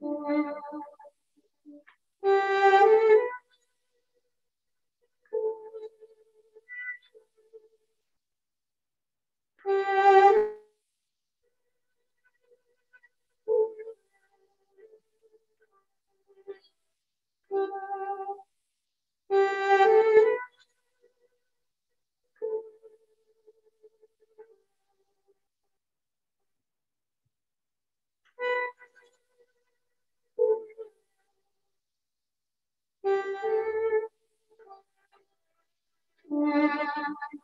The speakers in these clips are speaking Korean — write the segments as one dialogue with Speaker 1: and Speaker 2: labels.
Speaker 1: Thank you.
Speaker 2: Yeah.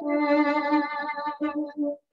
Speaker 2: Thank you.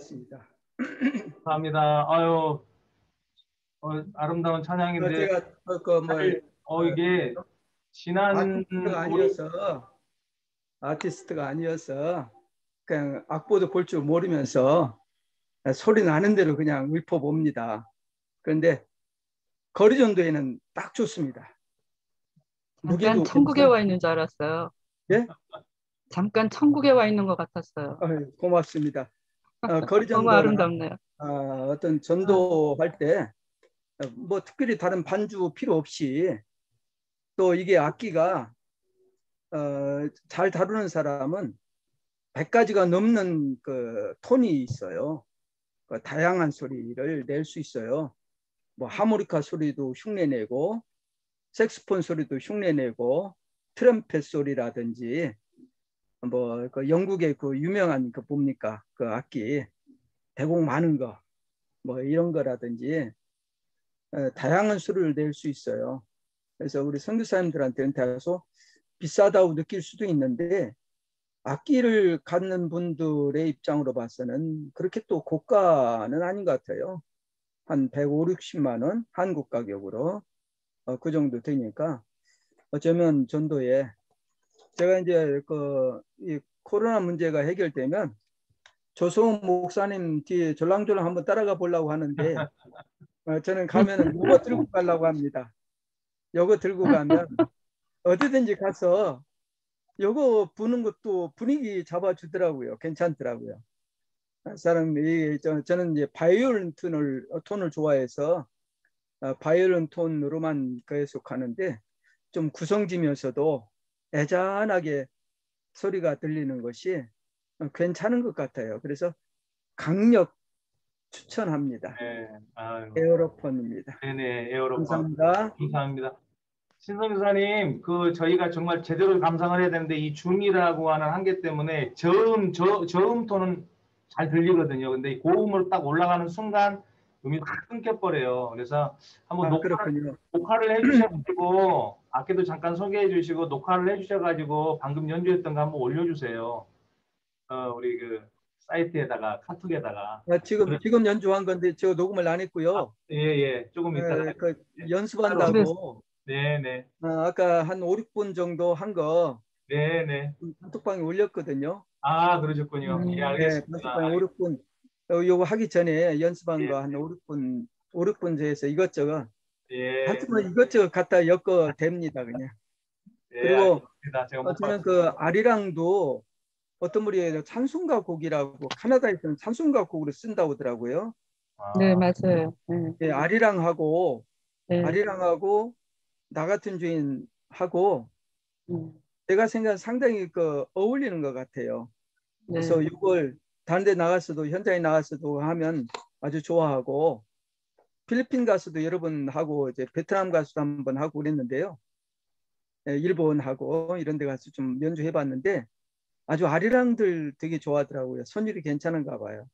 Speaker 2: 하겠습니다.
Speaker 1: 감사합니다. 아유, 어, 아름다운
Speaker 2: 어,
Speaker 1: 찬양인데,
Speaker 2: 제가 그뭐
Speaker 1: 사실, 어, 이게, 지난,
Speaker 2: 아티스트가 아니어서 아티스트가 아니어서 그냥 악보도 볼 줄 모르면서 소리 나는 대로 그냥 읊어봅니다. 그런데 거리 정도에는 딱 좋습니다.
Speaker 3: 잠깐 천국에 와 있는 줄 알았어요.
Speaker 2: 예?
Speaker 3: 잠깐 천국에 와 있는 것 같았어요.
Speaker 2: 아유, 고맙습니다. 어, 거리 정도
Speaker 3: 아름답네요.
Speaker 2: 어, 어떤 전도할 때 뭐 특별히 다른 반주 필요 없이 또 이게 악기가 어, 잘 다루는 사람은 100가지가 넘는 그 톤이 있어요. 그 다양한 소리를 낼 수 있어요. 뭐 하모니카 소리도 흉내내고 색스폰 소리도 흉내내고 트럼펫 소리라든지 뭐 그 영국의 그 유명한 그 뭡니까 그 악기 대곡 많은 거 뭐 이런 거라든지 어, 다양한 소리를 낼 수 있어요. 그래서 우리 선교사님들한테는 다소 비싸다고 느낄 수도 있는데 악기를 갖는 분들의 입장으로 봐서는 그렇게 또 고가는 아닌 것 같아요. 한 150, 60만 원 한국 가격으로 어, 그 정도 되니까 어쩌면 전도에 제가 이제 그 이 코로나 문제가 해결되면 조성훈 목사님 뒤에 졸랑졸랑 한번 따라가 보려고 하는데 어, 저는 가면은 이거 들고 가려고 합니다. 이거 들고 가면 어디든지 가서 요거 부는 것도 분위기 잡아주더라고요. 괜찮더라고요. 사람이 저, 저는 이제 바이올린 톤을 톤을 좋아해서 어, 바이올린 톤으로만 계속 하는데 좀 구성지면서도 애잔하게 소리가 들리는 것이 괜찮은 것 같아요. 그래서 강력 추천합니다.
Speaker 1: 네, 아유,
Speaker 2: 에어로폰입니다.
Speaker 1: 네네, 에어로폰.
Speaker 2: 감사합니다.
Speaker 1: 감사합니다. 신성교사님, 그 저희가 정말 제대로 감상을 해야 되는데 이 줌이라고 하는 한계 때문에 저음 저 저음 톤은 잘 들리거든요. 근데 이 고음으로 딱 올라가는 순간 음이 확 끊겨버려요. 그래서 한번
Speaker 2: 아,
Speaker 1: 녹화를. 녹화를 해주셔가지고 아까도 잠깐 소개해 주시고 녹화를 해주셔가지고 방금 연주했던 거 한번 올려주세요. 어, 우리 그 사이트에다가 카톡에다가
Speaker 2: 아, 지금 지금 연주한 건데 저 녹음을 안 했고요.
Speaker 1: 예예 조금 이따가
Speaker 2: 예, 그 연습한다고
Speaker 1: 네네
Speaker 2: 어, 아까 한 5, 6분 정도 한 거
Speaker 1: 네네
Speaker 2: 단톡방에 올렸거든요.
Speaker 1: 아 그러셨군요.
Speaker 3: 음.
Speaker 1: 예
Speaker 2: 네,
Speaker 1: 알겠습니다.
Speaker 2: 단톡방에 5, 6분 어, 요거 하기 전에 연습한
Speaker 1: 예.
Speaker 2: 거한 5, 6분 5, 6분 제에서 이것저것
Speaker 1: 예.
Speaker 2: 하여튼 이것저것 갖다 엮어 됩니다 그냥.
Speaker 1: 예,
Speaker 2: 그리고
Speaker 1: 알겠습니다.
Speaker 2: 어, 저는
Speaker 1: 봤-
Speaker 2: 그 아리랑도 어떤 분이 찬송가 곡이라고 카나다에서는 찬송가 곡으로 쓴다고 하더라고요.
Speaker 1: 아,
Speaker 3: 네, 맞아요. 네.
Speaker 2: 예, 아리랑하고
Speaker 3: 네.
Speaker 2: 아리랑하고 나 같은 주인하고
Speaker 3: 음,
Speaker 2: 제가 생각 상당히 그 어울리는 것 같아요.
Speaker 3: 네.
Speaker 2: 그래서 이걸 다른 데 나갔어도 현장에 나갔어도 하면 아주 좋아하고 필리핀 가서도 여러 번 하고 이제 베트남 가서도 한 번 하고 그랬는데요. 예, 일본하고 이런 데 가서 좀 연주해 봤는데 아주 아리랑들 되게 좋아하더라고요. 손질이 괜찮은가 봐요.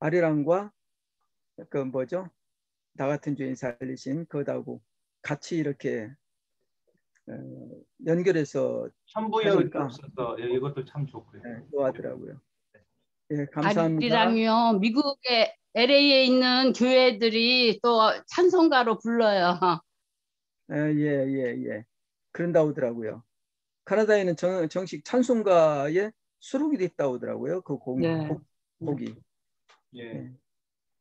Speaker 2: 아리랑과 그 뭐죠? 나 같은 주인 살리신 그거하고 같이 이렇게 어, 연결해서
Speaker 1: 천부여
Speaker 2: 하니까.
Speaker 1: 없어서 예, 이것도 참 좋고요.
Speaker 2: 예, 좋아하더라고요. 예, 감사합니다.
Speaker 4: 아리랑요 미국의 LA에 있는 교회들이 또 찬송가로 불러요.
Speaker 2: 예, 예, 예, 예. 그런다고 하더라고요. 카나다에는 정, 정식 찬송가에 수록이 됐다고 하더라고요. 그 곡,
Speaker 3: 네.
Speaker 2: 곡, 곡이.
Speaker 1: 예,
Speaker 2: 네.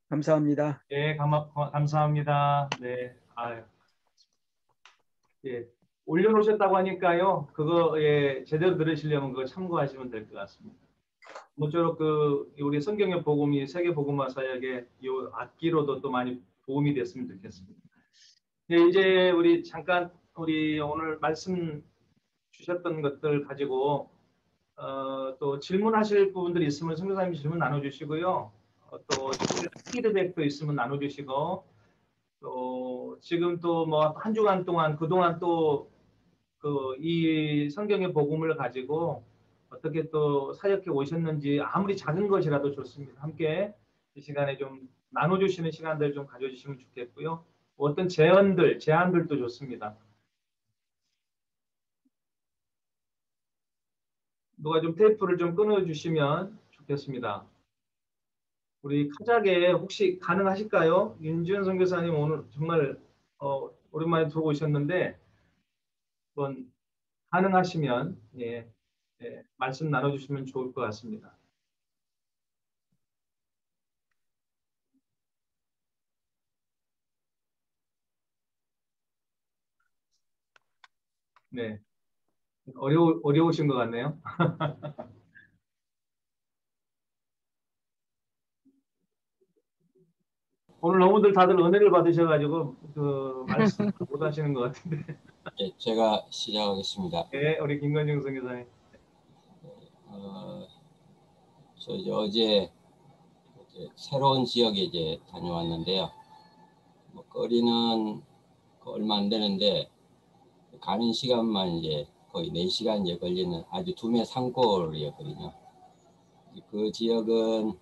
Speaker 2: 감사합니다.
Speaker 1: 예, 감사, 감사합니다. 네, 아유, 예, 올려놓으셨다고 하니까요. 그거 예, 제대로 들으시려면 그거 참고하시면 될 것 같습니다. 모쪼록 그 우리 성경의 복음이 세계 복음화 사역에 이 악기로도 또 많이 도움이 됐으면 좋겠습니다. 네, 이제 우리 잠깐 우리 오늘 말씀 주셨던 것들 가지고 어, 또 질문하실 부분들이 있으면 성교사님 질문 나눠주시고요. 어, 또 피드백도 있으면 나눠주시고 또 지금 또 뭐 한 주간 동안 그동안 또 그 이 성경의 복음을 가지고 어떻게 또 사역해 오셨는지 아무리 작은 것이라도 좋습니다. 함께 이 시간에 좀 나눠주시는 시간들 좀 가져주시면 좋겠고요. 어떤 제언들, 제안들도 좋습니다. 누가 좀 테이프를 좀 끊어주시면 좋겠습니다. 우리 카작에 혹시 가능하실까요? 윤지현 선교사님 오늘 정말 어, 오랜만에 들어오셨는데 한번 가능하시면 예, 예, 말씀 나눠주시면 좋을 것 같습니다. 네. 어려우, 어려우신 것 같네요. 오늘 너무들 다들 은혜를 받으셔가지고 그 말씀 못 하시는 것 같은데.
Speaker 5: 예, 제가 시작하겠습니다.
Speaker 1: 네, 우리 김건중 선교사님.
Speaker 5: 어, 저 이제 어제 이제 새로운 지역에 이제 다녀왔는데요. 뭐 거리는 그 얼마 안 되는데 가는 시간만 이제 거의 4시간 이제 걸리는 아주 두메 산골이었거든요. 그 지역은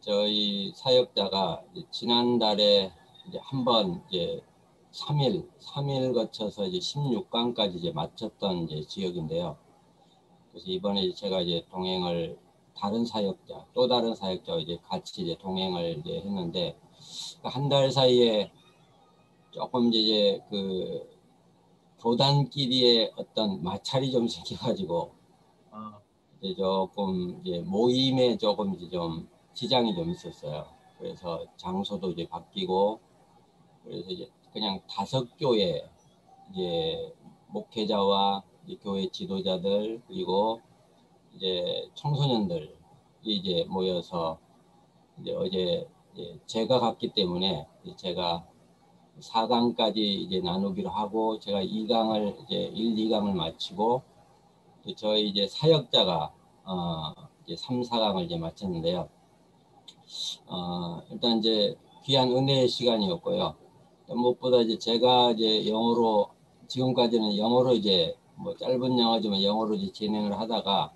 Speaker 5: 저희 사역자가 이제 지난달에 이제 한번 이제 3일, 3일 거쳐서 이제 16강까지 이제 마쳤던 이제 지역인데요. 그래서 이번에 제가 이제 동행을 다른 사역자, 또 다른 사역자와 이제 같이 이제 동행을 이제 했는데 한 달 사이에 조금 이제 그 교단끼리의 어떤 마찰이 좀 생겨가지고
Speaker 1: 어,
Speaker 5: 이제 조금 이제 모임에 조금 이제 좀 지장이 좀 있었어요. 그래서 장소도 이제 바뀌고 그래서 이제 그냥 다섯 교회 이제 목회자와 이제 교회 지도자들 그리고 이제 청소년들이 이제 모여서 이제 어제 제가 갔기 때문에 제가 4강까지 이제 나누기로 하고 제가 2강을 이제 1, 2강을 마치고 또 저희 이제 사역자가 어 이제 3, 4강을 이제 마쳤는데요. 어 일단 이제 귀한 은혜의 시간이었고요. 무엇보다 이제 제가 이제 영어로 지금까지는 영어로 이제 뭐 짧은 영어지만 영어로 이제 진행을 하다가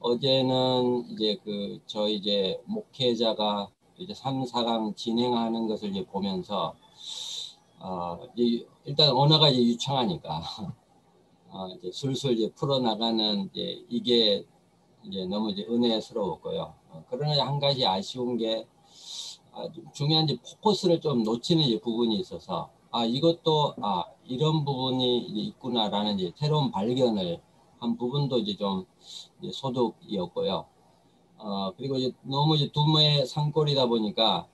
Speaker 5: 어제는 이제 그 저희 이제 목회자가 이제 3, 4강 진행하는 것을 이제 보면서 어 이제 일단 언어가 이제 유창하니까 어 이제 술술 이제 풀어 나가는 이제 이게 이제 너무 이제 은혜스러웠고요. 어, 그러나 한 가지 아쉬운 게 아, 중요한 이제 포커스를 좀 놓치는 이제 부분이 있어서 아 이것도 아 이런 부분이 있구나라는 이제 새로운 발견을 한 부분도 이제 좀 이제 소득이었고요. 어 그리고 이제 너무 이제 두뇌 산골이다 보니까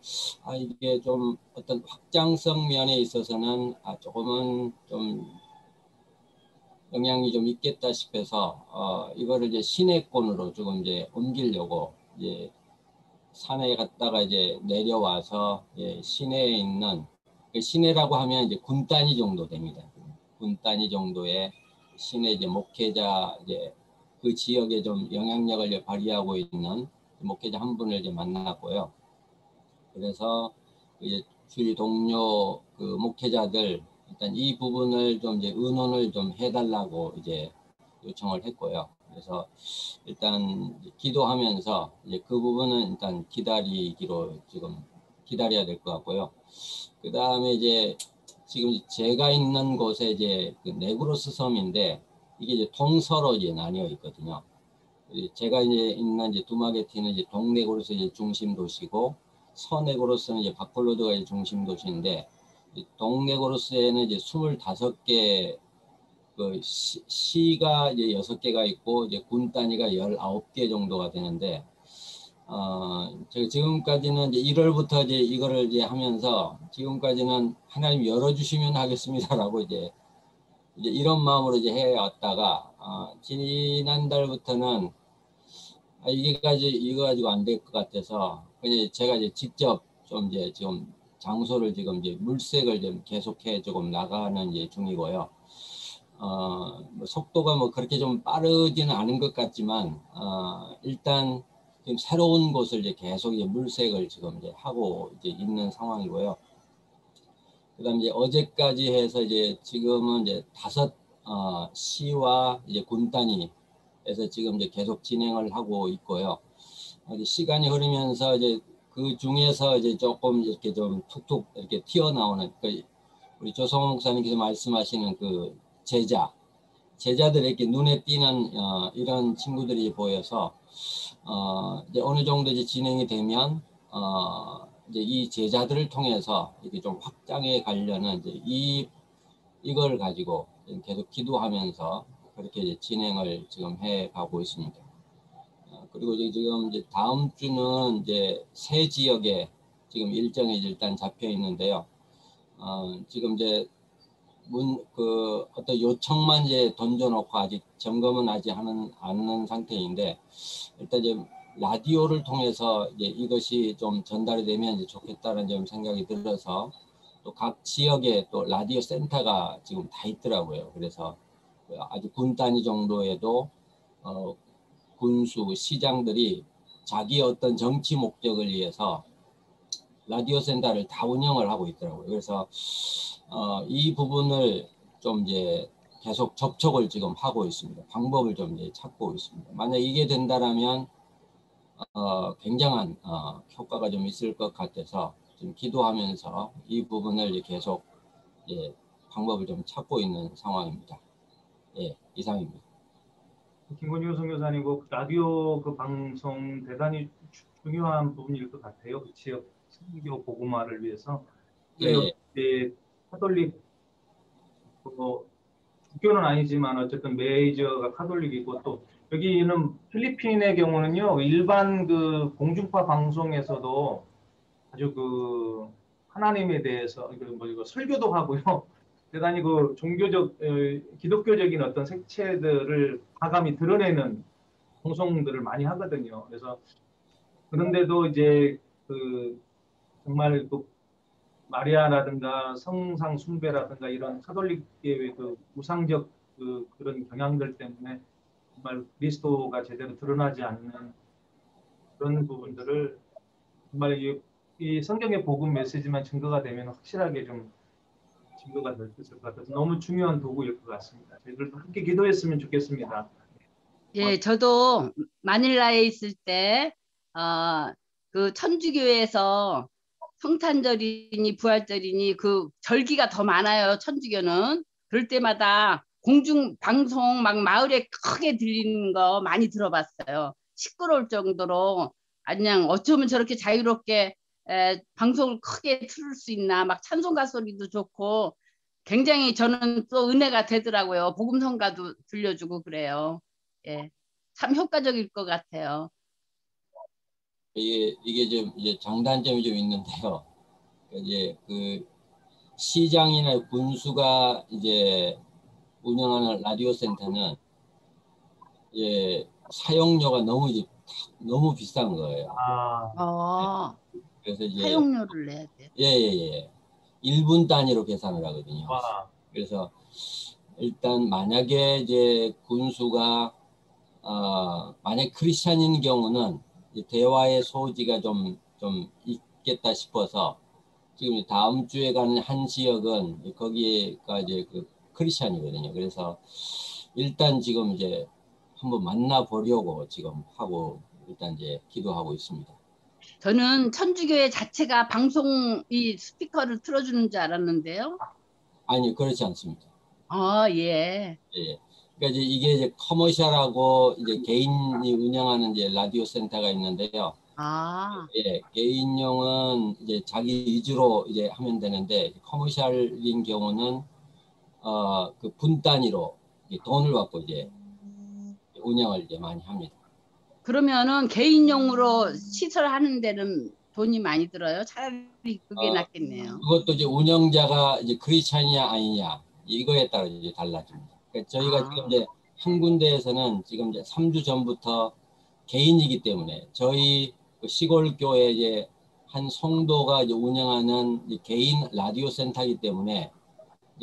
Speaker 5: 아 이게 좀 어떤 확장성 면에 있어서는 아 조금은 좀 영향이 좀 있겠다 싶어서 어 이거를 이제 시내권으로 조금 이제 옮기려고 이제 산에 갔다가 이제 내려와서 예, 시내에 있는 그 시내라고 하면 이제 군 단위 정도 됩니다. 군 단위 정도의 시내 이제 목회자 이제 그 지역에 좀 영향력을 이제 발휘하고 있는 목회자 한 분을 이제 만났고요. 그래서 이제 주위 동료 그 목회자들 일단 이 부분을 좀 이제 의논을 좀 해달라고 이제 요청을 했고요. 그래서 일단 기도하면서 이제 그 부분은 일단 기다리기로 지금 기다려야 될 것 같고요. 그 다음에 이제 지금 제가 있는 곳에 이제 그 네그로스 섬인데 이게 이제 동서로 이제 나뉘어 있거든요. 제가 이제 있는 이제 두마게티는 이제 동네고로스 이제 중심 도시고 서네고로스는 이제 바콜로드가 이제 중심 도시인데 동네고로스에는 이제 25개 그 시, 시가 이제 여섯 개가 있고 이제 군 단위가 열아홉 개 정도가 되는데 어 지금까지는 이제 1월부터 이제 이거를 이제 하면서 지금까지는 하나님 열어주시면 하겠습니다라고 이제 이제 이런 마음으로 이제 해왔다가 어, 지난달부터는 아, 이게 가지 이거 가지고 안 될 것 같아서 그냥 제가 이제 직접 좀 이제 지금 장소를 지금 이제 물색을 좀 계속해 조금 나가는 이제 중이고요. 어, 뭐 속도가 뭐 그렇게 좀 빠르지는 않은 것 같지만 어, 일단 지금 새로운 곳을 이제 계속 이제 물색을 지금 이제 하고 이제 있는 상황이고요. 그다음 이제 어제까지 해서 이제 지금은 이제 다섯 어, 시와 이제 군단위에서 지금 이제 계속 진행을 하고 있고요. 이제 시간이 흐르면서 이제 그 중에서 이제 조금 이렇게 좀 툭툭 이렇게 튀어나오는 그 우리 조성호 목사님께서 말씀하시는 그 제자 제자들에게 눈에 띄는 어, 이런 친구들이 보여서 어, 이제 어느 정도 이제 진행이 되면 어, 이제 이 제자들을 통해서 이렇게 좀 확장해 가려는 이제 이 이걸 가지고 계속 기도하면서 그렇게 이제 진행을 지금 해 가고 있습니다. 어, 그리고 이제 지금 이제 다음 주는 이제 새 지역에 지금 일정이 일단 잡혀 있는데요. 어, 지금 이제 문 그 어떤 요청만 이제 던져놓고 아직 점검은 아직 하는 않는 상태인데 일단 이제 라디오를 통해서 이제 이것이 좀 전달이 되면 이제 좋겠다는 좀 생각이 들어서 또 각 지역에 또 라디오 센터가 지금 다 있더라고요. 그래서 그 아주 군 단위 정도에도 어, 군수 시장들이 자기 어떤 정치 목적을 위해서 라디오 센터를 다 운영을 하고 있더라고요. 그래서 어, 이 부분을 좀 이제 계속 접촉을 지금 하고 있습니다. 방법을 좀 이제 찾고 있습니다. 만약 이게 된다라면 어, 굉장한 어, 효과가 좀 있을 것 같아서 지금 기도하면서 이 부분을 이제 계속 예, 방법을 좀 찾고 있는 상황입니다. 예, 이상입니다.
Speaker 1: 김건희 선교사님 그 라디오 그 방송 대단히 주- 중요한 부분일 것 같아요. 그 지역 선교 복음화를 위해서.
Speaker 5: 예, 예.
Speaker 1: 예, 카톨릭 뭐 국교는 아니지만 어쨌든 메이저가 카톨릭이고 또 여기는 필리핀의 경우는요 일반 그 공중파 방송에서도 아주 그 하나님에 대해서 뭐 이거 설교도 하고요 대단히 그 종교적 어, 기독교적인 어떤 색채들을 과감히 드러내는 방송들을 많이 하거든요. 그래서 그런데도 이제 그 정말 그 마리아라든가 성상 숭배라든가 이런 카톨릭계의 그 우상적 그 그런 경향들 때문에 정말 그리스도가 제대로 드러나지 않는 그런 부분들을 정말 이, 이 성경의 복음 메시지만 증거가 되면 확실하게 좀 증거가 될 것 같아서 너무 중요한 도구일 것 같습니다. 저희들도 함께 기도했으면 좋겠습니다.
Speaker 4: 예, 저도 마닐라에 있을 때, 어, 그 천주교에서 성탄절이니 부활절이니 그 절기가 더 많아요, 천주교는. 그럴 때마다 공중 방송 막 마을에 크게 들리는 거 많이 들어봤어요. 시끄러울 정도로 그냥 어쩌면 저렇게 자유롭게 에, 방송을 크게 틀을 수 있나 막 찬송가 소리도 좋고 굉장히 저는 또 은혜가 되더라고요. 복음성가도 들려주고 그래요. 예, 참 효과적일 것 같아요.
Speaker 5: 이게 이게 좀 이제 장단점이 좀 있는데요. 이제 그 시장이나 군수가 이제 운영하는 라디오 센터는 이제 사용료가 너무 이제 너무 비싼 거예요.
Speaker 1: 아,
Speaker 4: 어,
Speaker 5: 그래서 이제
Speaker 4: 사용료를 내야 돼.
Speaker 5: 예예예. 1분 단위로 계산을 하거든요.
Speaker 1: 와,
Speaker 5: 그래서 일단 만약에 이제 군수가 어, 만약 크리스찬인 경우는 대화의 소지가 좀 좀 있겠다 싶어서 지금 다음 주에 가는 한 지역은 거기가 이제 그 크리스찬이거든요. 그래서 일단 지금 이제 한번 만나 보려고 지금 하고 일단 이제 기도하고 있습니다.
Speaker 4: 저는 천주교회 자체가 방송 이 스피커를 틀어주는 줄 알았는데요.
Speaker 5: 아니 그렇지 않습니다.
Speaker 4: 아, 예.
Speaker 5: 예. 그러니까 이제 이게 이제 커머셜하고 이제 개인이 운영하는 이제 라디오 센터가 있는데요.
Speaker 4: 아,
Speaker 5: 예, 개인용은 이제 자기 위주로 이제 하면 되는데 커머셜인 경우는 어 그분 단위로 돈을 받고 이제 운영을 이제 많이 합니다.
Speaker 4: 그러면은 개인용으로 시설하는 데는 돈이 많이 들어요. 차라리 그게
Speaker 5: 어,
Speaker 4: 낫겠네요.
Speaker 5: 그것도 이제 운영자가 이제 크리스찬이냐 아니냐 이거에 따라 이제 달라집니다. 그러니까 저희가
Speaker 4: 아.
Speaker 5: 지금 이제 한 군데에서는 지금 이제 3주 전부터 개인이기 때문에 저희 그 시골 교회 이제 한 성도가 이제 운영하는 이제 개인 라디오 센터이기 때문에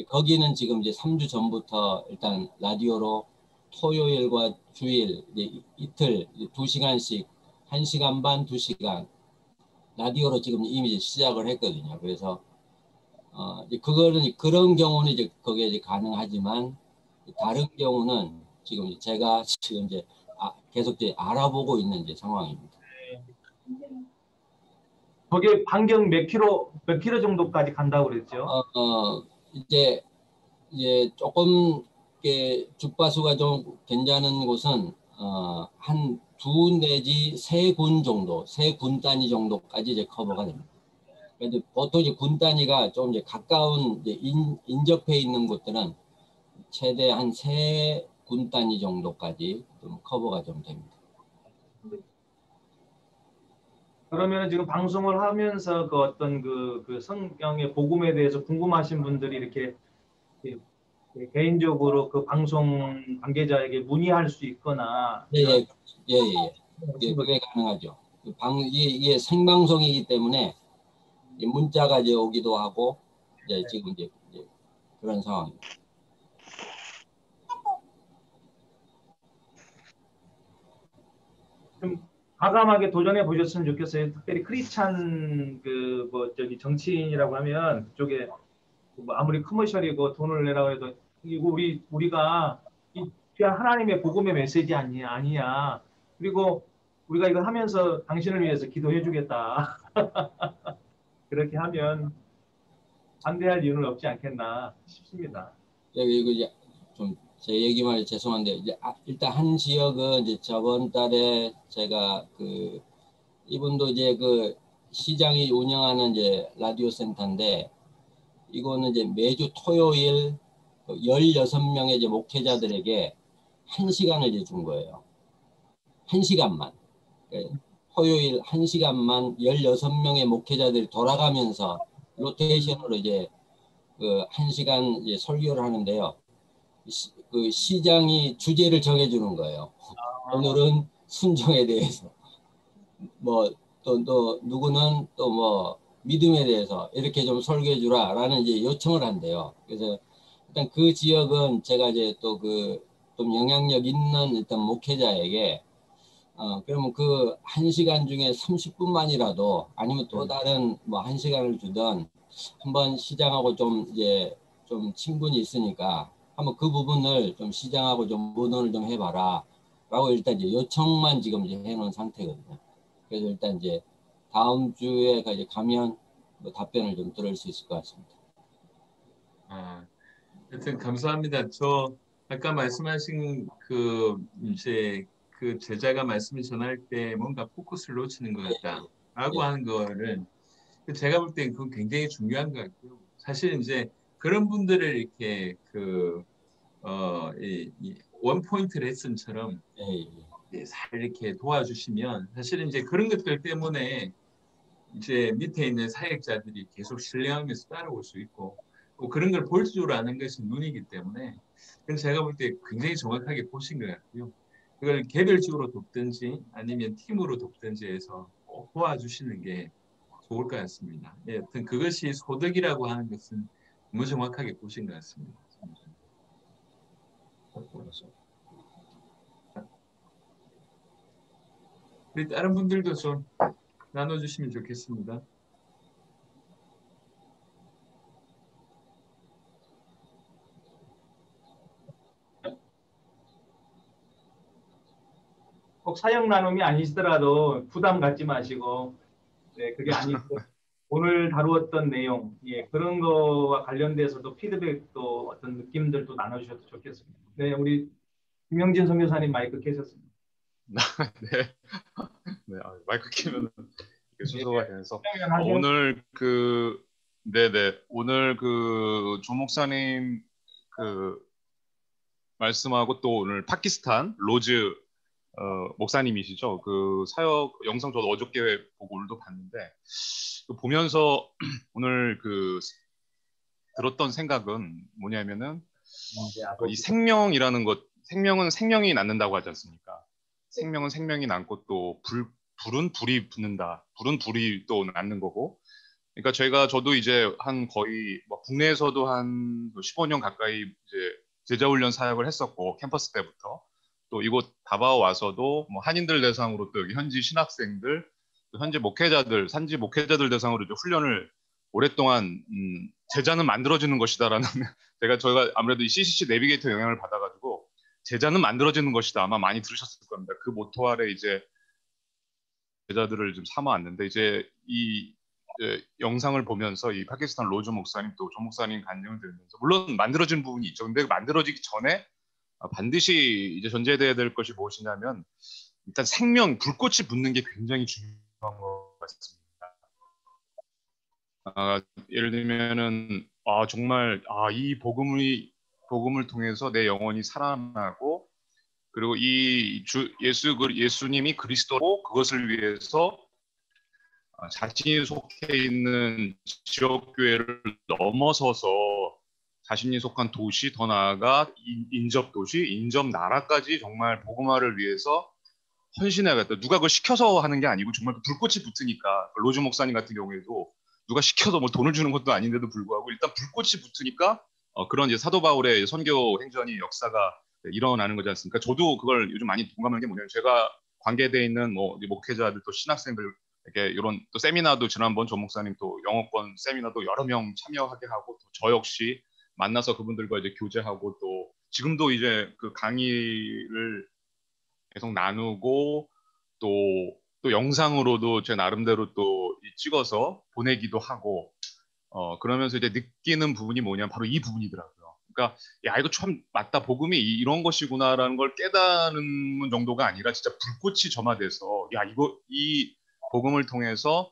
Speaker 5: 거기는 지금 이제 3주 전부터 일단 라디오로 토요일과 주일 이틀 이제 두 시간씩 한 시간 반 두 시간 라디오로 지금 이미 이제 시작을 했거든요. 그래서 어 이제 그거는 그런 경우는 이제 거기에 이제 가능하지만 다른 경우는 지금 제가 지금 이제 아, 계속 이제 알아보고 있는 이제 상황입니다.
Speaker 1: 거기에 반경 몇 킬로 몇 킬로 정도까지 간다고 그랬죠?
Speaker 5: 어, 어, 이제 이제 조금 이게 주파수가 좀 괜찮은 곳은 어, 한 두 내지 세 군 정도, 세 군 단위 정도까지 이제 커버가 됩니다. 그런데 보통 이제 군 단위가 좀 이제 가까운 이제 인, 인접해 있는 곳들은 최대 한 세 군 단위 정도까지 좀 커버가 좀 됩니다.
Speaker 1: 그러면 지금 방송을 하면서 그 어떤 그, 그 성경의 복음에 대해서 궁금하신 분들이 이렇게 예, 예, 개인적으로 그 방송 관계자에게 문의할 수 있거나
Speaker 5: 예, 예, 예, 예. 예, 그게 가능하죠. 그 방, 이게, 이게 생방송이기 때문에 이 문자가 이제 오기도 하고 이제 지금 이제, 이제 그런 상황입니다.
Speaker 1: 좀 과감하게 도전해 보셨으면 좋겠어요. 특별히 크리스찬 그 뭐 저기 정치인이라고 하면 그쪽에 뭐 아무리 커머셜이고 돈을 내라고 해도 이거 우리 우리가 이 하나님의 복음의 메시지 아니야 아니야. 그리고 우리가 이거 하면서 당신을 위해서 기도해 주겠다. 그렇게 하면 반대할 이유는 없지 않겠나 싶습니다.
Speaker 5: 예, 이거 좀 제 얘기만 죄송한데 이제 아, 일단 한 지역은 이제 저번 달에 제가 그 이분도 이제 그 시장이 운영하는 이제 라디오 센터인데 이거는 이제 매주 토요일 그 16명의 이제 목회자들에게 한 시간을 이제 준 거예요. 한 시간만. 예, 토요일 한 시간만 16명의 목회자들이 돌아가면서 로테이션으로 이제 그 한 시간 이제 설교를 하는데요. 시, 그 시장이 주제를 정해주는 거예요. 오늘은 순종에 대해서 뭐또또 누구는 또 뭐 믿음에 대해서 이렇게 좀 설교해 주라라는 이제 요청을 한대요. 그래서 일단 그 지역은 제가 이제 또 그 좀 영향력 있는 일단 목회자에게 어 그러면 그 한 시간 중에 30분만이라도 아니면 또 다른 뭐 한 시간을 주던 한번 시장하고 좀 이제 좀 친분이 있으니까 한번 그 부분을 좀 시장하고 좀 의논을 좀 해봐라. 라고 일단 이제 요청만 지금 이제 해놓은 상태거든요. 그래서 일단 이제 다음 주에 이제 가면 뭐 답변을 좀 들을 수 있을 것 같습니다.
Speaker 6: 아, 하여튼 감사합니다. 저 아까 말씀하신 그 이제 그 제자가 말씀을 전할 때 뭔가 포커스를 놓치는 것 같다라고
Speaker 5: 예.
Speaker 6: 하는 거를 제가 볼땐 그건 굉장히 중요한 것 같고요. 사실 이제 그런 분들을 이렇게 그 어, 이, 이 원포인트 레슨처럼
Speaker 5: 예, 예.
Speaker 6: 예, 잘 이렇게 도와주시면 사실은 이제 그런 것들 때문에 이제 밑에 있는 사역자들이 계속 신뢰하면서 따라올 수 있고 또 그런 걸 볼 줄 아는 것이 눈이기 때문에 그건 제가 볼 때 굉장히 정확하게 보신 것 같고요. 그걸 개별적으로 돕든지 아니면 팀으로 돕든지 해서 꼭 도와주시는 게 좋을 것 같습니다. 예, 하여튼 그것이 소득이라고 하는 것은 너 무 정확하게 보신 것 같습니다. 우리 다른 분들도 좀 나눠주시면 좋겠습니다.
Speaker 1: 꼭 사역 나눔이 아니시더라도 부담 갖지 마시고 네 그게 아니고 오늘 다루었던 내용 예 그런 거와 관련돼서도 피드백도 어떤 느낌들도 나눠주셔도 좋겠습니다. 네 우리 김영진 선교사님 마이크 켜셨습니다.
Speaker 7: 네. 네, 아, 마이크 키면 순서가 돼서
Speaker 1: 하시는
Speaker 7: 오늘 그 네네 오늘 그 조목사님 그 말씀하고 또 오늘 파키스탄 로즈 어, 목사님이시죠. 그 사역 영상 저도 어저께 보고 오늘도 봤는데 그 보면서 오늘 그 들었던 생각은 뭐냐면은 이 생명이라는 것 생명은 생명이 낳는다고 하지 않습니까? 생명은 생명이 낳고 또 불, 불은 불이 붙는다. 불은 불이 또 낳는 거고. 그러니까 저희가 저도 이제 한 거의 뭐 국내에서도 한 15년 가까이 이제 제자훈련 사역을 했었고 캠퍼스 때부터 또 이곳 다바오 와서도 뭐 한인들 대상으로 또 여기 현지 신학생들 또 현지 목회자들 산지 목회자들 대상으로 이제 훈련을 오랫동안 음, 제자는 만들어지는 것이다라는 제가 저희가 아무래도 이 CCC 내비게이터 영향을 받아가지고 제자는 만들어지는 것이다 아마 많이 들으셨을 겁니다. 그 모토 아래 이제 제자들을 좀 삼아왔는데 이제 이 예, 영상을 보면서 이 파키스탄 로즈 목사님 또 조 목사님 간증을 들으면서 물론 만들어진 부분이 있죠. 근데 만들어지기 전에 아, 반드시 이제 전제돼야 될 것이 무엇이냐면 일단 생명 불꽃이 붙는 게 굉장히 중요한 것 같습니다. 아, 예를 들면은 아 정말 아 이 복음이 복음을 통해서 내 영혼이 살아나고 그리고 이 주 예수 그 예수님이 그리스도고 그것을 위해서 아, 자신이 속해 있는 지역 교회를 넘어서서 자신이 속한 도시 더 나아가 인- 인접 도시, 인접 나라까지 정말 복음화를 위해서 헌신해야겠다. 누가 그걸 시켜서 하는 게 아니고 정말 그 불꽃이 붙으니까 그 로즈 목사님 같은 경우에도 누가 시켜서 뭐 돈을 주는 것도 아닌데도 불구하고 일단 불꽃이 붙으니까 어, 그런 이제 사도 바울의 선교 행전이 역사가 일어나는 거지 않습니까? 저도 그걸 요즘 많이 동감하는 게 뭐냐면 제가 관계돼 있는 뭐 목회자들 또 신학생들 이렇게 이런 또 세미나도 지난번 조 목사님 또 영어권 세미나도 여러 명 참여하게 하고 또 저 역시 만나서 그분들과 이제 교제하고 또 지금도 이제 그 강의를 계속 나누고 또, 또 영상으로도 제 나름대로 또 이- 찍어서 보내기도 하고 어 그러면서 이제 느끼는 부분이 뭐냐면 바로 이 부분이더라고요. 그러니까 야 이거 참 맞다 복음이 이- 이런 것이구나라는 걸 깨닫는 정도가 아니라 진짜 불꽃이 점화돼서 야 이거 이 복음을 통해서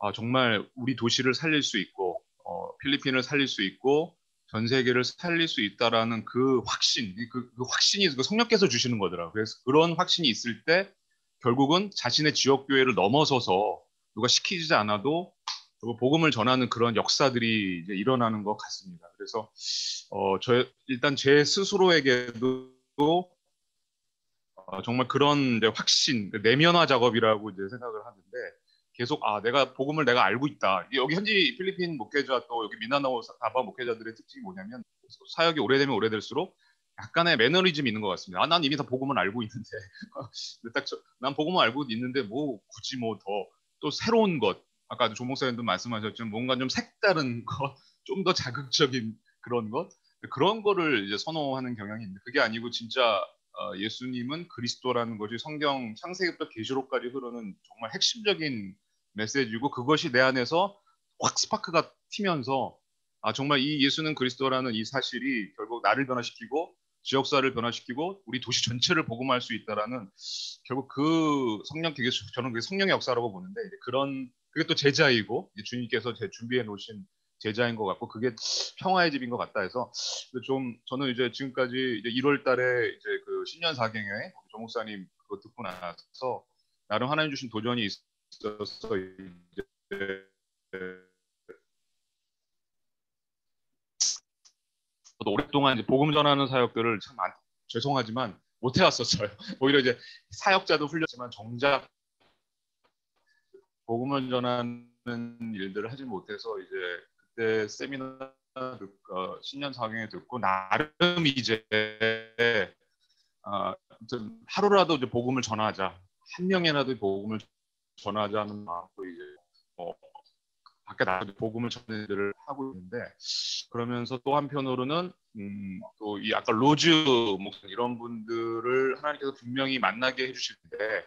Speaker 7: 아, 정말 우리 도시를 살릴 수 있고 어, 필리핀을 살릴 수 있고 전 세계를 살릴 수 있다라는 그 확신, 이 그, 그 확신이 그 성령께서 주시는 거더라고요. 그래서 그런 확신이 있을 때 결국은 자신의 지역 교회를 넘어서서 누가 시키지 않아도 그 복음을 전하는 그런 역사들이 이제 일어나는 것 같습니다. 그래서 어, 저 일단 제 스스로에게도 어, 정말 그런 확신, 그 내면화 작업이라고 이제 생각을 하는데 계속 아 내가 복음을 내가 알고 있다. 여기 현지 필리핀 목회자 또 여기 미나나오 다바 목회자들의 특징이 뭐냐면 사역이 오래되면 오래될수록 약간의 매너리즘이 있는 것 같습니다. 아, 난 이미 다 복음을 알고 있는데, 딱 저, 난 복음을 알고 있는데 뭐 굳이 뭐 더 또 새로운 것, 아까 조 목사님도 말씀하셨지만 뭔가 좀 색다른 것, 좀 더 자극적인 그런 것, 그런 거를 이제 선호하는 경향이 있는데 그게 아니고 진짜 어, 예수님은 그리스도라는 것이 성경 창세기부터 계시록까지 흐르는 정말 핵심적인 메시지고 그것이 내 안에서 확 스파크가 튀면서 아 정말 이 예수는 그리스도라는 이 사실이 결국 나를 변화시키고 지역사를 변화시키고 우리 도시 전체를 복음할 수 있다라는 결국 그 성령 되게 저는 그게 성령의 역사라고 보는데 그런 그게 또 제자이고 주님께서 제 준비해 놓으신 제자인 것 같고 그게 평화의 집인 것 같다 해서 좀 저는 이제 지금까지 이제 1월달에 이제 그 신년 사경회 조 목사님 그거 듣고 나서 나름 하나님 주신 도전이 있 어서 이제 저도 오랫동안 이제 복음 전하는 사역들을 참 안, 죄송하지만 못 해왔었어요. 오히려 이제 사역자도 훈련지만 정작 복음을 전하는 일들을 하지 못해서 이제 그때 세미나 듣고 어, 신년 사경에 듣고 나름 이제 어, 하루라도 이제 복음을 전하자 한 명이라도 복음을 전하자는 마음으로 이제 어, 밖에 나가서 복음을 전하는 일을 하고 있는데 그러면서 또 한편으로는 음, 또 이 아까 로즈 목사 이런 분들을 하나님께서 분명히 만나게 해주실 텐데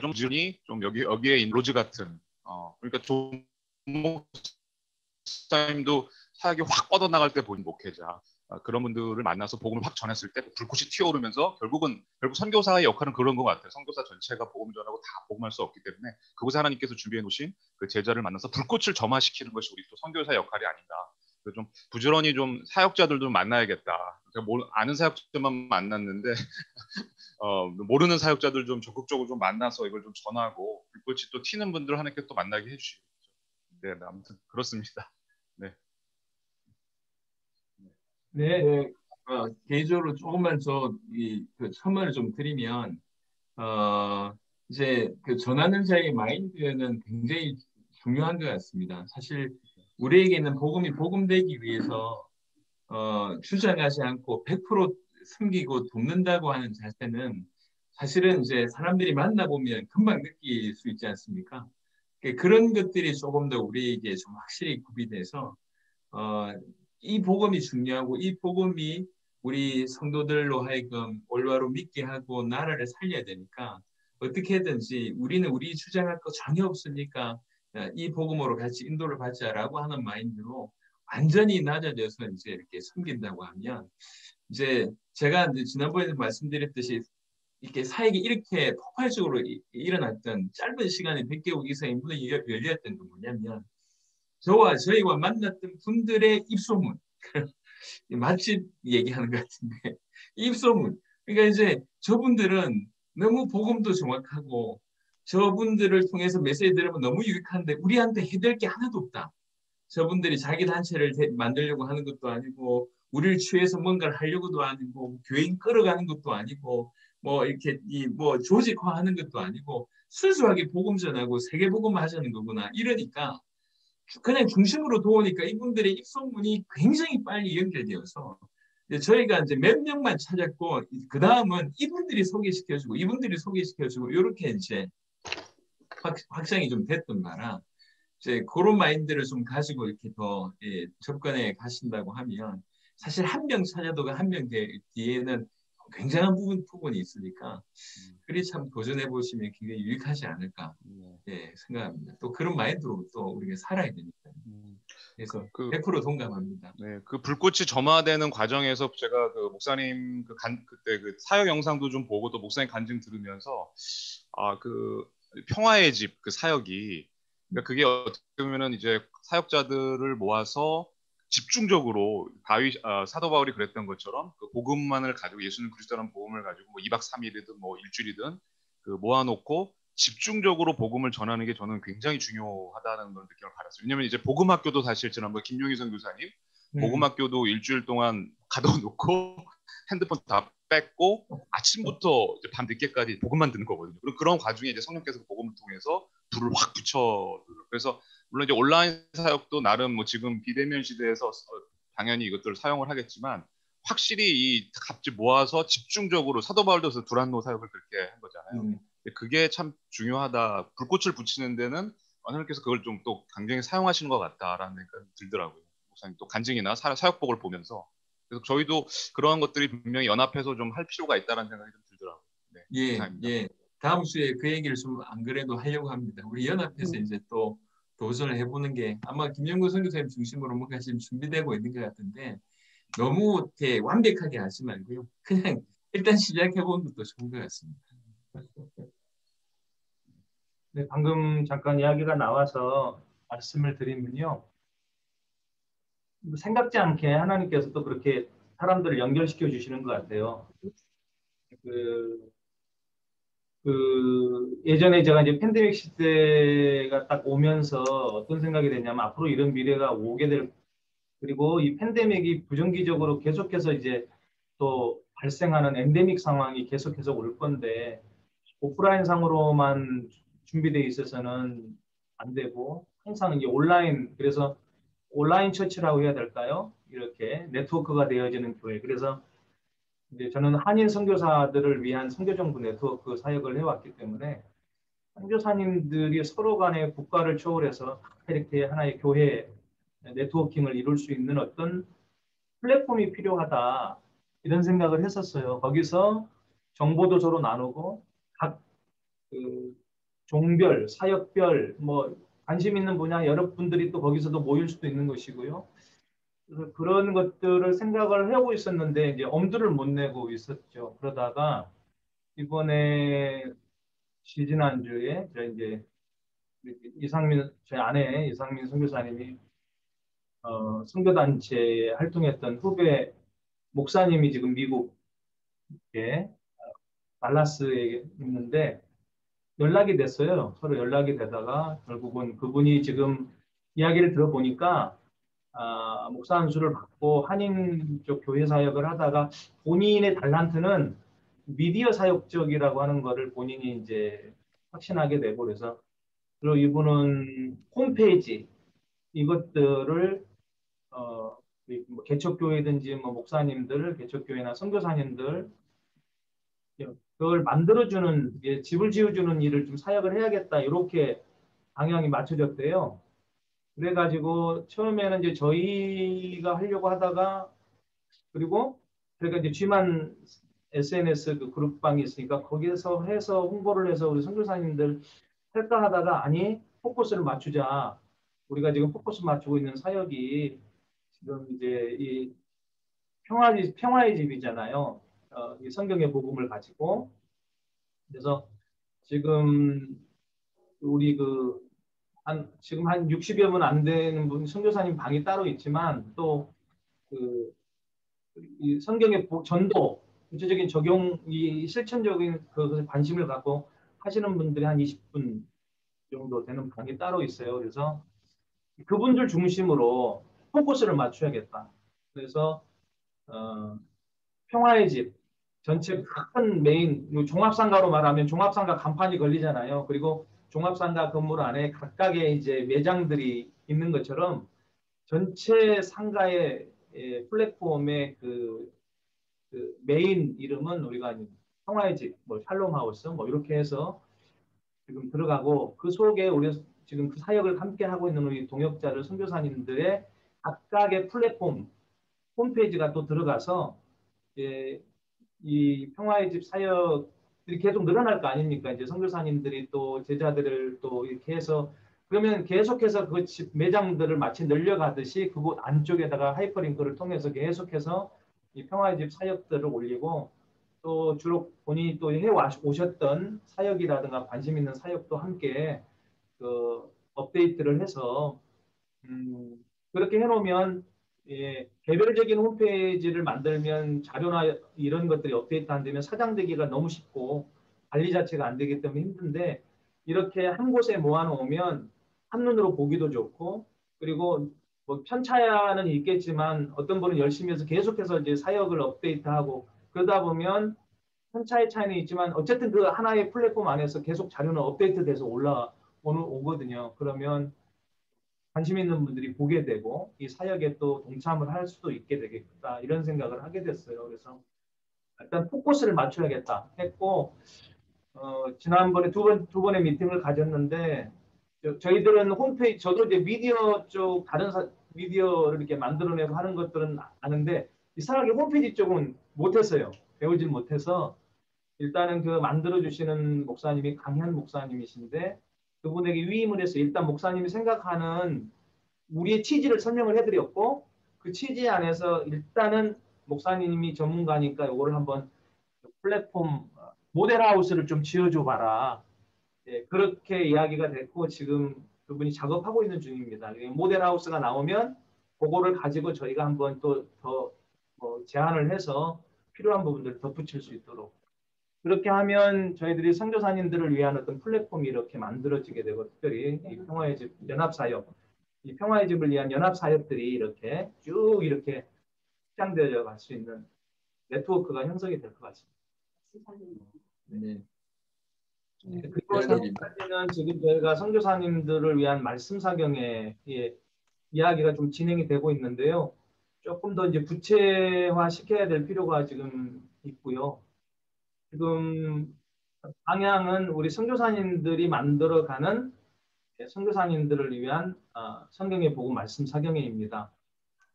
Speaker 7: 좀 지금이 좀 여기 여기에 있는 로즈 같은 어 그러니까 좀 목사님도 사역이 확 뻗어 나갈 때 보인 목회자. 어, 그런 분들을 만나서 복음을 확 전했을 때 불꽃이 튀어오르면서 결국은 결국 선교사의 역할은 그런 것 같아요. 선교사 전체가 복음 전하고 다 복음할 수 없기 때문에 그곳에 하나님께서 준비해 놓으신 그 제자를 만나서 불꽃을 점화시키는 것이 우리 또 선교사 역할이 아닌가. 좀 부지런히 좀 사역자들도 만나야겠다. 제가 뭐 아는 사역자만 만났는데 어, 모르는 사역자들 좀 적극적으로 좀 만나서 이걸 좀 전하고 불꽃이 또 튀는 분들 하나님께 또 만나게 해주시겠죠. 네, 아무튼 그렇습니다. 네.
Speaker 1: 네.
Speaker 6: 네, 어, 개인적으로 조금만 저이그 첨언을 좀 드리면 어 이제 그 전하는 자의 마인드는 굉장히 중요한 것 같습니다. 사실 우리에게는 복음이 복음되기 위해서 어 주장하지 않고 100% 숨기고 돕는다고 하는 자세는 사실은 이제 사람들이 만나보면 금방 느낄 수 있지 않습니까? 그런 것들이 조금 더 우리에게 좀 확실히 구비돼서 어, 이 복음이 중요하고 이 복음이 우리 성도들로 하여금 올바로 믿게 하고 나라를 살려야 되니까 어떻게든지 우리는 우리 주장할 거 전혀 없으니까 어, 이 복음으로 같이 인도를 받자라고 하는 마인드로 완전히 낮아져서 이제 이렇게 섬긴다고 하면 이제 제가 이제 지난번에 말씀드렸듯이 이렇게 사역이 이렇게 폭발적으로 이- 일어났던 짧은 시간에 100개국 이상의 문이 열- 열렸던 건 뭐냐면 저와 저희와 만났던 분들의 입소문. 이 맛집 얘기하는 것 같은데. 입소문. 그러니까 이제 저분들은 너무 복음도 정확하고 저분들을 통해서 메시지 들으면 너무 유익한데 우리한테 해될 게 하나도 없다. 저분들이 자기 단체를 대- 만들려고 하는 것도 아니고 우리를 취해서 뭔가를 하려고도 아니고 교인 끌어가는 것도 아니고 뭐 이렇게 이 뭐 조직화하는 것도 아니고 순수하게 복음 전하고 세계 복음 하자는 거구나. 이러니까 그냥 중심으로 도우니까 이분들의 입소문이 굉장히 빨리 연결되어서 저희가 이제 몇 명만 찾았고 그 다음은 이분들이 소개시켜주고 이분들이 소개시켜주고 이렇게 이제 확, 확장이 좀 됐던 거라 이제 그런 마인드를 좀 가지고 이렇게 더 예, 접근해 가신다고 하면 사실 한 명 찾아도 그한명 뒤에는 굉장한 부분 부분이 있으니까 그리 참 도전해 보시면 굉장히 유익하지 않을까 예, 생각합니다. 또 그런 마인드로 또 우리가 살아야 되니까. 그래서
Speaker 7: 그-
Speaker 6: 100% 동감합니다.
Speaker 7: 네, 그 불꽃이 점화되는 과정에서 제가 그 목사님 그 간, 그때 그 사역 영상도 좀 보고 또 목사님 간증 들으면서 아 그 평화의 집 그 사역이 그러니까 그게 어떻게 보면은 이제 사역자들을 모아서 집중적으로 다윗 아, 사도 바울이 그랬던 것처럼 그 복음만을 가지고 예수는 그리스도라는 복음을 가지고 뭐 2박 3일이든 뭐 일주일이든 그 모아놓고 집중적으로 복음을 전하는 게 저는 굉장히 중요하다는 걸 느낌을 받았어요. 왜냐면 이제 복음학교도 사실 지난번 김용희 선교사님
Speaker 1: 음.
Speaker 7: 복음학교도 일주일 동안 가둬놓고 핸드폰 다 뺐고 아침부터 이제 밤 늦게까지 복음만 듣는 거거든요. 그럼 그런 과정에 이제 성령께서 그 복음을 통해서 불을 확 붙여 그래서 물론 이제 온라인 사역도 나름 뭐 지금 비대면 시대에서 어, 당연히 이것들을 사용을 하겠지만 확실히 이 값지 모아서 집중적으로 사도 바울도서 두란노 사역을 그렇게 한 거잖아요.
Speaker 6: 음.
Speaker 7: 그게 참 중요하다. 불꽃을 붙이는 데는 하나님께서 그걸 좀 또 강경히 사용하시는 것 같다라는 생각이 들더라고요. 목사님 또 간증이나 사, 사역복을 보면서 그래서 저희도 그러한 것들이 분명히 연합해서 좀 할 필요가 있다는 생각이 좀 들더라고요. 네,
Speaker 6: 예,
Speaker 7: 감사합니다.
Speaker 6: 예. 다음 주에 그 얘기를 좀 안 그래도 하려고 합니다. 우리 연합해서 이제 또 도전을 해보는 게 아마 김영구 선교사님 중심으로 뭔가 지금 준비되고 있는 것 같은데 너무 이렇게 완벽하게 하지 말고요. 그냥 일단 시작해보는 것도 좋은 것 같습니다.
Speaker 1: 네, 방금 잠깐 이야기가 나와서 말씀을 드리면요. 생각지 않게 하나님께서 또 그렇게 사람들을 연결시켜 주시는 것 같아요. 그, 그 예전에 제가 이제 팬데믹 시대가 딱 오면서 어떤 생각이 됐냐면 앞으로 이런 미래가 오게 될 그리고 이 팬데믹이 부정기적으로 계속해서 이제 또 발생하는 엔데믹 상황이 계속해서 올 건데 오프라인 상으로만 준비되어 있어서는 안 되고 항상 이제 온라인 그래서 온라인 처치라고 해야 될까요? 이렇게 네트워크가 되어지는 교회. 그래서 이제 저는 한인 선교사들을 위한 선교정부 네트워크 사역을 해왔기 때문에 선교사님들이 서로 간에 국가를 초월해서 이렇게 하나의 교회 네트워킹을 이룰 수 있는 어떤 플랫폼이 필요하다 이런 생각을 했었어요. 거기서 정보도 서로 나누고 각 그 종별, 사역별, 뭐 관심 있는 분야 여러 분들이 또 거기서도 모일 수도 있는 것이고요. 그런 것들을 생각을 해오고 있었는데 이제 엄두를 못 내고 있었죠. 그러다가 이번에 지지난주에 저 이제 이상민 제 아내 이상민 선교사님이 어, 선교단체에 활동했던 후배 목사님이 지금 미국에 달라스에 있는데 연락이 됐어요. 서로 연락이 되다가 결국은 그분이 지금 이야기를 들어보니까 아, 목사 안수를 받고 한인 쪽 교회 사역을 하다가 본인의 달란트는 미디어 사역 쪽이라고 하는 거를 본인이 이제 확신하게 되고 그래서 그리고 이분은 홈페이지 이것들을 어, 뭐 개척교회든지 뭐 목사님들, 개척교회나 선교사님들 그걸 만들어주는 예, 집을 지어주는 일을 좀 사역을 해야겠다 이렇게 방향이 맞춰졌대요. 그래가지고 처음에는 이제 저희가 하려고 하다가 그리고 그러니까 이제 G만 SNS 그 그룹방이 있으니까 거기에서 해서 홍보를 해서 우리 선교사님들 할까 하다가 아니 포커스를 맞추자. 우리가 지금 포커스 맞추고 있는 사역이 지금 이제 이 평화의 평화의 집이잖아요. 어, 이 성경의 복음을 가지고 그래서 지금 우리 그 한 지금 한 60여 분 안 되는 분 선교사님 방이 따로 있지만 또그이 성경의 보- 전도 구체적인 적용 이 실천적인 그 관심을 갖고 하시는 분들이 한 20분 정도 되는 방이 따로 있어요. 그래서 그분들 중심으로 포커스를 맞춰야겠다. 그래서 어, 평화의 집 전체 큰 메인 요 종합상가로 말하면 종합상가 간판이 걸리잖아요. 그리고 종합상가 건물 안에 각각의 이제 매장들이 있는 것처럼 전체 상가의 예, 플랫폼의 그, 그 메인 이름은 우리가 평화의 집, 뭐 샬롬하우스, 뭐 이렇게 해서 지금 들어가고 그 속에 우리 지금 그 사역을 함께 하고 있는 우리 동역자들 선교사님들의 각각의 플랫폼 홈페이지가 또 들어가서 예, 이 평화의 집 사역 들이 계속 늘어날 거 아닙니까? 이제 선교사님들이 또 제자들을 또 이렇게 해서 그러면 계속해서 그집 매장들을 마치 늘려가듯이 그곳 안쪽에다가 하이퍼링크를 통해서 계속해서 이 평화의 집 사역들을 올리고 또 주로 본인이 또 해 오셨던 사역이라든가 관심 있는 사역도 함께 그 업데이트를 해서 음, 그렇게 해놓으면 예, 개별적인 홈페이지를 만들면 자료나 이런 것들이 업데이트 안 되면 사장되기가 너무 쉽고 관리 자체가 안 되기 때문에 힘든데 이렇게 한 곳에 모아놓으면 한눈으로 보기도 좋고 그리고 뭐 편차는 있겠지만 어떤 분은 열심히 해서 계속해서 이제 사역을 업데이트하고 그러다 보면 편차의 차이는 있지만 어쨌든 그 하나의 플랫폼 안에서 계속 자료는 업데이트돼서 올라오는 오거든요. 그러면 관심 있는 분들이 보게 되고 이 사역에 또 동참을 할 수도 있게 되겠다 이런 생각을 하게 됐어요. 그래서 일단 포커스를 맞춰야겠다 했고 어, 지난번에 두 번 두 번의 미팅을 가졌는데 저, 희들은 홈페이지 저도 이제 미디어 쪽 다른 사, 미디어를 이렇게 만들어내고 하는 것들은 아는데 이상하게 홈페이지 쪽은 못했어요. 배우진 못해서 일단은 그 만들어 주시는 목사님이 강현 목사님이신데 그분에게 위임을 해서 일단 목사님이 생각하는 우리의 취지를 설명을 해드렸고 그 취지 안에서 일단은 목사님이 전문가니까 이거를 한번 플랫폼 모델하우스를 좀 지어줘 봐라. 예, 그렇게 이야기가 됐고 지금 그분이 작업하고 있는 중입니다. 모델하우스가 나오면 그거를 가지고 저희가 한번 또더 뭐 제안을 해서 필요한 부분들을 덧붙일 수 있도록 그렇게 하면 저희들이 선교사님들을 위한 어떤 플랫폼이 이렇게 만들어지게 되고 특별히 이 평화의 집 연합 사역 이 평화의 집을 위한 연합 사역들이 이렇게 쭉 이렇게 확장되어 갈 수 있는 네트워크가 형성이 될 것 같습니다.
Speaker 6: 네.
Speaker 1: 그리고까지는 지금 저희가 선교사님들을 위한 말씀 사경의 예, 이야기가 좀 진행이 되고 있는데요. 조금 더 이제 구체화 시켜야 될 필요가 지금 있고요. 지금 방향은 우리 선교사님들이 만들어가는 선교사님들을 위한 어, 성경의 복음 말씀 사경회입니다.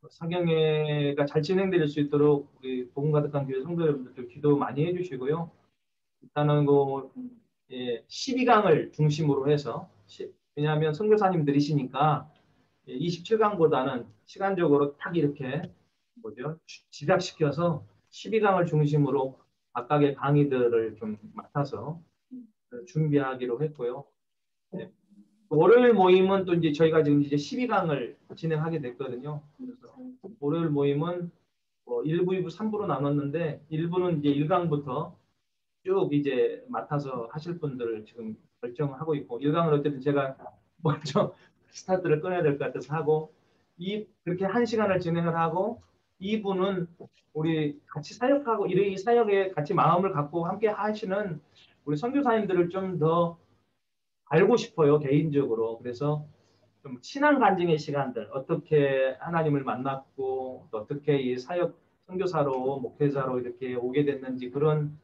Speaker 1: 사경회가 잘 진행될 수 있도록 우리 복음 가득한 교회 성도 여러분들 기도 많이 해주시고요. 일단은 그 예, 12강을 중심으로 해서 왜냐하면 선교사님들이시니까 27강보다는 시간적으로 딱 이렇게 뭐죠 지각시켜서 12강을 중심으로 각각의 강의들을 좀 맡아서 준비하기로 했고요. 네. 월요일 모임은 또 이제 저희가 지금 이제 12강을 진행하게 됐거든요. 그래서 월요일 모임은 뭐 1부, 2부, 3부로 나눴는데 1부는 이제 1강부터 쭉 이제 맡아서 하실 분들을 지금 결정하고 있고 1강은 어쨌든 제가 먼저 스타트를 꺼내야 될 것 같아서 하고 이 그렇게 한 시간을 진행을 하고 이분은 우리 같이 사역하고 이 사역에 같이 마음을 갖고 함께 하시는 우리 선교사님들을 좀 더 알고 싶어요 개인적으로. 그래서 좀 친한 간증의 시간들 어떻게 하나님을 만났고 또 어떻게 이 사역 선교사로 목회자로 이렇게 오게 됐는지 그런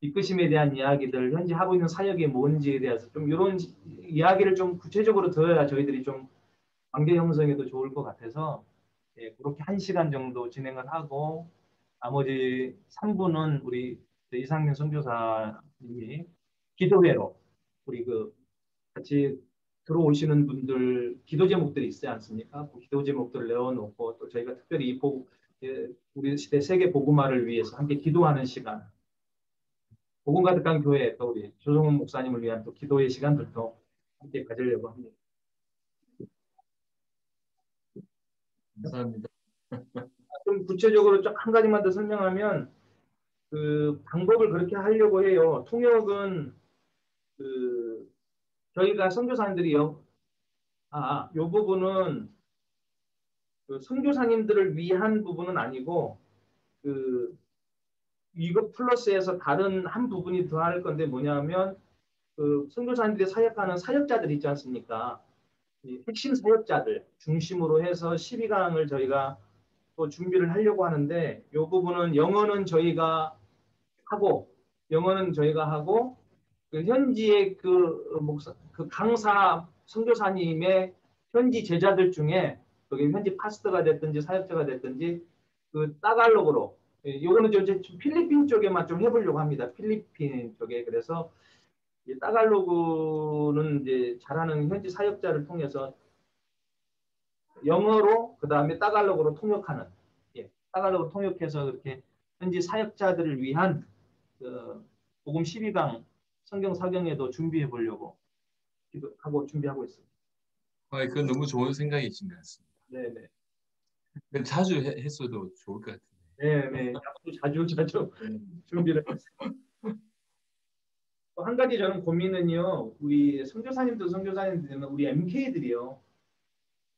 Speaker 1: 이끄심에 대한 이야기들 현재 하고 있는 사역이 뭔지에 대해서 좀 이런 이야기를 좀 구체적으로 들어야 저희들이 좀 관계 형성에도 좋을 것 같아서 예, 그렇게 한 시간 정도 진행을 하고 나머지 3분은 우리 이상민 선교사님이 기도회로 우리 그 같이 들어오시는 분들 기도 제목들이 있지 않습니까? 그 기도 제목들을 내어놓고 또 저희가 특별히 이 복, 예, 우리 시대 세계 복음화를 위해서 함께 기도하는 시간, 복음 가득한 교회 또 우리 조성훈 목사님을 위한 또 기도의 시간들도 함께 가지려고 합니다.
Speaker 6: 감사합니다.
Speaker 1: 좀 구체적으로 좀한 가지만 더 설명하면 그 방법을 그렇게 하려고 해요. 통역은 그 저희가 선교사님들이요. 아, 요 부분은 그 선교사님들을 위한 부분은 아니고 그 이거 플러스에서 다른 한 부분이 더할 건데 뭐냐면 그 선교사님들이 사역하는 사역자들 있지 않습니까? 이 핵심 사역자들 중심으로 해서 12강을 저희가 또 준비를 하려고 하는데 이 부분은 영어는 저희가 하고 영어는 저희가 하고 그 현지의 그 목사 그 강사 선교사님의 현지 제자들 중에 거기 현지 파스터가 됐든지 사역자가 됐든지 그 따갈록으로 예, 요거는 좀 이제 좀 필리핀 쪽에만 좀 해보려고 합니다. 필리핀 쪽에 그래서 이 따갈로그는 이제 잘하는 현지 사역자를 통해서 영어로 그 다음에 따갈로그로 통역하는 예, 따갈로그 통역해서 그렇게 현지 사역자들을 위한 그 복음 12강 성경 사경에도 준비해 보려고 기도하고 준비하고 있습니다.
Speaker 6: 아, 그건 너무 좋은 생각이신 것 같습니다.
Speaker 1: 네네.
Speaker 6: 자주 해- 했어도 좋을 것 같은데.
Speaker 1: 네네. 앞으로 자주 자주 준비를 했어요. 또 한 가지 저는 고민은요. 우리 선교사님들 선교사님들은 우리 MK들이요.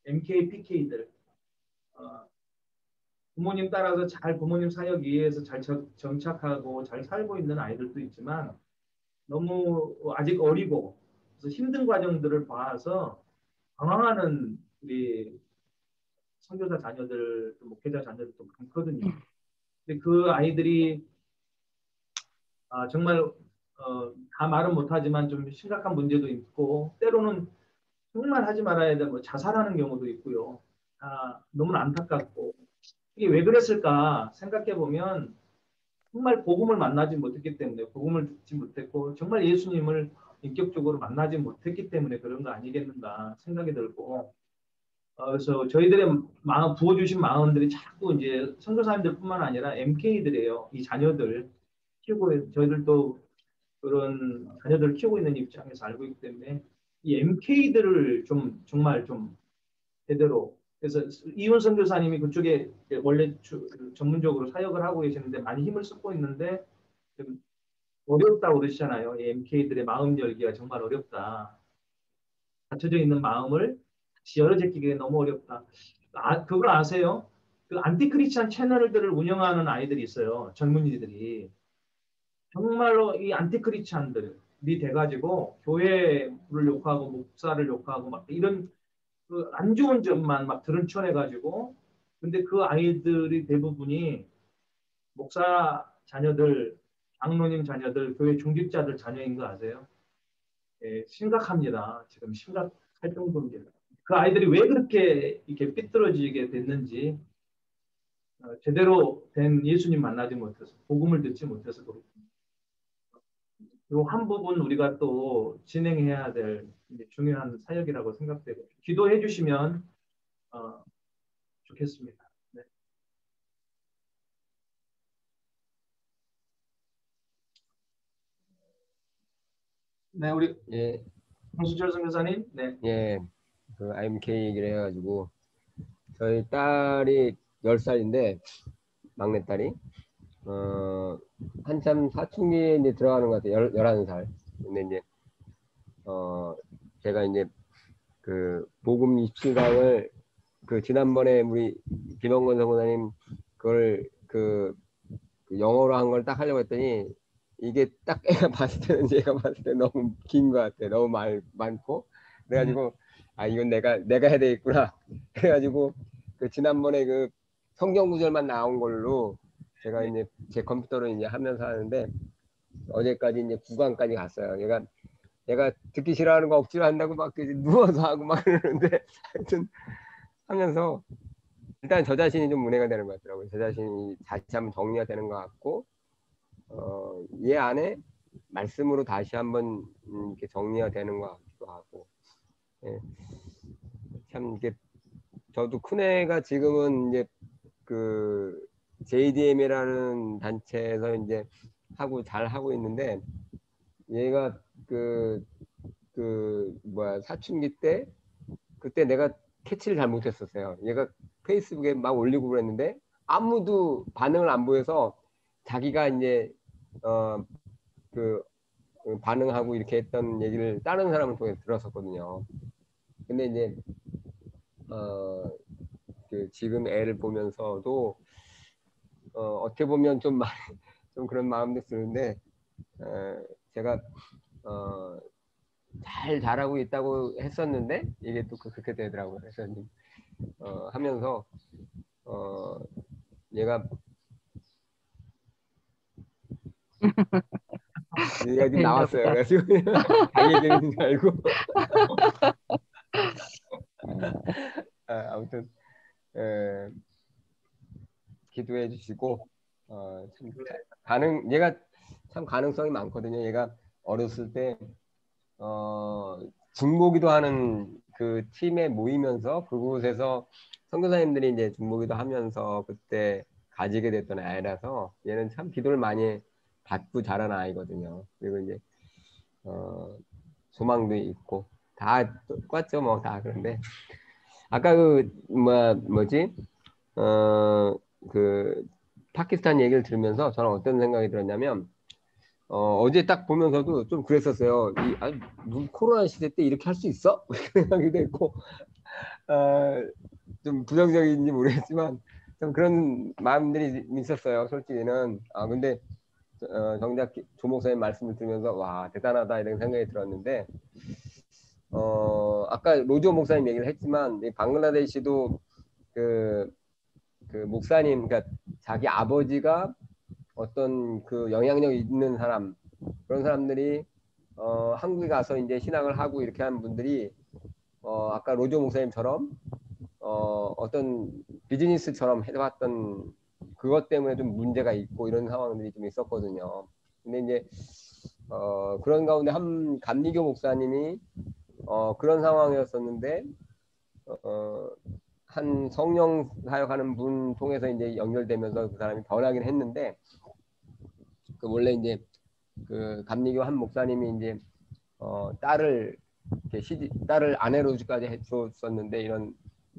Speaker 1: MK, PK들. 어, 부모님 따라서 잘 부모님 사역 이해해서 잘 정- 정착하고 잘 살고 있는 아이들도 있지만 너무 아직 어리고 그래서 힘든 과정들을 봐서 방황하는 우리 선교사 자녀들, 또 목회자 자녀들도 많거든요. 근데 그 아이들이 아, 정말 어, 다 말은 못하지만 좀 심각한 문제도 있고 때로는 정말 하지 말아야 될 뭐 자살하는 경우도 있고요. 아, 너무 안타깝고 이게 왜 그랬을까 생각해 보면 정말 복음을 만나지 못했기 때문에 복음을 듣지 못했고 정말 예수님을 인격적으로 만나지 못했기 때문에 그런 거 아니겠는가 생각이 들고 어, 그래서 저희들의 마음 부어주신 마음들이 자꾸 이제 선교사님들뿐만 아니라 MK들이에요. 이 자녀들 키우고 저희들도 그런 자녀들을 키우고 있는 입장에서 알고 있기 때문에 이 MK들을 좀 정말 좀 제대로 그래서 이훈 선교사님이 그쪽에 원래 주- 전문적으로 사역을 하고 계시는데 많이 힘을 쏟고 있는데 좀 어렵다고 그러시잖아요. 이 MK들의 마음 열기가 정말 어렵다. 닫혀져 있는 마음을 다시 열어제끼기가 너무 어렵다. 아, 그걸 아세요? 그 안티크리스찬 채널들을 운영하는 아이들이 있어요. 젊은이들이. 정말로 이 안티크리스찬들이 돼가지고 교회를 욕하고 목사를 욕하고 막 이런 그 안 좋은 점만 막 드러쳐내가지고 근데 그 아이들이 대부분이 목사 자녀들, 장로님 자녀들, 교회 중직자들 자녀인 거 아세요? 예, 심각합니다. 지금 심각할 정도입니다. 그 아이들이 왜 그렇게 이렇게 삐뚤어지게 됐는지 어, 제대로 된 예수님 만나지 못해서 복음을 듣지 못해서 그렇습니다. 요한 부분 우리가 또 진행해야 될 중요한 사역이라고 생각되고 기도해 주시면 어, 좋겠습니다. 네. 네, 우리
Speaker 8: 예,
Speaker 1: 황수철 선교사님, 네,
Speaker 8: 예, 그 IMK 얘기를 해가지고 저희 딸이 10살인데 막내 딸이 어 한참 사춘기에 이제 들어가는 것 같아요. 열, 11살. 근데 이제 어 제가 이제 그 복음 27강을 그 지난번에 우리 김영건 성도님 그걸 그, 그 영어로 한 걸 딱 하려고 했더니 이게 딱 애가 봤을 때는 제가 봤을 때 너무 긴 것 같아. 너무 말 많고 그래가지고 아 이건 내가 내가 해야 되겠구나. 그래가지고 그 지난번에 그 성경 구절만 나온 걸로 제가 이제 제 컴퓨터로 이제 하면서 하는데 어제까지 이제 구강까지 갔어요. 얘가 얘가 듣기 싫어하는 거 억지로 한다고 막 누워서 하고 막 그러는데 하여튼 하면서 일단 저 자신이 좀 문제가 되는 것 같더라고요. 저 자신이 다시 한번 정리가 되는 것 같고 어, 얘 안에 말씀으로 다시 한번 음, 이렇게 정리가 되는 것 같기도 하고 예. 참 이게 저도 큰 애가 지금은 이제 그 JDM이라는 단체에서 이제 하고 잘 하고 있는데 얘가 그그 뭐야 사춘기 때 그때 내가 캐치를 잘 못했었어요. 얘가 페이스북에 막 올리고 그랬는데 아무도 반응을 안 보여서 자기가 이제 어 그 반응하고 이렇게 했던 얘기를 다른 사람을 통해 들었었거든요. 근데 이제 어, 그 지금 애를 보면서도 어, 어떻게 보면 좀, 마- 좀 그런 마음도 드는데 어, 제가 어, 잘 잘하고 있다고 했었는데 이게 또 그- 그렇게 되더라고요. 그래서 어, 하면서 어, 얘가 얘가 지금 나왔어요. 그래가지고 자기 얘기는 줄 알고 아, 아무튼 에, 기도해 주시고 어, 참 가능 얘가 참 가능성이 많거든요. 얘가 어렸을 때 어, 중보기도 하는 그 팀에 모이면서 그곳에서 선교사님들이 이제 중보기도 하면서 그때 가지게 됐던 아이라서 얘는 참 기도를 많이 받고 자란 아이거든요. 그리고 이제 어, 소망도 있고 다 똑같죠 뭐 다 그런데 아까 그 뭐 뭐지 어 그 파키스탄 얘기를 들으면서 저는 어떤 생각이 들었냐면 어, 어제 딱 보면서도 좀 그랬었어요. 이, 아, 누- 코로나 시대 때 이렇게 할 수 있어? 그런 생각이 됐고 어, 좀 부정적인지 모르겠지만 좀 그런 마음들이 있었어요. 솔직히는 아 근데 어, 정작 조 목사님 말씀을 들으면서 와 대단하다 이런 생각이 들었는데 어 아까 로조 목사님 얘기를 했지만 이 방글라데시도 그, 그 목사님 그러니까 자기 아버지가 어떤 그 영향력 있는 사람 그런 사람들이 어 한국에 가서 이제 신앙을 하고 이렇게 한 분들이 어 아까 로조 목사님처럼 어 어떤 비즈니스처럼 해왔던 그것 때문에 좀 문제가 있고 이런 상황들이 좀 있었거든요. 근데 이제 어 그런 가운데 한 감리교 목사님이 어 그런 상황이었었는데 어, 한 성령 사역하는 분 통해서 이제 연결되면서 그 사람이 변하긴 했는데 그 원래 이제 그 감리교 한 목사님이 이제 어 딸을 이렇게 시집 딸을 아내로까지 해줬었는데 이런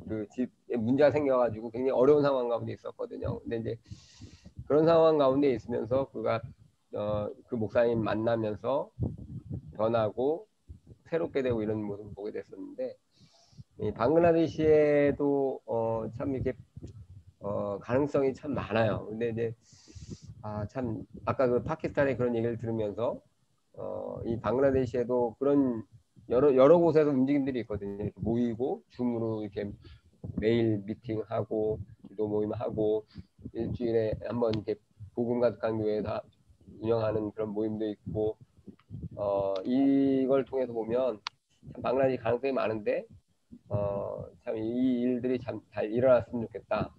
Speaker 8: 그 집에 문제가 생겨가지고 굉장히 어려운 상황 가운데 있었거든요. 근데 이제 그런 상황 가운데 있으면서 그가 어, 그 목사님 만나면서 변하고 새롭게 되고 이런 모습을 보게 됐었는데 이 방글라데시에도 어, 참 이렇게 어, 가능성이 참 많아요. 근데 이제 아, 참 아까 그 파키스탄의 그런 얘기를 들으면서 어, 이 방글라데시에도 그런 여러 여러 곳에서 움직임들이 있거든요. 모이고 줌으로 이렇게 매일 미팅하고 기도 모임하고 일주일에 한번 이렇게 복음 가득한 교회에서 운영하는 그런 모임도 있고 어, 이걸 통해서 보면 참 방랑이 가능성이 많은데 어, 참 이 일들이 참 잘 일어났으면 좋겠다.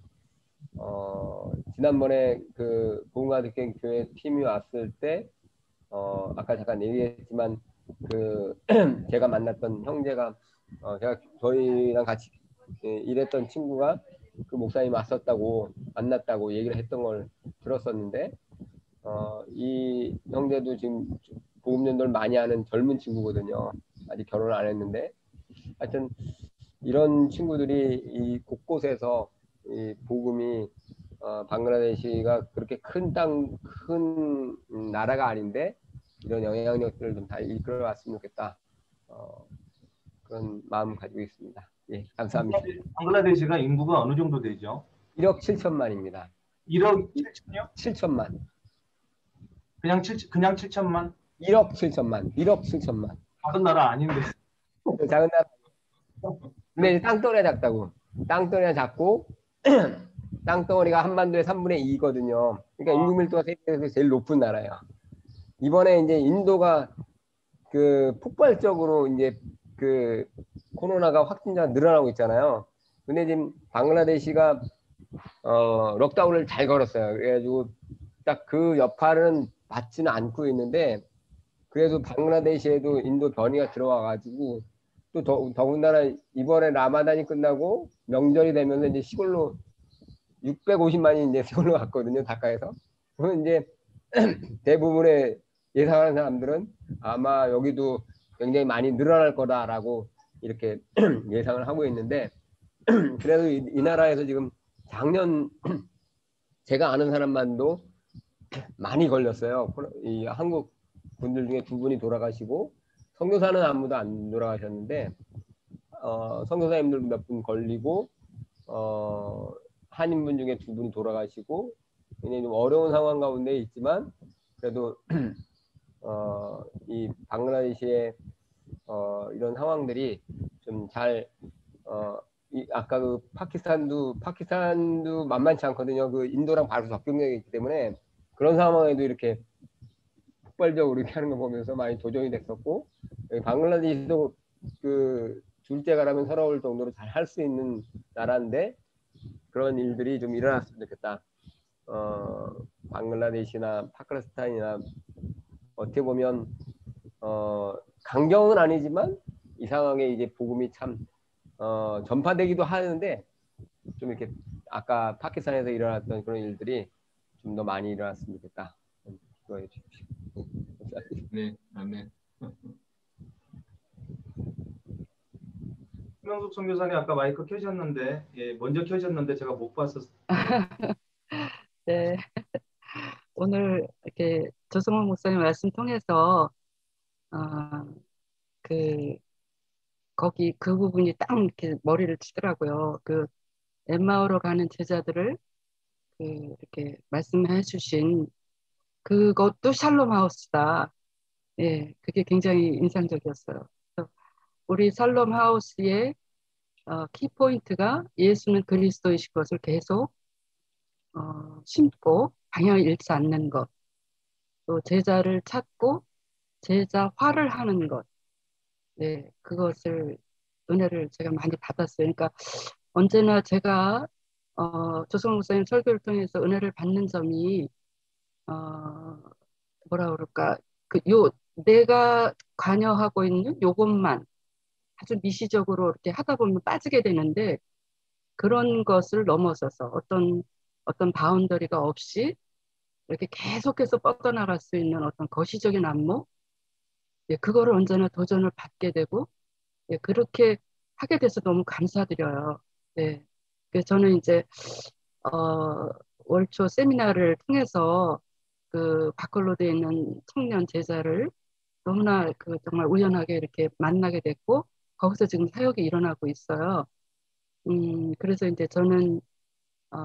Speaker 8: 어, 지난번에 그 복음가득한 교회 팀이 왔을 때 어, 아까 잠깐 얘기했지만 그 제가 만났던 형제가 어, 제가 저희랑 같이 예, 일했던 친구가 그 목사님 왔었다고 만났다고 얘기를 했던 걸 들었었는데 어, 이 형제도 지금 전도를 많이 하는 젊은 친구거든요. 아직 결혼을 안 했는데 하여튼 이런 친구들이 이 곳곳에서 이 복음이 어, 방글라데시가 그렇게 큰 땅, 큰 음, 나라가 아닌데 이런 영향력들을 좀다 이끌어 왔으면 좋겠다. 어, 그런 마음 가지고 있습니다. 예, 감사합니다.
Speaker 1: 방글라데시가 인구가 어느 정도 되죠?
Speaker 8: 1억 7천만입니다.
Speaker 1: 1억 7천요?
Speaker 8: 7천만.
Speaker 1: 그냥 7 그냥 7천만?
Speaker 8: 1억 7천만. 1억 7천만.
Speaker 1: 작은 나라 아닌데.
Speaker 8: 작은 나라. 근데 이제 땅덩어리가 작다고. 땅덩어리가 작고 땅덩어리가 한반도의 3분의 2거든요. 그러니까 인구 밀도가 세계에서 제일 높은 나라예요. 이번에 이제 인도가 그 폭발적으로 이제 그 코로나가 확진자가 늘어나고 있잖아요. 근데 지금 방글라데시가 어 럭다운을 잘 걸었어요. 그래가지고 딱그 여파는 받지는 않고 있는데 그래도 방글라데시에도 인도 변이가 들어와가지고 또 더, 더군다나 이번에 라마단이 끝나고 명절이 되면서 이제 시골로 650만이 이제 시골로 갔거든요 다카에서. 그러면 이제 대부분의 예상하는 사람들은 아마 여기도 굉장히 많이 늘어날 거다라고 이렇게 예상을 하고 있는데 그래도 이, 이 나라에서 지금 작년 제가 아는 사람만도 많이 걸렸어요. 이 한국 분들 중에 두 분이 돌아가시고 선교사는 아무도 안 돌아가셨는데 어, 선교사님들 몇 분 걸리고 어, 한인분 중에 두 분이 돌아가시고 굉장히 좀 어려운 상황 가운데 있지만 그래도 어, 이 방글라데시의 어, 이런 상황들이 좀잘 어, 이, 아까 그 파키스탄도 파키스탄도 만만치 않거든요. 그 인도랑 바로 접경력이 있기 때문에 그런 상황에도 이렇게 폭발적으로 이렇게 하는 거 보면서 많이 도전이 됐었고 방글라데시도 그 둘째 가라면 서러울 정도로 잘 할 수 있는 나라인데 그런 일들이 좀 일어났으면 좋겠다. 어, 방글라데시나 파키스탄이나 어떻게 보면 어, 강경은 아니지만 이 상황에 이제 복음이 참 어, 전파되기도 하는데 좀 이렇게 아까 파키스탄에서 일어났던 그런 일들이 좀 더 많이 일어났으면 좋겠다. 기도해 주십시오.
Speaker 6: 네, 아멘.
Speaker 1: 김명숙 선교사님 아까 마이크 켜셨는데 예, 먼저 켜셨는데 제가 못 봤었.
Speaker 3: 네. 오늘 이렇게 조성원 목사님 말씀 통해서 어, 그 거기 그 부분이 딱 이렇게 머리를 치더라고요. 그 엠마오로 가는 제자들을 그 이렇게 말씀해 주신 그것도 샬롬 하우스다. 예, 그게 굉장히 인상적이었어요. 우리 샬롬 하우스의 어, 키포인트가 예수는 그리스도이신 것을 계속 어, 심고 방향을 잃지 않는 것, 또 제자를 찾고 제자화를 하는 것, 네, 그것을 은혜를 제가 많이 받았어요. 그러니까 언제나 제가 어, 조성 목사님 설교를 통해서 은혜를 받는 점이 어, 뭐라 그럴까 그 요 내가 관여하고 있는 요것만 아주 미시적으로 이렇게 하다 보면 빠지게 되는데 그런 것을 넘어서서 어떤 어떤 바운더리가 없이 이렇게 계속해서 뻗어나갈 수 있는 어떤 거시적인 안목 예, 그거를 언제나 도전을 받게 되고 예, 그렇게 하게 돼서 너무 감사드려요. 예. 그래서 저는 이제 어, 월초 세미나를 통해서 그 바컬로드에 있는 청년 제자를 너무나 그 정말 우연하게 이렇게 만나게 됐고 거기서 지금 사역이 일어나고 있어요. 음, 그래서 이제 저는 어,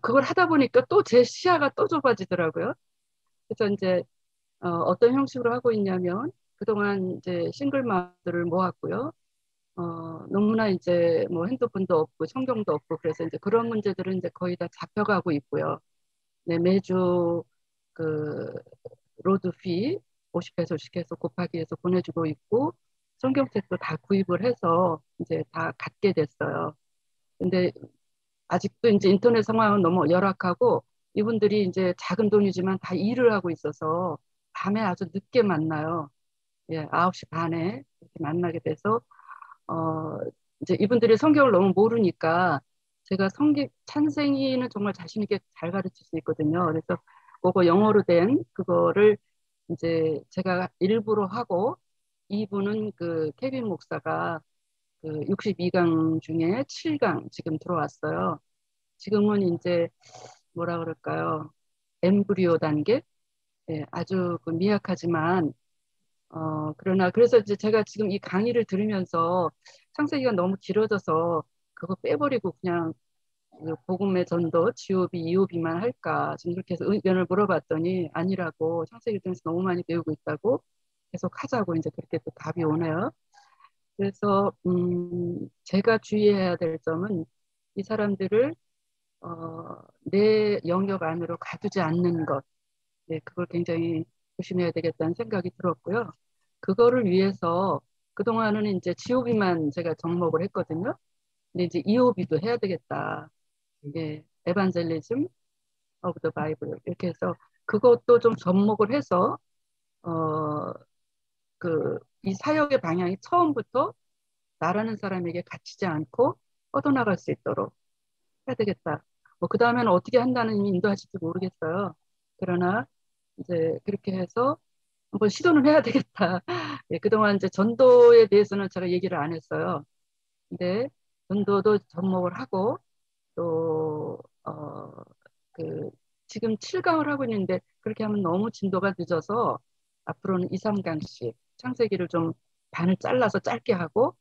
Speaker 3: 그걸 하다 보니까 또 제 시야가 또 좁아지더라고요. 그래서 이제 어, 어떤 형식으로 하고 있냐면 그동안 이제 싱글마들을 모았고요. 어, 너무나 이제 뭐 핸드폰도 없고 성경도 없고 그래서 이제 그런 문제들은 이제 거의 다 잡혀가고 있고요. 네, 매주 그 load fee 50페소씩 해서 곱하기 해서 보내주고 있고 성경책도 다 구입을 해서 이제 다 갖게 됐어요. 근데 아직도 이제 인터넷 상황은 너무 열악하고 이분들이 이제 작은 돈이지만 다 일을 하고 있어서 밤에 아주 늦게 만나요. 예, 9시 반에 이렇게 만나게 돼서 어 이제 이분들이 성경을 너무 모르니까 제가 성경 찬생이는 정말 자신 있게 잘 가르칠 수 있거든요. 그래서 그거 영어로 된 그거를 이제 제가 일부러 하고 이분은 그 케빈 목사가 그 62강 중에 7강 지금 들어왔어요. 지금은 이제 뭐라 그럴까요? 엠브리오 단계? 예, 아주 그 미약하지만 어 그러나 그래서 이제 제가 지금 이 강의를 들으면서 창세기가 너무 길어져서 그거 빼버리고 그냥 그 복음의 전도, GOB, EOB만 할까 지금 그렇게 해서 의견을 물어봤더니 아니라고 창세기를 통해서 너무 많이 배우고 있다고 계속 하자고 이제 그렇게 또 답이 오네요. 그래서 음, 제가 주의해야 될 점은 이 사람들을 어, 내 영역 안으로 가두지 않는 것, 네, 그걸 굉장히 조심해야 되겠다는 생각이 들었고요. 그거를 위해서 그동안은 이제 GOB만 제가 접목을 했거든요. 근데 이제 EOB도 해야 되겠다. 이게 Evangelism of the Bible 이렇게 해서 그것도 좀 접목을 해서 어, 그, 이 사역의 방향이 처음부터 나라는 사람에게 갇히지 않고 뻗어나갈 수 있도록 해야 되겠다. 뭐, 그 다음에는 어떻게 하나님 인도하실지 모르겠어요. 그러나 이제 그렇게 해서 한번 시도는 해야 되겠다. 예, 그동안 이제 전도에 대해서는 제가 얘기를 안 했어요. 근데 전도도 접목을 하고 또, 어, 그, 지금 7강을 하고 있는데 그렇게 하면 너무 진도가 늦어서 앞으로는 2, 3강씩 창세기를 좀 반을 잘라서 짧게 하고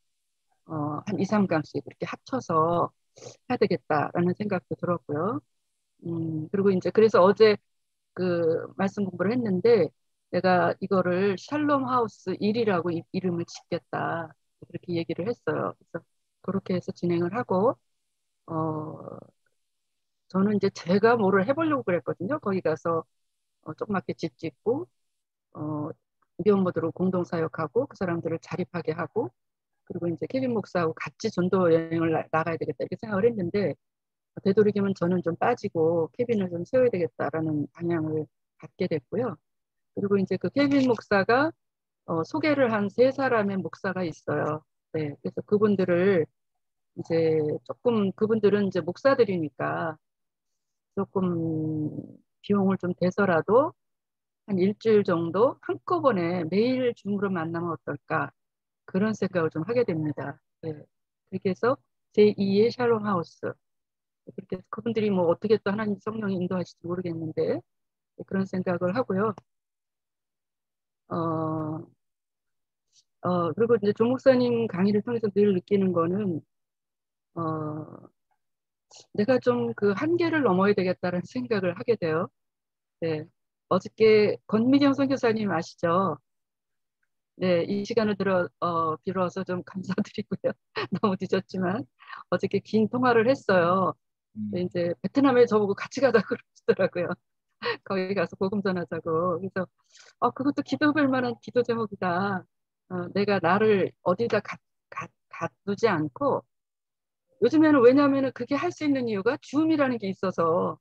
Speaker 3: 어, 한 2, 3강씩 그렇게 합쳐서 해야 되겠다라는 생각도 들었고요. 음, 그리고 이제 그래서 어제 그 말씀 공부를 했는데 내가 이거를 샬롬 하우스 1이라고 이름을 짓겠다. 그렇게 얘기를 했어요. 그래서 그렇게 해서 진행을 하고 어, 저는 이제 제가 뭐를 해보려고 그랬거든요. 거기 가서 어, 조그맣게 집 짓고 어, 미혼모들로 공동 사역하고 그 사람들을 자립하게 하고 그리고 이제 케빈 목사하고 같이 전도 여행을 나, 나가야 되겠다 이렇게 생각을 했는데 되도록이면 저는 좀 빠지고 케빈을 좀 세워야 되겠다라는 방향을 갖게 됐고요. 그리고 이제 그 케빈 목사가 어, 소개를 한 세 사람의 목사가 있어요. 네, 그래서 그분들을 이제 조금 그분들은 이제 목사들이니까 조금 비용을 좀 대서라도 한 일주일 정도 한꺼번에 매일 줌으로 만나면 어떨까 그런 생각을 좀 하게 됩니다. 네. 그렇게 해서 제2의 샬롬 하우스 그렇게 그분들이 뭐 어떻게 또 하나님 성령이 인도하실지 모르겠는데 그런 생각을 하고요. 어, 어, 그리고 이제 조 목사님 강의를 통해서 늘 느끼는 거는 어, 내가 좀 그 한계를 넘어야 되겠다는 생각을 하게 돼요. 네. 어저께 권미경 선교사님 아시죠? 네, 이 시간을 들어 어, 빌어서 좀 감사드리고요. 너무 늦었지만 어저께 긴 통화를 했어요. 음. 이제 베트남에 저보고 같이 가자고 그러시더라고요. 거기 가서 복음 전하자고. 그래서 어, 그것도 기도할 만한 기도 제목이다. 어, 내가 나를 어디다 가, 가, 가두지 않고 요즘에는 왜냐하면 그게 할 수 있는 이유가 줌이라는 게 있어서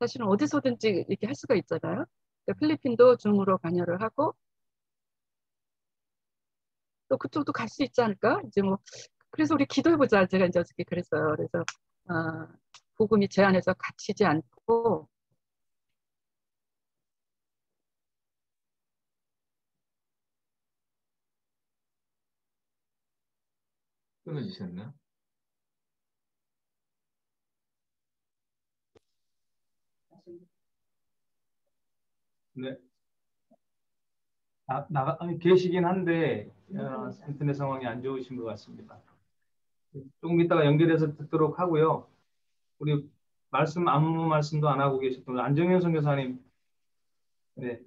Speaker 3: 사실은 어디서든지 이렇게 할 수가 있잖아요. 그러니까 필리핀도 줌으로 관여를 하고 또 그쪽도 갈 수 있지 않을까? 이제 뭐 그래서 우리 기도해보자. 제가 이제 어저께 그랬어요. 그래서 어, 복음이 제 안에서 갇히지 않고
Speaker 6: 끊어지셨나?
Speaker 1: 네. 나, 나가, 계시긴 한데 어, 인터넷 상황이 안 좋으신 것 같습니다. 조금 이따가 연결해서 듣도록 하고요. 우리 말씀 아무 말씀도 안 하고 계셨던 안정현 선교사님 네.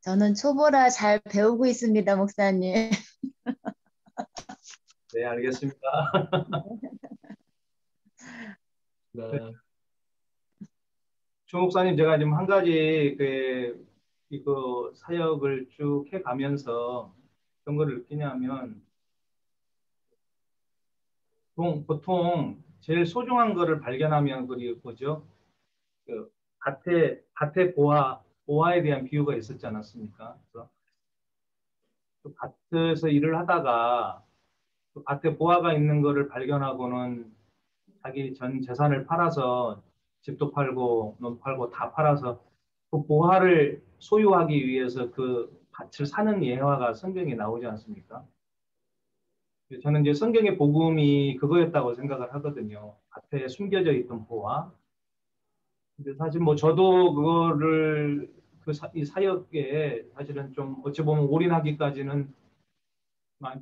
Speaker 9: 저는 초보라 잘 배우고 있습니다, 목사님.
Speaker 1: 네, 알겠습니다. 네. 조 목사님, 제가 지금 한 가지 그 이거 사역을 쭉 해가면서 어떤 걸 느끼냐면 보통, 보통 제일 소중한 거를 발견하면 그리 뭐죠? 그 밭에 밭에 보아 보아에 대한 비유가 있었지 않았습니까? 그래서 그 밭에서 일을 하다가 그 밭에 보아가 있는 것을 발견하고는 자기 전 재산을 팔아서 집도 팔고 논 팔고 다 팔아서 그 보화를 소유하기 위해서 그 밭을 사는 예화가 성경에 나오지 않습니까? 저는 이제 성경의 복음이 그거였다고 생각을 하거든요. 밭에 숨겨져 있던 보화. 근데 사실 뭐 저도 그거를 그이 사역에 사실은 좀 어찌 보면 올인하기까지는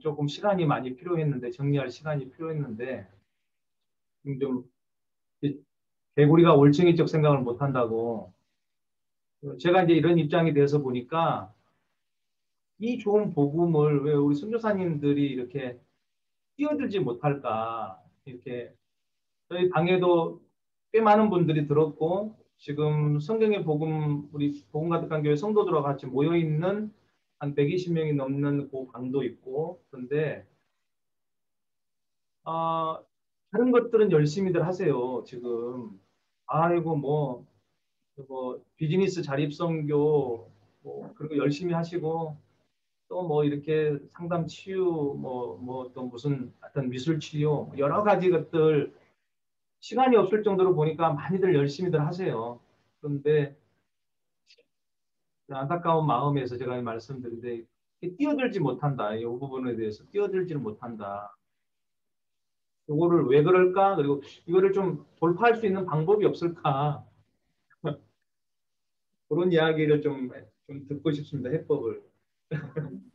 Speaker 1: 조금 시간이 많이 필요했는데 정리할 시간이 필요했는데 좀 개구리가 올챙이적 생각을 못 한다고. 제가 이제 이런 입장이 돼서 보니까 이 좋은 복음을 왜 우리 선교사님들이 이렇게 뛰어들지 못할까? 이렇게 저희 방에도 꽤 많은 분들이 들었고 지금 성경의 복음 우리 복음 가득한 교회 성도들과 같이 모여 있는 한 120명이 넘는 그 방도 있고 그런데 어, 다른 것들은 열심히들 하세요. 지금 아이고 뭐, 뭐 비즈니스 자립선교 뭐 그리고 열심히 하시고 또 뭐 이렇게 상담 치유 뭐 뭐 또 무슨 어떤 미술 치료 여러 가지 것들 시간이 없을 정도로 보니까 많이들 열심히들 하세요. 그런데 안타까운 마음에서 제가 말씀드린데 뛰어들지 못한다. 이 부분에 대해서 뛰어들지를 못한다. 이거를 왜 그럴까? 그리고 이거를 좀 돌파할 수 있는 방법이 없을까? 그런 이야기를 좀, 좀 듣고 싶습니다. 해법을.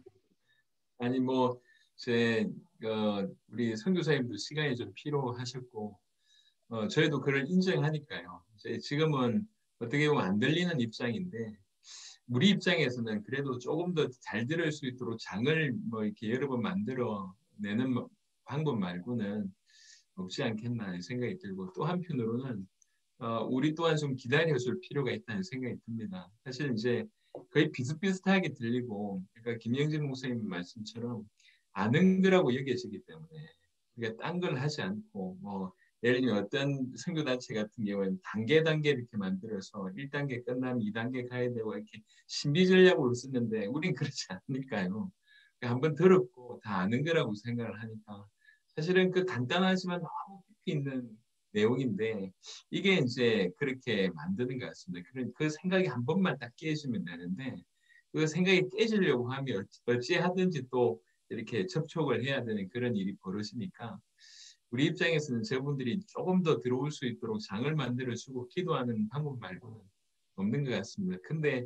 Speaker 6: 아니 뭐제 어, 우리 선교사님도 시간이 좀 필요하셨고 어, 저희도 그걸 인정하니까요. 지금은 어떻게 보면 안 들리는 입장인데 우리 입장에서는 그래도 조금 더 잘 들을 수 있도록 장을 뭐 이렇게 여러 번 만들어 내는 방법 말고는 없지 않겠나 생각이 들고 또 한편으로는 어, 우리 또한 좀 기다려줄 필요가 있다는 생각이 듭니다. 사실 이제 거의 비슷비슷하게 들리고 그러니까 김영진 목사님 말씀처럼 아는 거라고 여겨지기 때문에 그러니까 딴 걸 하지 않고 뭐 예를 들면 어떤 선교단체 같은 경우는 단계 단계 이렇게 만들어서 1단계 끝나면 2단계 가야 되고 이렇게 신비 전략으로 쓰는데 우린 그렇지 않으니까요. 그러니까 한번 들었고 다 아는 거라고 생각을 하니까 사실은 그 간단하지만 너무 깊이 있는 내용인데 이게 이제 그렇게 만드는 것 같습니다. 그런 그 생각이 한 번만 딱 깨지면 되는데 그 생각이 깨지려고 하면 어찌 하든지 또 이렇게 접촉을 해야 되는 그런 일이 벌어지니까 우리 입장에서는 저분들이 조금 더 들어올 수 있도록 장을 만들어 주고 기도하는 방법 말고는 없는 것 같습니다. 근데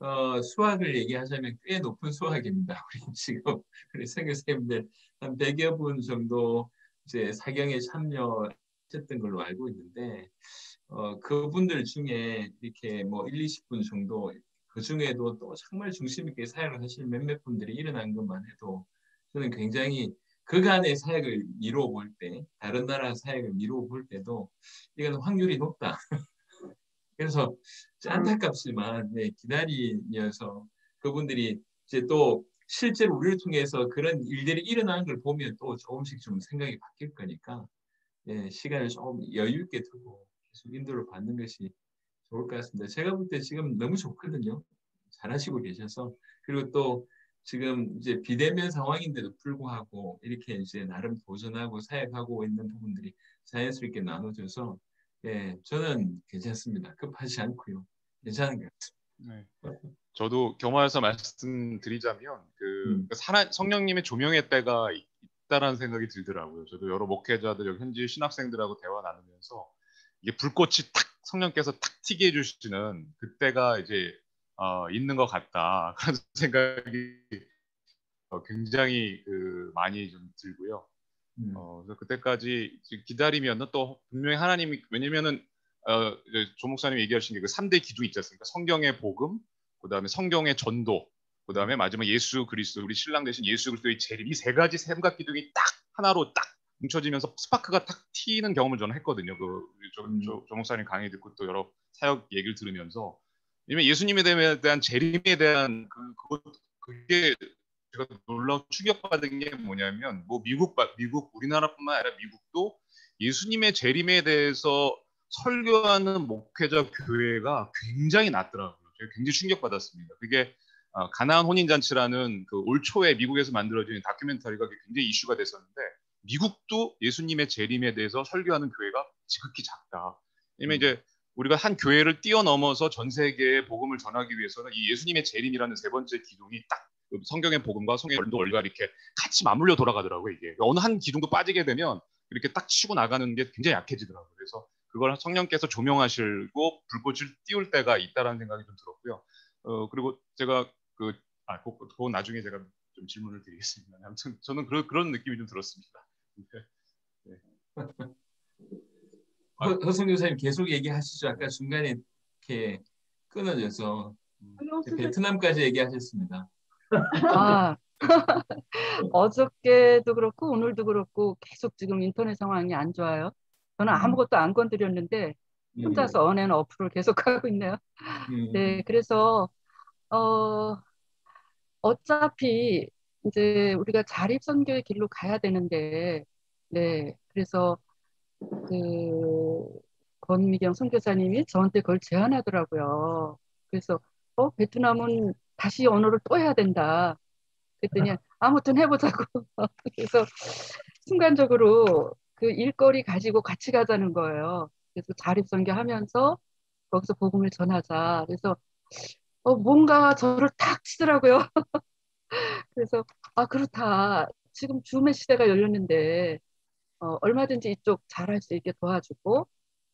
Speaker 6: 어, 수학을 얘기하자면 꽤 높은 수학입니다. 우리 지금 우리 선교사님들 한 100여 분 정도 이제 사경에 참여했던 걸로 알고 있는데 어, 그분들 중에 이렇게 뭐 1, 20분 정도 그 중에도 또 정말 중심 있게 사역을 하실 몇몇 분들이 일어난 것만 해도 저는 굉장히 그간의 사역을 미루어 볼 때, 다른 나라 사역을 미루어 볼 때도 이건 확률이 높다. 그래서 안타깝지만 네, 기다리면서 그분들이 이제 또 실제로 우리를 통해서 그런 일들이 일어나는 걸 보면 또 조금씩 좀 생각이 바뀔 거니까 예, 시간을 조금 여유 있게 두고 계속 인도를 받는 것이 좋을 것 같습니다. 제가 볼 때 지금 너무 좋거든요. 잘하시고 계셔서 그리고 또 지금 이제 비대면 상황인데도 불구하고 이렇게 이제 나름 도전하고 사역하고 있는 부분들이 자연스럽게 나눠져서 예, 저는 괜찮습니다. 급하지 않고요. 괜찮은 것 같습니다.
Speaker 7: 네. 저도 겸하여서 말씀드리자면 그 음. 그 성령님의 조명의 때가 있다라는 생각이 들더라고요. 저도 여러 목회자들, 현지 신학생들하고 대화 나누면서 이게 불꽃이 탁 성령께서 탁 튀게 해주시는 그때가 이제 어, 있는 것 같다 그런 생각이 어, 굉장히 그 많이 좀 들고요. 음. 어, 그래서 그때까지 기다리면 또 분명히 하나님이 왜냐면은 어, 조 목사님 얘기하신 게그 3대 기둥 있지 않습니까? 성경의 복음, 그 다음에 성경의 전도, 그 다음에 마지막 예수 그리스도 우리 신랑 대신 예수 그리스도의 재림 이 세 가지 삼각 기둥이 딱 하나로 딱 뭉쳐지면서 스파크가 탁 튀는 경험을 저는 했거든요. 그 조, 조, 조 목사님 강의 듣고 또 여러 사역 얘기를 들으면서 왜냐면 예수님에 대한 재림에 대한 그 그것 그게 제가 놀라운 충격받은 게 뭐냐면 뭐 미국 미국 우리나라뿐만 아니라 미국도 예수님의 재림에 대해서 설교하는 목회자 교회가 굉장히 낮더라고요. 제가 굉장히 충격받았습니다. 그게 어, 가나안 혼인 잔치라는 그 올 초에 미국에서 만들어진 다큐멘터리가 굉장히 이슈가 됐었는데 미국도 예수님의 재림에 대해서 설교하는 교회가 지극히 작다. 왜냐면 음. 이제 우리가 한 교회를 뛰어넘어서 전 세계에 복음을 전하기 위해서는 이 예수님의 재림이라는 세 번째 기둥이 딱 성경의 복음과 성경의 전도 원리가 이렇게 같이 맞물려 돌아가더라고요 이게. 어느 한 기둥도 빠지게 되면 이렇게 딱 치고 나가는 게 굉장히 약해지더라고요. 그래서 그걸 성령께서 조명하시고 불꽃을 띄울 때가 있다라는 생각이 좀 들었고요. 어 그리고 제가 그 아 그건 나중에 제가 좀 질문을 드리겠습니다. 아무튼 저는 그런 그런 느낌이 좀 들었습니다. 네. 네.
Speaker 6: 허성 교사님 계속 얘기하시죠. 아까 중간에 이렇게 끊어져서 베트남까지 얘기하셨습니다.
Speaker 3: 아, 어저께도 그렇고 오늘도 그렇고 계속 지금 인터넷 상황이 안 좋아요. 저는 음. 아무것도 안 건드렸는데 혼자서 언앤 어플을 계속 하고 있네요. 음. 네, 그래서 어 어차피 이제 우리가 자립 선교의 길로 가야 되는데, 네, 그래서 그 권미경 선교사님이 저한테 그걸 제안하더라고요. 그래서 어 베트남은 다시 언어를 또 해야 된다. 그랬더니 아무튼 해보자고. 그래서 순간적으로 그 일거리 가지고 같이 가자는 거예요. 그래서 자립선교하면서 거기서 복음을 전하자. 그래서 어, 뭔가 저를 탁 치더라고요. 그래서 아 그렇다. 지금 줌의 시대가 열렸는데 어, 얼마든지 이쪽 잘할 수 있게 도와주고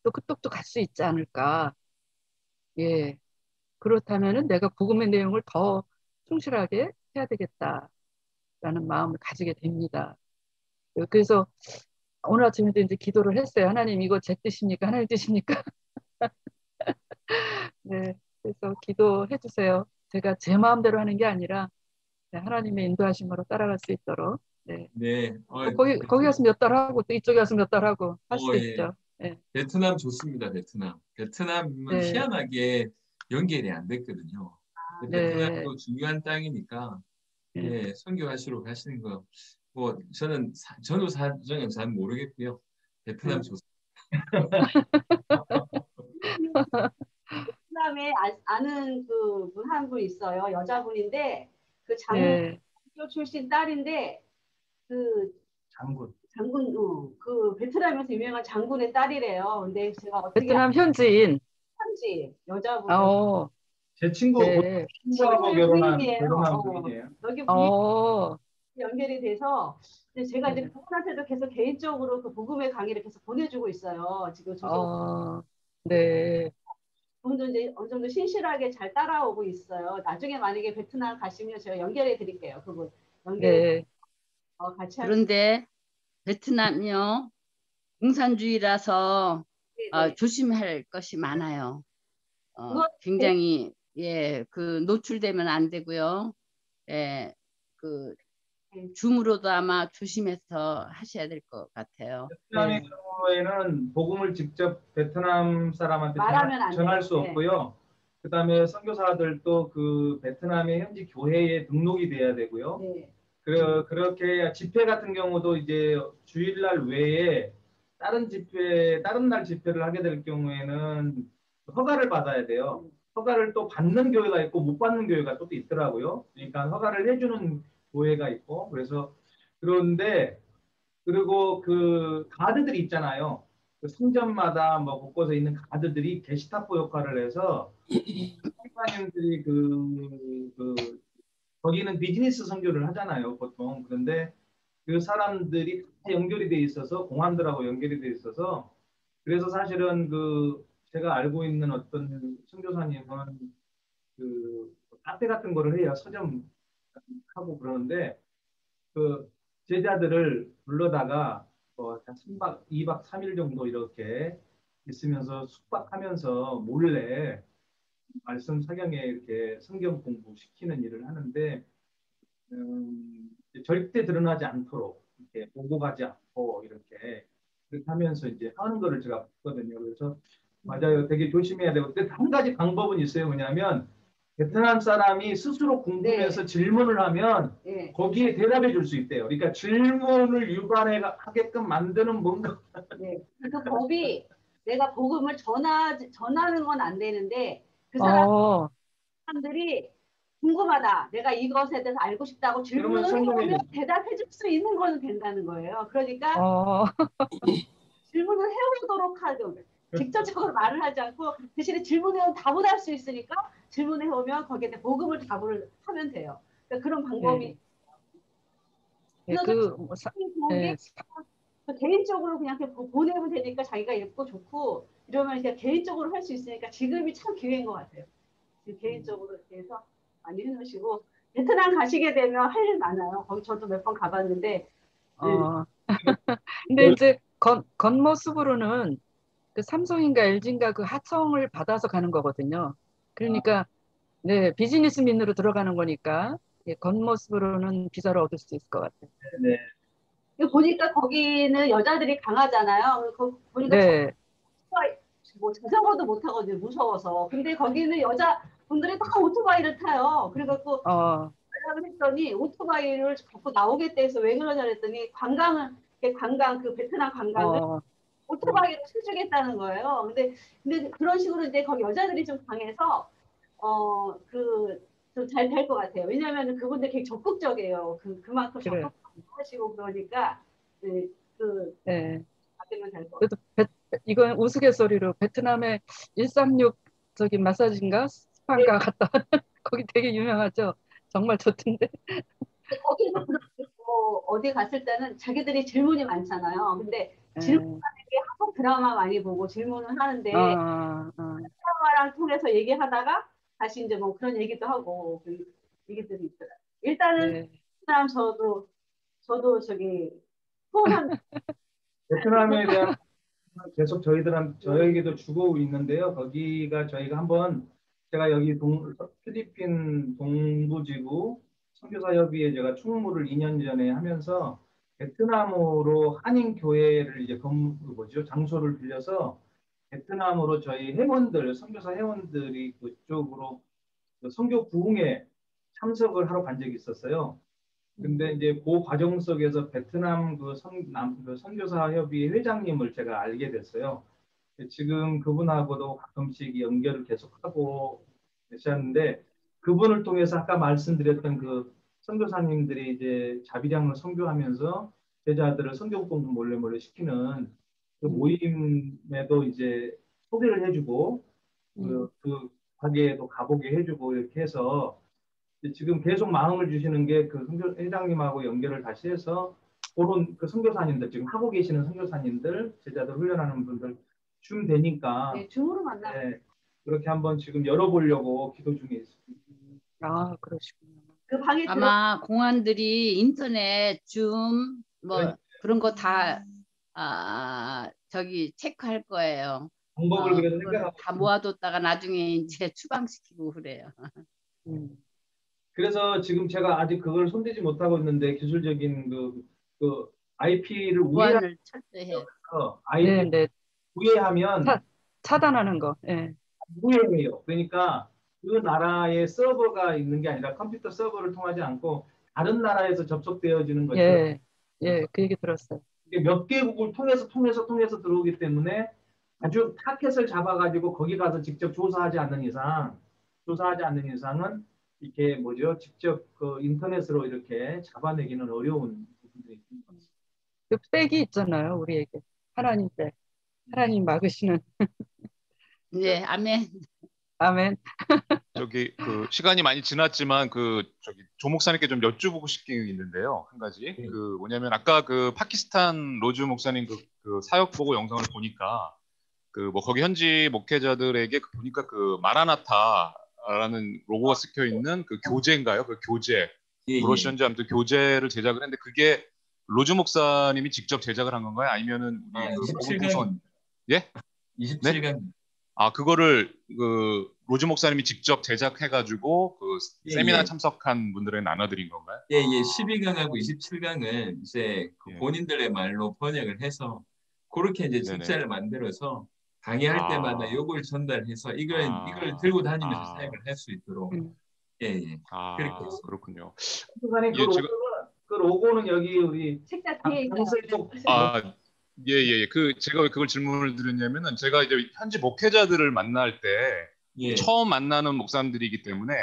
Speaker 3: 또 그쪽도 갈 수 있지 않을까. 예. 그렇다면은 내가 복음의 내용을 더 충실하게 해야 되겠다라는 마음을 가지게 됩니다. 그래서 오늘 아침에도 이제 기도를 했어요. 하나님 이거 제 뜻입니까? 하나님 뜻입니까? 네. 그래서 기도해 주세요. 제가 제 마음대로 하는 게 아니라 네, 하나님의 인도하심으로 따라갈 수 있도록. 네.
Speaker 6: 네. 어,
Speaker 3: 거기 거기 가서 몇 달 하고 또 이쪽에 가서 몇 달 하고 할 수도
Speaker 6: 어, 예.
Speaker 3: 있죠. 네.
Speaker 6: 베트남 좋습니다. 베트남. 베트남은
Speaker 3: 네.
Speaker 6: 희한하게 연결이 안 됐거든요.
Speaker 3: 네.
Speaker 6: 베트남도 중요한 땅이니까
Speaker 3: 네.
Speaker 6: 예, 선교하시러 가시는 거. 뭐 저는 사, 저도 사정은 잘 모르겠고요. 베트남
Speaker 3: 음.
Speaker 6: 좋습니다.
Speaker 10: 베트남에 아, 아는 그 분 한 분 있어요. 여자분인데 그 장교
Speaker 3: 네.
Speaker 10: 출신 딸인데 그
Speaker 1: 장군.
Speaker 10: 장군 어, 그 베트남에서 유명한 장군의 딸이래요. 근데 제가 어떻게
Speaker 3: 베트남 현지인.
Speaker 10: 한지 여자분
Speaker 3: 어.
Speaker 1: 제 친구
Speaker 3: 네.
Speaker 1: 친구하고 결혼한
Speaker 10: 부인이에요.
Speaker 1: 결혼한
Speaker 10: 어.
Speaker 1: 분이에요.
Speaker 10: 여기 분이
Speaker 3: 어.
Speaker 10: 연결이 돼서 제가 이제
Speaker 3: 네.
Speaker 10: 그분한테도 계속 개인적으로 그 복음의 강의를 계속 보내주고 있어요. 지금 조선
Speaker 3: 어. 네.
Speaker 10: 그분도 이제 어느 정도 신실하게 잘 따라오고 있어요. 나중에 만약에 베트남 가시면 제가 연결해 드릴게요. 그분 연결
Speaker 3: 네.
Speaker 10: 어,
Speaker 4: 그런데 베트남요 공산주의라서
Speaker 10: 수
Speaker 4: 어,
Speaker 10: 있는
Speaker 4: 조심할 것이 많아요. 어, 굉장히 예, 그 노출되면 안 되고요. 예, 그
Speaker 10: 네.
Speaker 4: 줌으로도 아마 조심해서 하셔야 될 것 같아요.
Speaker 1: 베트남의
Speaker 3: 네.
Speaker 1: 경우에는 복음을 직접 베트남 사람한테 전할,
Speaker 10: 안
Speaker 1: 전할. 수
Speaker 10: 네.
Speaker 1: 없고요. 그다음에 선교사들도 그 베트남의 현지 교회에 등록이 돼야 되고요.
Speaker 10: 네.
Speaker 1: 그, 그렇게 집회 같은 경우도 이제 주일날 외에 다른 집회, 다른 날 집회를 하게 될 경우에는 허가를 받아야 돼요. 허가를 또 받는 교회가 있고 못 받는 교회가 또 있더라고요. 그러니까 허가를 해주는 교회가 있고 그래서 그런데 그리고 그 가드들이 있잖아요. 그 성전마다 뭐 곳곳에 있는 가드들이 게시타포 역할을 해서 일반인들이 그, 그 거기는 비즈니스 선교를 하잖아요, 보통. 그런데 그 사람들이 다 연결이 돼 있어서 공안들하고 연결이 돼 있어서 그래서 사실은 그 제가 알고 있는 어떤 선교사님은 그 카페 같은 거를 해요. 서점 하고 그러는데 그 제자들을 불러다가 뭐 3박, 2박 3일 정도 이렇게 있으면서 숙박하면서 몰래 말씀 사경에 이렇게 성경 공부 시키는 일을 하는데 음, 절대 드러나지 않도록 이렇게 보고 가지 않고 이렇게 그렇게 하면서 이제 하는 거를 제가 봤거든요. 그래서 맞아요. 되게 조심해야 되고 근데 한 가지 방법은 있어요. 뭐냐면 베트남 사람이 스스로 궁금해서 질문을 하면
Speaker 10: 네.
Speaker 1: 거기에 대답해 줄 수 있대요. 그러니까 질문을 유발해 하게끔 만드는 뭔가
Speaker 10: 네. 그 법이 내가 복음을 전하 전하는 건 안 되는데 그 사람
Speaker 3: 어.
Speaker 10: 사람들이 궁금하다. 내가 이것에 대해서 알고 싶다고 질문을 해보면 대답해 줄 수 있는 거는 된다는 거예요. 그러니까
Speaker 3: 어.
Speaker 10: 질문을 해오도록 하죠. 직접적으로 말을 하지 않고 대신에 질문해오면 답을 할 수 있으니까 질문해오면 거기에 대해 복음을 답을 하면 돼요. 그러니까 그런 방법이
Speaker 3: 네, 그 뭐, 사, 네,
Speaker 10: 그 개인적으로 그냥 이렇게 보- 보내면 되니까 자기가 읽고 좋고 이러면 이제 개인적으로 할 수 있으니까 지금이 참 기회인 것 같아요. 개인적으로 이렇게 해서 많이 해놓으시고 베트남 가시게 되면 할 일 많아요. 거기 저도 몇 번 가봤는데
Speaker 3: 어. 근데 이제 겉, 겉모습으로는 그 삼성인가 LG인가 그 하청을 받아서 가는 거거든요. 그러니까 네 비즈니스민으로 들어가는 거니까 예, 겉모습으로는 비자를 얻을 수 있을 것 같아요.
Speaker 1: 네.
Speaker 10: 보니까 거기는 여자들이 강하잖아요. 거, 보니까
Speaker 3: 네,
Speaker 10: 뭐 자전거도 못 타거든요. 무서워서. 근데 거기는 여자 분들이 다 오토바이를 타요. 그래갖고
Speaker 3: 어,
Speaker 10: 연락을 했더니 오토바이를 갖고 나오겠다 해서 왜 그러냐 그랬더니 관광을 관광 그 베트남 관광을
Speaker 3: 어,
Speaker 10: 오토바이로 쳐주겠다는 거예요. 근데 근데 그런 식으로 이제 거기 여자들이 좀 강해서 어 그 좀 잘 될 것 같아요. 왜냐하면 그분들 되게 적극적이에요. 그 그만큼
Speaker 3: 그래요.
Speaker 10: 적극하시고 그러니까 네, 그
Speaker 3: 네.
Speaker 10: 받으면 될것 같아요.
Speaker 3: 이건 우스갯소리로 베트남에 136 저기 마사지인가 스파인가 갔다 거기 되게 유명하죠. 정말 좋던데.
Speaker 10: 거기서 뭐 어디 갔을 때는 자기들이 질문이 많잖아요. 근데
Speaker 3: 네.
Speaker 10: 질문하는 게 한국 드라마 많이 보고 질문을 하는데
Speaker 3: 아, 아,
Speaker 10: 드라마랑 통해서 얘기하다가 다시 이제 뭐 그런 얘기도 하고 그 얘기들이 있더라고요. 일단은
Speaker 3: 네.
Speaker 10: 베트남 저도 저도 저기 후원
Speaker 1: 베트남에 대한 계속 저희들한 저에게도 주고 있는데요. 거기가 저희가 한번 제가 여기 동, 필리핀 동부지구 선교사협의회 제가 총무를 2년 전에 하면서 베트남으로 한인 교회를 이제 건그 뭐죠 장소를 빌려서 베트남으로 저희 회원들 선교사 회원들이 그쪽으로 그 선교 부흥에 참석을 하러 간 적이 있었어요. 근데 이제 그 과정 속에서 베트남 그, 선, 남, 그 선교사 협의 회장님을 제가 알게 됐어요. 지금 그분하고도 가끔씩 연결을 계속하고 계셨는데 그분을 통해서 아까 말씀드렸던 그 선교사님들이 이제 자비량을 선교하면서 제자들을 선교 공부 몰래 몰래 시키는 그 모임에도 이제 소개를 해주고 그, 그 가게에도 가보게 해주고 이렇게 해서 지금 계속 마음을 주시는 게 그 선교 회장님하고 연결을 다시 해서 그런 그 선교사님들 지금 하고 계시는 선교사님들 제자들 훈련하는 분들 줌 되니까
Speaker 10: 네, 줌으로 만나.
Speaker 1: 네, 그렇게 한번 지금 열어보려고 기도 중에 있습니다.
Speaker 3: 아 그러시군요.
Speaker 10: 그 방에 들어
Speaker 4: 아마 공안들이 인터넷 줌뭐
Speaker 1: 네.
Speaker 4: 그런 거 다 아, 저기 체크할 거예요.
Speaker 1: 방법을
Speaker 4: 어,
Speaker 1: 그래서 생각하고
Speaker 4: 다 모아뒀다가 나중에 이제 추방시키고 그래요.
Speaker 3: 음.
Speaker 1: 그래서 지금 제가 아직 그걸 손대지 못하고 있는데 기술적인 그, 그 IP를
Speaker 4: 해요.
Speaker 1: IP
Speaker 3: 네, 네.
Speaker 1: 우회하면
Speaker 3: 차- 차단하는 거. 예.
Speaker 1: 우회해요. 그러니까 그 나라에 서버가 있는 게 아니라 컴퓨터 서버를 통하지 않고 다른 나라에서 접속되어지는 거죠.
Speaker 3: 예. 예, 그 얘기 들었어요.
Speaker 1: 이게 몇 개국을 통해서 통해서 통해서 들어오기 때문에 아주 타켓을 잡아가지고 거기 가서 직접 조사하지 않는 이상 조사하지 않는 이상은 이렇게 뭐죠 직접 그 인터넷으로 이렇게 잡아내기는 어려운 부분들이 있는 것 같습니다.
Speaker 3: 그 백이 있잖아요, 우리에게. 하나님 백. 하나님 막으시는.
Speaker 4: 이제 아멘.
Speaker 3: 아멘.
Speaker 7: 저기 그 시간이 많이 지났지만 그 저기 조 목사님께 좀 여쭈보고 싶은 게 있는데요. 한 가지 그 뭐냐면 아까 그 파키스탄 로즈 목사님 그, 그 사역 보고 영상을 보니까 그 뭐 거기 현지 목회자들에게 그 보니까 그 마라나타 라는 로고가 쓰여 있는 그 교재인가요? 그 교재
Speaker 6: 예, 예.
Speaker 7: 브로셔인지 아무튼 교재를 제작을 했는데 그게 로즈 목사님이 직접 제작을 한 건가요? 아니면은 우리
Speaker 6: 아,
Speaker 7: 그
Speaker 6: 27강.
Speaker 7: 보건구성- 예?
Speaker 6: 27강
Speaker 7: 아 그거를 그 로즈 목사님이 직접 제작해가지고 그
Speaker 6: 예,
Speaker 7: 세미나
Speaker 6: 예.
Speaker 7: 참석한 분들에 나눠드린 건가요?
Speaker 6: 예, 예, 12강하고 27강은 이제 그
Speaker 7: 예.
Speaker 6: 본인들의 말로 번역을 해서 그렇게 이제. 책자를 만들어서 강의할
Speaker 7: 아.
Speaker 6: 때마다 요걸 전달해서 이걸
Speaker 7: 아.
Speaker 6: 이걸 들고 다니면서
Speaker 7: 아.
Speaker 6: 사역을 할 수 있도록
Speaker 3: 음.
Speaker 6: 예, 예.
Speaker 7: 아
Speaker 6: 그렇게 했어요.
Speaker 7: 그렇군요.
Speaker 1: 순간에 그,
Speaker 7: 예,
Speaker 1: 로고는,
Speaker 7: 제가-
Speaker 1: 그 로고는 여기 우리
Speaker 10: 책자
Speaker 1: 강-
Speaker 10: 뒤에
Speaker 1: 강세
Speaker 7: 쪽아 예 예 그 제가 왜 그걸 질문을 드렸냐면은 제가 이제 현지 목회자들을 만날 때
Speaker 6: 예,
Speaker 7: 처음 만나는 목사님들이기 때문에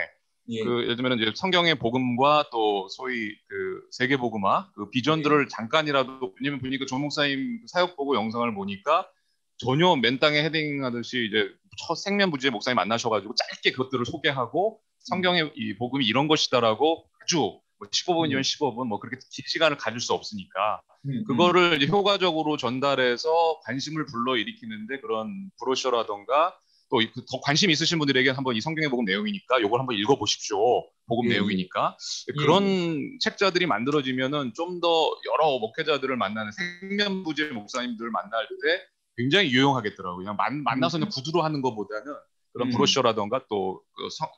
Speaker 6: 예.
Speaker 7: 그 예를 들면 이제 성경의 복음과 또 소위 그 세계 복음화 그 비전들을 잠깐이라도 왜냐면 보니까 조 목사님 사역 보고 영상을 보니까 전혀 맨 땅에 헤딩하듯이 이제 첫 생면부지의 목사님 만나셔가지고 짧게 그것들을 소개하고 성경의 이 복음이 이런 것이다라고 아주 뭐 15분이면
Speaker 6: 음.
Speaker 7: 15분 뭐 그렇게 긴 시간을 가질 수 없으니까
Speaker 6: 음,
Speaker 7: 그거를 이제 효과적으로 전달해서 관심을 불러일으키는데 그런 브로셔라던가 또 더 관심 있으신 분들에게 한번 이 성경의 복음 내용이니까 이걸 한번 읽어보십시오. 복음
Speaker 6: 예,
Speaker 7: 내용이니까.
Speaker 6: 예,
Speaker 7: 그런 책자들이 만들어지면은 좀 더 여러 목회자들을 만나는 생면부재 목사님들을 만날 때 굉장히 유용하겠더라고요. 그냥 만, 만나서는 구두로 하는 것보다는 그런
Speaker 6: 음.
Speaker 7: 브로셔라던가 또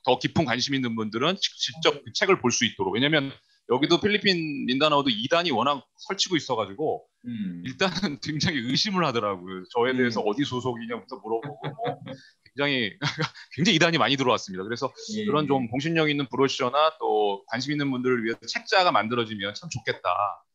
Speaker 7: 더 깊은 관심 있는 분들은 직- 직접 그 책을 볼 수 있도록 왜냐하면 여기도 필리핀 민다나오도 이단이 워낙 설치고 있어가지고
Speaker 6: 음.
Speaker 7: 일단은 굉장히 의심을 하더라고요. 저에
Speaker 6: 음.
Speaker 7: 대해서 어디 소속이냐부터 물어보고 뭐 굉장히 굉장히 이단이 많이 들어왔습니다. 그래서
Speaker 6: 예,
Speaker 7: 그런
Speaker 6: 예.
Speaker 7: 좀 공신력 있는 브로셔나 또 관심 있는 분들을 위해서 책자가 만들어지면 참 좋겠다.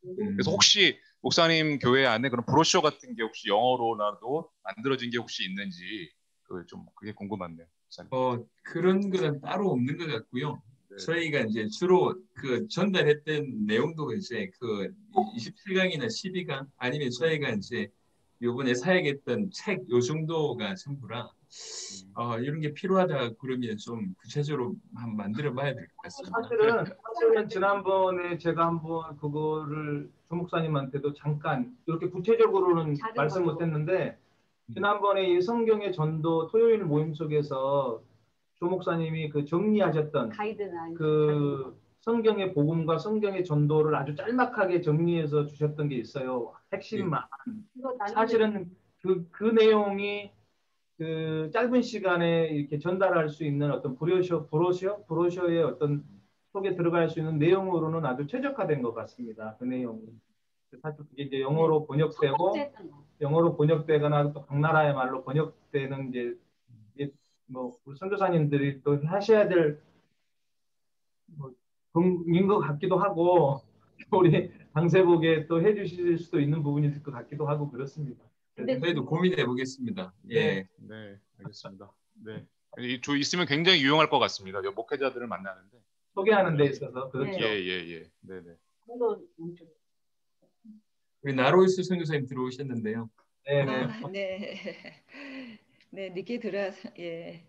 Speaker 6: 음.
Speaker 7: 그래서 혹시 목사님 교회 안에 그런 브로셔 같은 게 혹시 영어로라도 만들어진 게 혹시 있는지 그좀 그게 궁금한데요. 목사님.
Speaker 6: 어, 그런 거는 따로 없는 것 같고요.
Speaker 7: 네.
Speaker 6: 저희가 이제 주로 그 전달했던 내용도 이제 그 27강이나 12강 아니면 저희가 이제 요번에 사역했던 책 요 정도가 전부라 어, 이런 게 필요하다 그러면 좀 구체적으로 한번 만들어 봐야 될 것 같습니다.
Speaker 1: 사실은 사실은 지난번에 제가 한번 그거를 조 목사님한테도 잠깐 이렇게 구체적으로는 말씀. 못했는데 지난번에 이 성경의 전도 토요일 모임 속에서 조 목사님이 그 정리하셨던
Speaker 10: 가이드나
Speaker 1: 그 성경의 복음과 성경의 전도를 아주 짤막하게 정리해서 주셨던 게 있어요. 핵심만.
Speaker 10: 나중에
Speaker 1: 사실은 그, 그 내용이 그 짧은 시간에 이렇게 전달할 수 있는 어떤 브로셔, 브로셔, 브로셔의 어떤 속에 들어갈 수 있는 내용으로는 아주 최적화된 것 같습니다. 그 내용이. 사실 그게 이제 영어로
Speaker 10: 첫
Speaker 1: 번역되고. 영어로 번역되거나 또 각 나라의 말로 번역되는 이제, 뭐 우리 선교사님들이 또 하셔야 될 뭐, 공인 것 같기도 하고 우리 강세복에 또 해주실 수도 있는 부분이 있을 것 같기도 하고 그렇습니다.
Speaker 10: 근데
Speaker 6: 저희도 고민해 보겠습니다. 예.
Speaker 7: 네, 알겠습니다. 네. 이- 조 있으면 굉장히 유용할 것 같습니다. 저 목회자들을 만나는데.
Speaker 1: 소개하는 데 있어서 그렇죠.
Speaker 7: 예, 예, 예. 네, 네.
Speaker 6: 우리 나로이스 선교사님 들어오셨는데요.
Speaker 1: 네, 네.
Speaker 11: 아, 네. 네, 늦게 들어와서 예.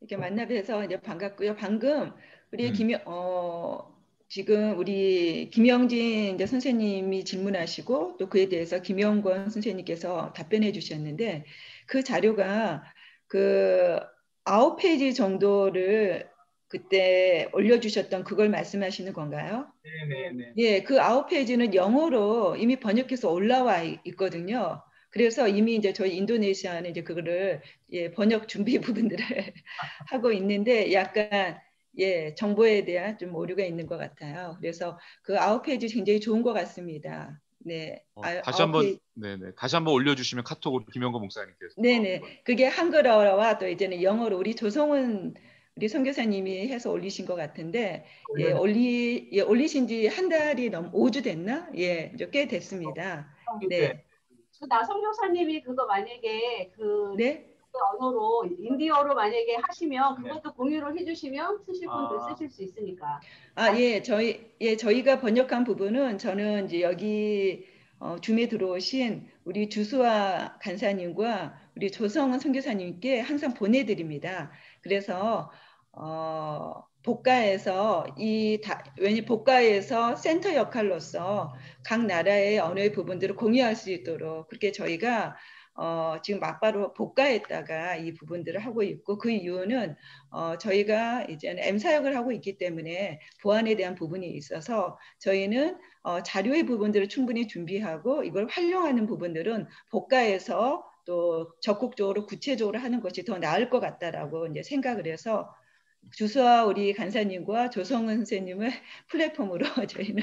Speaker 11: 이렇게 만나 뵈서 이제 반갑고요. 방금 우리
Speaker 6: 음.
Speaker 11: 김영 어 지금 우리 김영진 이제 선생님이 질문하시고 또 그에 대해서 김영권 선생님께서 답변해 주셨는데 그 자료가 그 아홉 페이지 정도를 그때 올려주셨던 그걸 말씀하시는 건가요?
Speaker 1: 네, 네, 네.
Speaker 11: 예, 그 아홉 페이지는 영어로 이미 번역해서 올라와 있- 있거든요. 그래서 이미 이제 저희 인도네시아는 이제 그거를 예, 번역 준비 부분들을 하고 있는데 약간 예, 정보에 대한 좀 오류가 있는 것 같아요. 그래서 그 아홉 페이지 굉장히 좋은 것 같습니다. 네.
Speaker 7: 어,
Speaker 11: 아,
Speaker 7: 다시 한번
Speaker 11: 페이지-
Speaker 7: 네, 네. 다시 한번 올려 주시면 카톡으로 김영건 목사님께서.
Speaker 11: 네네. 그게 한글어와 또 이제는 영어로 우리 조성은 우리 선교사님이 해서 올리신 것 같은데 예, 올리 예, 올리신 지 한 달이 넘 5주 됐나? 예, 이제 꽤 됐습니다. 네.
Speaker 10: 그 나 선교사님이 그거 만약에 그
Speaker 11: 네.
Speaker 10: 언어로 인니어로 만약에 하시면
Speaker 1: 네.
Speaker 10: 그것도 공유를 해주시면 쓰실 분들
Speaker 1: 아.
Speaker 10: 쓰실 수 있으니까.
Speaker 11: 아, 예, 저희 예, 저희가 번역한 부분은 저는 이제 여기 어, 줌에 들어오신 우리 주수아 간사님과 우리 조성은 선교사님께 항상 보내드립니다. 그래서 어, 복가에서 이 다, 왜냐 복가에서 센터 역할로서 각 나라의 언어의 부분들을 공유할 수 있도록 그렇게 저희가 어, 지금 막바로 복가에다가 이 부분들을 하고 있고 그 이유는 어, 저희가 이제는 M 사역을 하고 있기 때문에 보안에 대한 부분이 있어서 저희는 어, 자료의 부분들을 충분히 준비하고 이걸 활용하는 부분들은 복가에서 또 적극적으로 구체적으로 하는 것이 더 나을 것 같다라고 이제 생각을 해서 주수와 우리 간사님과 조성은 선생님을 플랫폼으로 저희는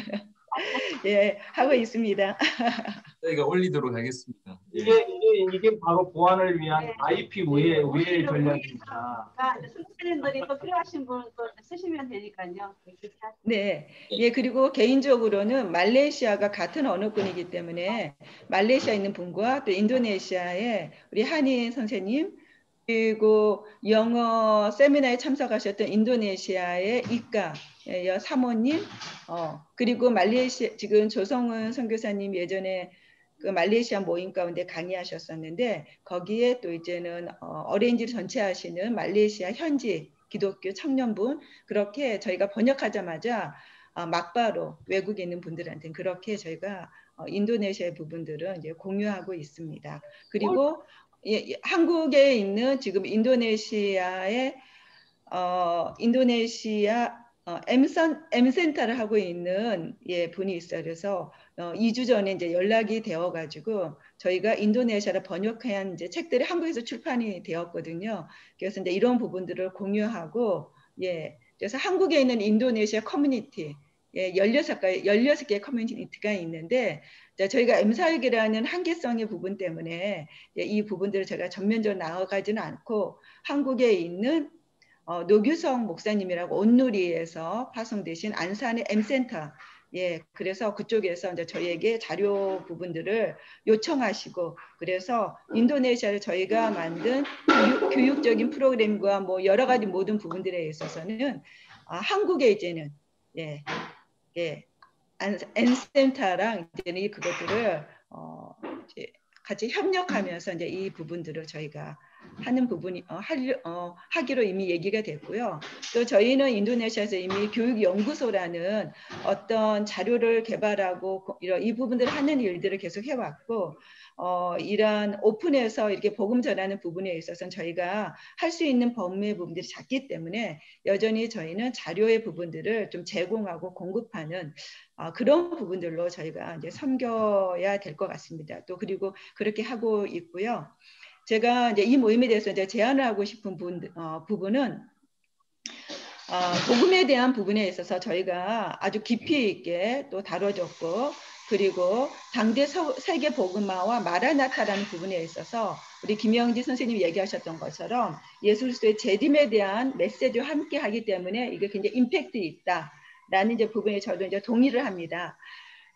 Speaker 11: 예 하고 있습니다.
Speaker 6: 저희가 올리도록 하겠습니다. 예.
Speaker 1: 이게 이게 이게 바로 보안을 위한
Speaker 10: 네.
Speaker 1: IP 우회 우회 전략입니다.
Speaker 10: 그러니까 선생님들이 또 필요하신 분또 쓰시면 되니까요. 하시면
Speaker 11: 네, 예 그리고 개인적으로는 말레이시아가 같은 언어권이기 때문에 말레이시아에 있는 분과 또 인도네시아의 우리 한인 선생님 그리고 영어 세미나에 참석하셨던 인도네시아의 여 사모님, 어 그리고 말레이시아 지금 조성은 선교사님 예전에 그 말레이시아 모임 가운데 강의하셨었는데 거기에 또 이제는 어, 어레인지 전체 하시는 말레이시아 현지 기독교 청년분 그렇게 저희가 번역하자마자 어, 막바로 외국에 있는 분들한테는 그렇게 저희가 어, 인도네시아의 부분들은 이제 공유하고 있습니다. 그리고 예, 예, 한국에 있는 지금 인도네시아의 어, 인도네시아 어, M선, M센터를 하고 있는 예, 분이 있어요. 그래서 어, 2주 전에 이제 연락이 되어가지고 저희가 인도네시아를 번역한 이제 책들이 한국에서 출판이 되었거든요. 그래서 이제 이런 부분들을 공유하고 예, 그래서 한국에 있는 인도네시아 커뮤니티 예, 16개, 16개의 커뮤니티가 있는데 자, 저희가 M사역이라는 한계성의 부분 때문에 예, 이 부분들을 제가 전면적으로 나아가지는 않고 한국에 있는 어, 노규성 목사님이라고 온누리에서 파송되신 안산의 M센터. 예, 그래서 그쪽에서 이제 저희에게 자료 부분들을 요청하시고 그래서 인도네시아를 저희가 만든 교육, 적인 프로그램과 뭐 여러 가지 모든 부분들에 있어서는 아, 한국에 이제는 예, 예, 엔센타랑 이제는 그것들을 어, 이제 같이 협력하면서 이제 이 부분들을 저희가 하는 부분이 어, 할, 어, 하기로 이미 얘기가 됐고요. 또 저희는 인도네시아에서 이미 교육연구소라는 어떤 자료를 개발하고 이런 이 부분들을 하는 일들을 계속 해왔고 어, 이러한 오픈해서 이렇게 복음 전하는 부분에 있어서는 저희가 할 수 있는 법무의 부분들이 작기 때문에 여전히 저희는 자료의 부분들을 좀 제공하고 공급하는 어, 그런 부분들로 저희가 이제 섬겨야 될 것 같습니다. 또 그리고 그렇게 하고 있고요. 제가 이제 이 모임에 대해서 이제 제안을 하고 싶은 부분, 어, 부분은 어, 복음에 대한 부분에 있어서 저희가 아주 깊이 있게 또 다뤄졌고 그리고 당대 서, 세계 복음화와 마라나타라는 부분에 있어서 우리 김영지 선생님이 얘기하셨던 것처럼 예수 그리스도의 재림에 대한 메시지와 함께 하기 때문에 이게 굉장히 임팩트 있다라는 이제 부분에 저도 이제 동의를 합니다.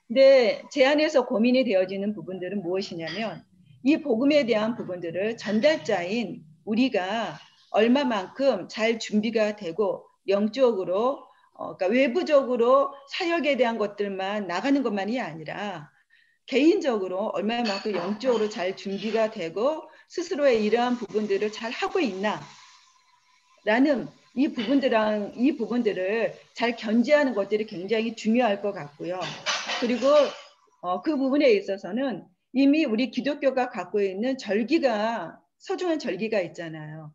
Speaker 11: 근데 제 안에서 고민이 되어지는 부분들은 무엇이냐면 이 복음에 대한 부분들을 전달자인 우리가 얼마만큼 잘 준비가 되고 영적으로 어, 그러니까 외부적으로 사역에 대한 것들만 나가는 것만이 아니라 개인적으로 얼마만큼 영적으로 잘 준비가 되고 스스로의 이러한 부분들을 잘 하고 있나 라는 이 부분들랑 이 부분들을 잘 견지하는 것들이 굉장히 중요할 것 같고요. 그리고 어, 그 부분에 있어서는 이미 우리 기독교가 갖고 있는 절기가 소중한 절기가 있잖아요.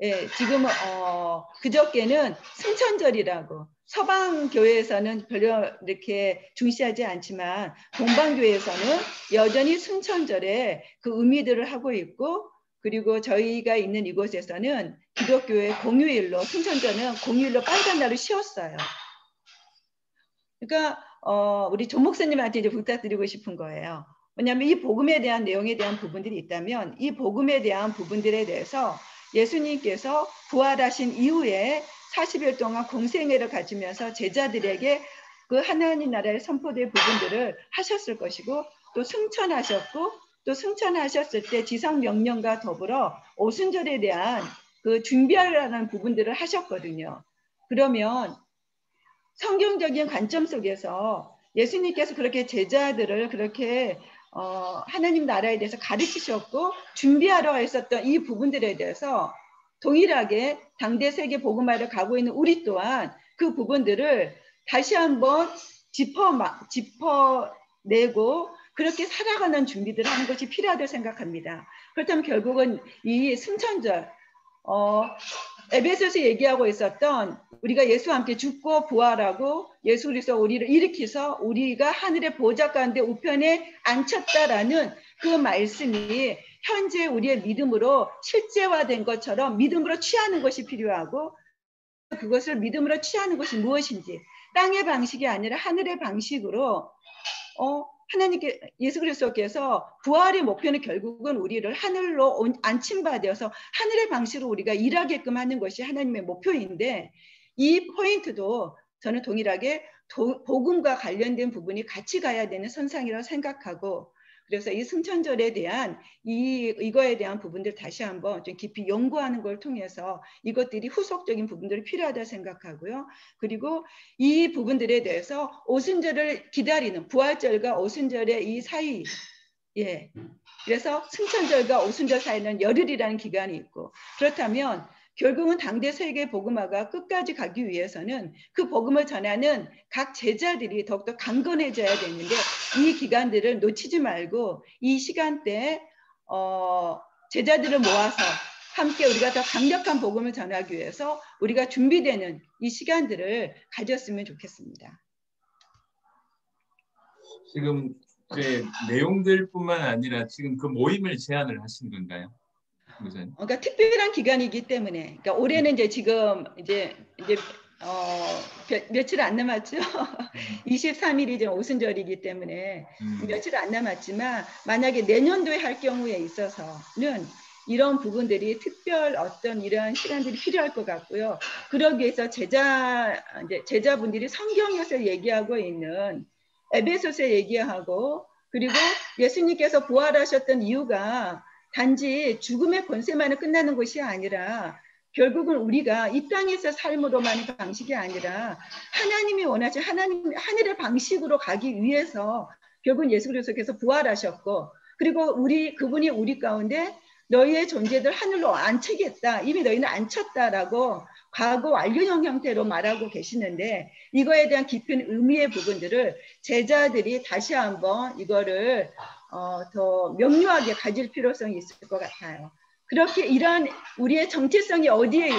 Speaker 11: 예, 지금 어, 그저께는 승천절이라고 서방 교회에서는 별로 이렇게 중시하지 않지만 동방 교회에서는 여전히 승천절에 그 의미들을 하고 있고 그리고 저희가 있는 이곳에서는 기독교의 공휴일로 승천절은 공휴일로 빨간 날을 쉬었어요. 그러니까 어, 우리 조 목사님한테 이제 부탁드리고 싶은 거예요. 왜냐하면 이 복음에 대한 내용에 대한 부분들이 있다면 이 복음에 대한 부분들에 대해서 예수님께서 부활하신 이후에 40일 동안 공생애를 가지면서 제자들에게 그 하나님 나라의 선포될 부분들을 하셨을 것이고 또 승천하셨고 또 승천하셨을 때 지상 명령과 더불어 오순절에 대한 그 준비하라는 부분들을 하셨거든요. 그러면 성경적인 관점 속에서 예수님께서 그렇게 제자들을 그렇게 어, 하나님 나라에 대해서 가르치셨고 준비하러 있었던 이 부분들에 대해서 동일하게 당대 세계 복음화를 가고 있는 우리 또한 그 부분들을 다시 한번 짚어 짚어내고 그렇게 살아가는 준비들을 하는 것이 필요하다고 생각합니다. 그렇다면 결국은 이 승천절 어, 에베소에서 얘기하고 있었던 우리가 예수와 함께 죽고 부활하고 예수 그리스도 우리를 일으키서 우리가 하늘의 보좌 가운데 우편에 앉혔다라는 그 말씀이 현재 우리의 믿음으로 실제화된 것처럼 믿음으로 취하는 것이 필요하고 그것을 믿음으로 취하는 것이 무엇인지 땅의 방식이 아니라 하늘의 방식으로 어, 하나님께 예수 그리스도께서 부활의 목표는 결국은 우리를 하늘로 안침받아서 하늘의 방식으로 우리가 일하게끔 하는 것이 하나님의 목표인데 이 포인트도 저는 동일하게 도, 복음과 관련된 부분이 같이 가야 되는 선상이라고 생각하고 그래서 이 승천절에 대한 이 이거에 대한 부분들 다시 한번 좀 깊이 연구하는 걸 통해서 이것들이 후속적인 부분들이 필요하다 생각하고요. 그리고 이 부분들에 대해서 오순절을 기다리는 부활절과 오순절의 이 사이 예. 그래서 승천절과 오순절 사이는 열흘이라는 기간이 있고 그렇다면 결국은 당대 세계 복음화가 끝까지 가기 위해서는 그 복음을 전하는 각 제자들이 더욱더 강건해져야 되는데 이 기간들을 놓치지 말고 이 시간대에 어, 제자들을 모아서 함께 우리가 더 강력한 복음을 전하기 위해서 우리가 준비되는 이 시간들을 가졌으면 좋겠습니다.
Speaker 6: 지금 이제 내용들뿐만 아니라 지금 그 모임을 제안을 하신 건가요?
Speaker 11: 그러니까 특별한 기간이기 때문에 그러니까 올해는 이제 지금 이제 이제 어, 며칠 안 남았죠. 음. 23일이 이제 오순절이기 때문에 음. 며칠 안 남았지만 만약에 내년도에 할 경우에 있어서는 이런 부분들이 특별 어떤 이러한 시간들이 필요할 것 같고요. 그러기 위해서 제자 이제 제자분들이 성경에서 얘기하고 있는 에베소서 얘기하고 그리고 예수님께서 부활하셨던 이유가 단지 죽음의 권세만은 끝나는 것이 아니라 결국은 우리가 이 땅에서 삶으로만의 방식이 아니라 하나님이 원하시 하나님 하늘의 방식으로 가기 위해서 결국 예수 그리스도께서 부활하셨고 그리고 우리 그분이 우리 가운데 너희의 존재들 하늘로 앉히겠다 이미 너희는 앉혔다라고 과거 완료형 형태로 말하고 계시는데 이거에 대한 깊은 의미의 부분들을 제자들이 다시 한번 이거를 어, 더 명료하게 가질 필요성이 있을 것 같아요. 그렇게 이러한 우리의 정체성이 어디에 있고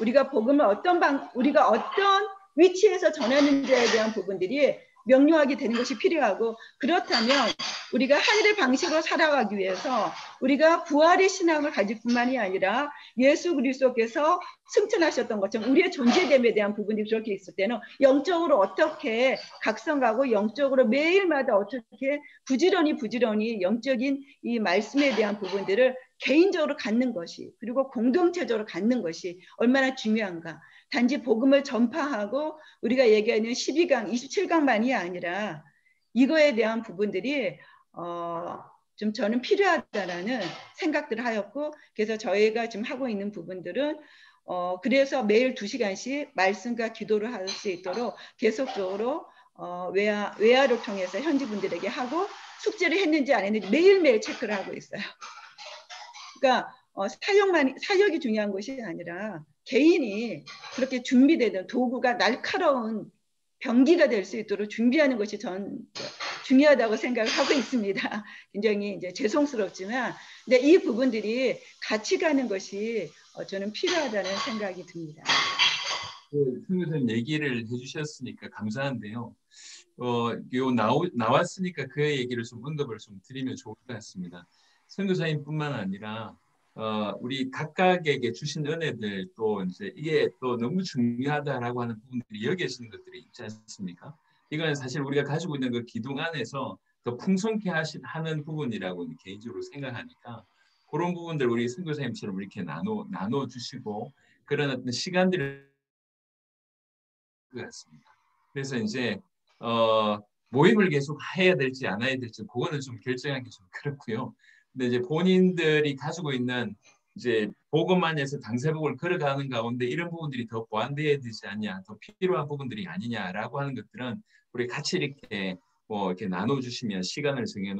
Speaker 11: 우리가 복음을 어떤 방 우리가 어떤 위치에서 전하는지에 대한 부분들이 명료하게 되는 것이 필요하고 그렇다면 우리가 하늘의 방식으로 살아가기 위해서 우리가 부활의 신앙을 가질 뿐만이 아니라 예수 그리스도께서 승천하셨던 것처럼 우리의 존재됨에 대한 부분이 그렇게 있을 때는 영적으로 어떻게 각성하고 영적으로 매일마다 어떻게 부지런히 부지런히 영적인 이 말씀에 대한 부분들을 개인적으로 갖는 것이 그리고 공동체적으로 갖는 것이 얼마나 중요한가 단지 복음을 전파하고 우리가 얘기하는 12강, 27강만이 아니라 이거에 대한 부분들이 어, 좀 저는 필요하다라는 생각들을 하였고 그래서 저희가 지금 하고 있는 부분들은 어, 그래서 매일 두 시간씩 말씀과 기도를 할 수 있도록 계속적으로 어, 외화, 외화를 통해서 현지 분들에게 하고 숙제를 했는지 안 했는지 매일매일 체크를 하고 있어요. 그러니까 어, 사역만 사역이 중요한 것이 아니라 개인이 그렇게 준비되는 도구가 날카로운 병기가 될 수 있도록 준비하는 것이 전 중요하다고 생각을 하고 있습니다. 굉장히 이제 죄송스럽지만, 이 부분들이 같이 가는 것이 어, 저는 필요하다는 생각이 듭니다.
Speaker 6: 그 선교사님 얘기를 해주셨으니까 감사한데요. 어, 요 나오, 나왔으니까 그 얘기를 좀 언급을 좀 드리면 좋을 것 같습니다. 선교사님뿐만 아니라 어, 우리 각각에게 주신 은혜들 또 이제 이게 또 너무 중요하다라고 하는 부분들이 여기 계시는 것들이 있지 않습니까? 이건 사실 우리가 가지고 있는 그 기둥 안에서 더 풍성케 하신, 하는 부분이라고 개인적으로 생각하니까 그런 부분들 우리 선교사님처럼 이렇게 나눠 나눠 주시고 그런 어떤 시간들을 것 같습니다. 그래서 이제 어, 모임을 계속 해야 될지 안 해야 될지 그거는 좀 결정하기 좀 그렇고요. 근데 이제 본인들이 가지고 있는 이제 복음 안에서 당세복을 걸어가는 가운데 이런 부분들이 더 보완돼야 되지 않냐, 더 필요한 부분들이 아니냐라고 하는 것들은 우리 같이 이렇게 뭐 이렇게 나눠주시면 시간을 정해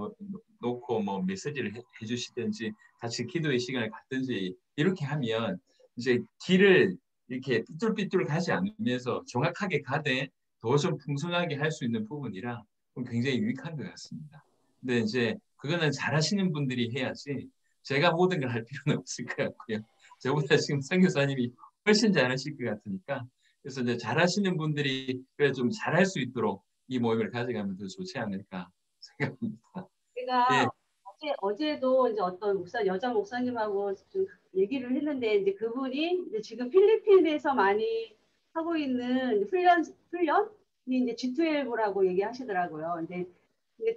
Speaker 6: 놓고 뭐 메시지를 해, 해주시든지 같이 기도의 시간을 갖든지 이렇게 하면 이제 길을 이렇게 삐뚤삐뚤 가지 않으면서 정확하게 가되 더 좀 풍성하게 할 수 있는 부분이라 굉장히 유익한 것 같습니다. 근데 이제 그거는 잘하시는 분들이 해야지 제가 모든 걸 할 필요는 없을 것 같고요. 저보다 지금 선교사님이 훨씬 잘하실 것 같으니까 그래서 이제 잘하시는 분들이 그래 좀 잘할 수 있도록 이 모임을 가져가면 더 좋지 않을까 생각합니다.
Speaker 10: 제가
Speaker 6: 예.
Speaker 10: 어제 어제도 이제 어떤 목사 여자 목사님하고 좀 얘기를 했는데 이제 그분이 이제 지금 필리핀에서 많이 하고 있는 훈련 훈련이 이제 G12라고 얘기하시더라고요. 근데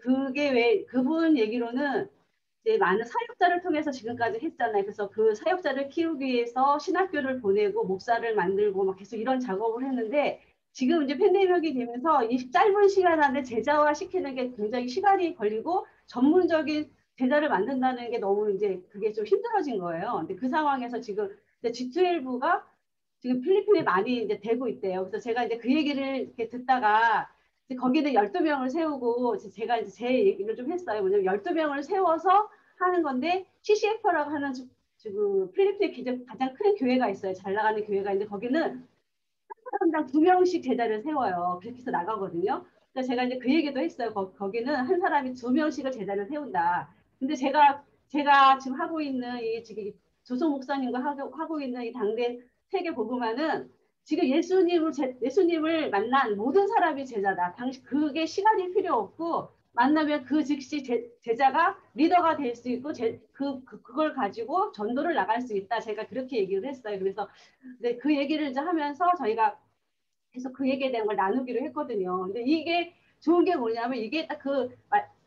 Speaker 10: 그게 왜 그분 얘기로는 이제 많은 사역자를 통해서 지금까지 했잖아요. 그래서 그 사역자를 키우기 위해서 신학교를 보내고 목사를 만들고 막 계속 이런 작업을 했는데 지금 이제 팬데믹이 되면서 이 짧은 시간 안에 제자화 시키는 게 굉장히 시간이 걸리고 전문적인 제자를 만든다는 게 너무 이제 그게 좀 힘들어진 거예요. 근데 그 상황에서 지금 G12가 지금 필리핀에 많이 이제 되고 있대요. 그래서 제가 이제 그 얘기를 이렇게 듣다가 거기는 12명을 세우고 제가 이제 제 얘기를 좀 했어요. 뭐냐면 12명을 세워서 하는 건데 CCF라고 하는 지금 필리핀에 가장 큰 교회가 있어요. 잘 나가는 교회가 있는데 거기는 한 사람당 두 명씩 제자를 세워요. 그렇게 해서 나가거든요. 그래서 제가 이제 그 얘기도 했어요. 거, 거기는 한 사람이 두 명씩을 제자를 세운다. 근데 제가 제가 지금 하고 있는 이 지금 조성 목사님과 하고, 하고 있는 이 당대 세계 복음화는 지금 예수님을 제, 예수님을 만난 모든 사람이 제자다. 당시 그게 시간이 필요 없고 만나면 그 즉시 제, 제자가 리더가 될 수 있고 제, 그, 그 그걸 가지고 전도를 나갈 수 있다. 제가 그렇게 얘기를 했어요. 그래서 네, 그 얘기를 이제 하면서 저희가 계속 그 얘기에 대한 걸 나누기로 했거든요. 근데 이게 좋은 게 뭐냐면 이게 딱 그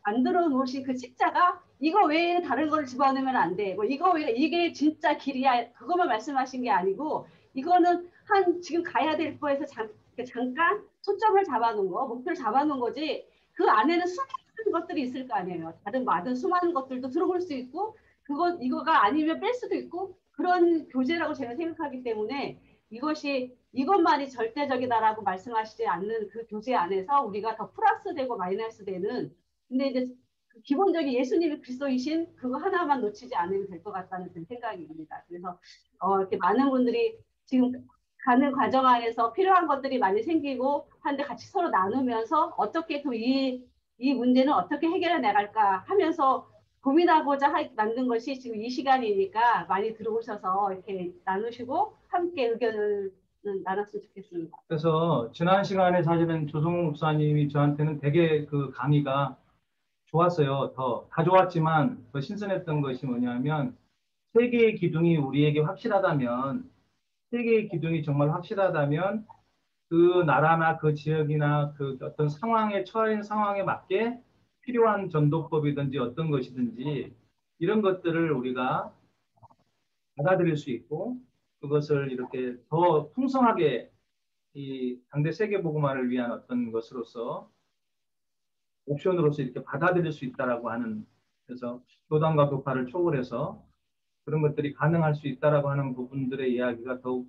Speaker 10: 만들어 놓으신 그 책자가 이거 외에 다른 걸 집어넣으면 안 돼. 뭐 이거 외에 이게 진짜 길이야. 그것만 말씀하신 게 아니고 이거는 한 지금 가야 될 거에서 잠, 잠깐 초점을 잡아놓은 거, 목표를 잡아놓은 거지. 그 안에는 수많은 것들이 있을 거 아니에요. 다른 많은 수많은 것들도 들어볼 수 있고 그거 이거가 아니면 뺄 수도 있고 그런 교재라고 제가 생각하기 때문에 이것이 이것만이 절대적이다라고 말씀하시지 않는 그 교재 안에서 우리가 더 플러스되고 마이너스되는 근데 이제 그 기본적인 예수님이 그리스도이신 그거 하나만 놓치지 않으면 될 것 같다는 생각입니다. 그래서 어, 이렇게 많은 분들이 지금 가는 과정 안에서 필요한 것들이 많이 생기고 한데 같이 서로 나누면서 어떻게 또 이 이 문제는 어떻게 해결해 나갈까 하면서 고민하고자 하, 만든 것이 지금 이 시간이니까 많이 들어오셔서 이렇게 나누시고 함께 의견을 나눴으면 좋겠습니다.
Speaker 1: 그래서 지난 시간에 사실은 조성욱 목사님이 저한테는 되게 그 강의가 좋았어요. 더 다 좋았지만 더 신선했던 것이 뭐냐면 세계의 기둥이 우리에게 확실하다면 세계의 기둥이 정말 확실하다면 그 나라나 그 지역이나 그 어떤 상황에 처한 상황에 맞게 필요한 전도법이든지 어떤 것이든지 이런 것들을 우리가 받아들일 수 있고 그것을 이렇게 더 풍성하게 이 당대 세계 복음화를 위한 어떤 것으로서 옵션으로서 이렇게 받아들일 수 있다라고 하는 그래서 교단과 교파를 초월해서 그런 것들이 가능할 수 있다라고 하는 부분들의 이야기가 더욱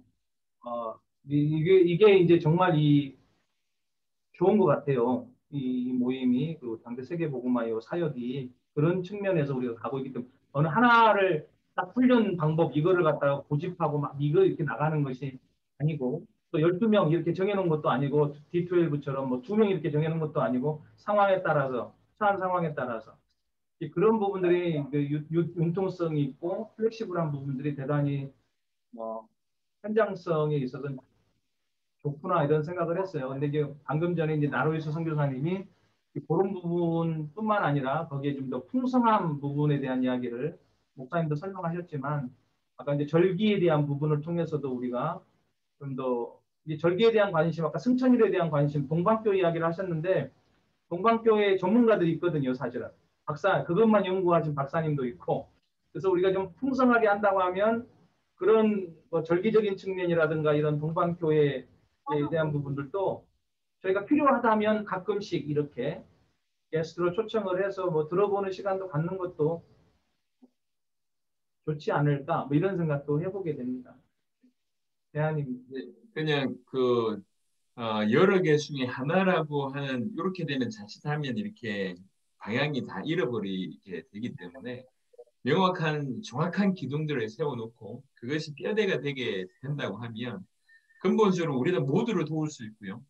Speaker 1: 어, 이게 이게 이제 정말 이 좋은 것 같아요. 이 모임이 그 당대 세계 복음화요 사역이 그런 측면에서 우리가 가고 있기 때문에 어느 하나를 딱 훈련 방법 이거를 갖다가 고집하고 막 이거 이렇게 나가는 것이 아니고 또 12명 이렇게 정해놓은 것도 아니고 D12처럼 뭐 2명 이렇게 정해놓은 것도 아니고 상황에 따라서 처한 상황에 따라서 그런 부분들이 그 융통성이 있고 플렉시블한 부분들이 대단히 뭐 현장성에 있어서는 좋구나 이런 생각을 했어요. 근데 이제 방금 전에 이제 나로이스 선교사님이 그런 부분뿐만 아니라 거기에 좀 더 풍성한 부분에 대한 이야기를 목사님도 설명하셨지만 아까 이제 절기에 대한 부분을 통해서도 우리가 좀 더 이제 절기에 대한 관심 아까 승천일에 대한 관심 동방교 이야기를 하셨는데 동방교회 전문가들이 있거든요 사실은 박사 그것만 연구하신 박사님도 있고 그래서 우리가 좀 풍성하게 한다고 하면 그런 뭐 절기적인 측면이라든가 이런 동방교회에 대한 부분들도 저희가 필요하다면 가끔씩 이렇게 게스트로 초청을 해서 뭐 들어보는 시간도 갖는 것도 좋지 않을까 뭐 이런 생각도 해보게 됩니다. 대한님
Speaker 6: 네, 그냥 그 어, 여러 개 중에 하나라고 하는 이렇게 되면 자칫하면 이렇게 방향이 다 잃어버리게 되기 때문에 명확한 정확한 기둥들을 세워놓고 그것이 뼈대가 되게 된다고 하면 근본적으로 우리는 모두를 도울 수 있고요.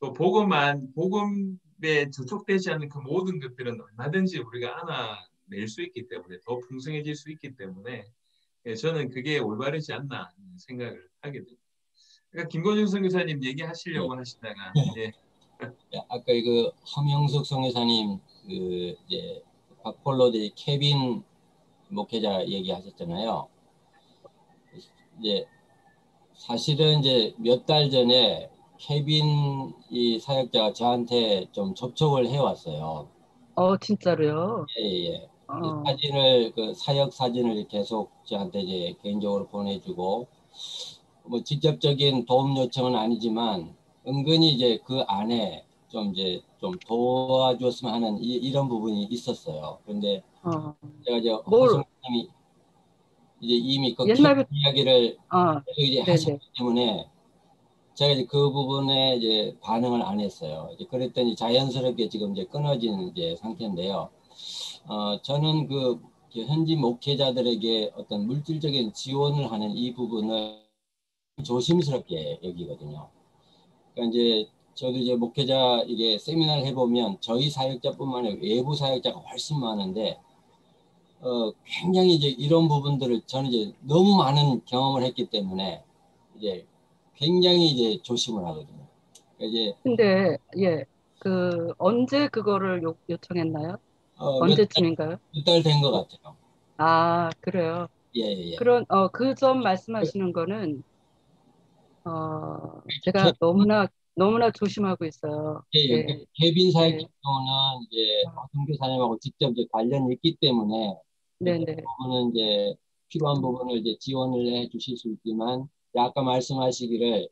Speaker 6: 또 복음만 복음에 저촉되지 않는 그 모든 것들은 얼마든지 우리가 안아낼 수 있기 때문에 더 풍성해질 수 있기 때문에 예, 저는 그게 올바르지 않나 생각을 하게 됩니다. 그러니까 김건중 선교사님 얘기하시려고 네. 하시다가 예.
Speaker 5: 아까 그 함영석 선교사님 그 이제 박폴로드 케빈 목회자 얘기하셨잖아요. 이제 사실은 이제 몇 달 전에 케빈 이 사역자가 저한테 좀 접촉을 해왔어요.
Speaker 3: 어 진짜로요?
Speaker 5: 예예. 예. 어. 그 사진을 그 사역 사진을 계속 저한테 이제 개인적으로 보내주고 뭐 직접적인 도움 요청은 아니지만 은근히 이제 그 안에 좀 이제 좀 도와줬으면 하는 이, 런 부분이 있었어요. 그런데 어. 제가 이제 호성님이 이제 이미 그 옛날부터 이야기를 어. 이제 하셨기 때문에 제가 이제 그 부분에 이제 반응을 안 했어요. 이제 그랬더니 자연스럽게 지금 이제 끊어진 이제 상태인데요. 어, 저는 그 현지 목회자들에게 어떤 물질적인 지원을 하는 이 부분을 조심스럽게 여기거든요. 그러니까 이제 저도 이제 목회자 이게 세미나를 해보면 저희 사역자뿐만 아니라 외부 사역자가 훨씬 많은데 어, 굉장히 이제 이런 부분들을 저는 이제 너무 많은 경험을 했기 때문에 이제 굉장히 이제 조심을 하거든요.
Speaker 3: 그러니까 이제 근데 예, 그 언제 그거를 요, 요청했나요? 어, 언제쯤인가요?
Speaker 5: 몇 달 된 것 같아요.
Speaker 3: 아 그래요.
Speaker 5: 예, 예. 예.
Speaker 3: 그런 어 그 점 말씀하시는 거는 어 제가 너무나 너무나 조심하고 있어요.
Speaker 5: 예. 그 개빈 사역
Speaker 3: 네.
Speaker 5: 경우는 이제 선교사님하고 직접 이제 관련이 있기 때문에
Speaker 3: 네네.
Speaker 5: 그 부분은 이제 필요한 부분을 이제 지원을 해 주실 수 있지만 아까 말씀하시기를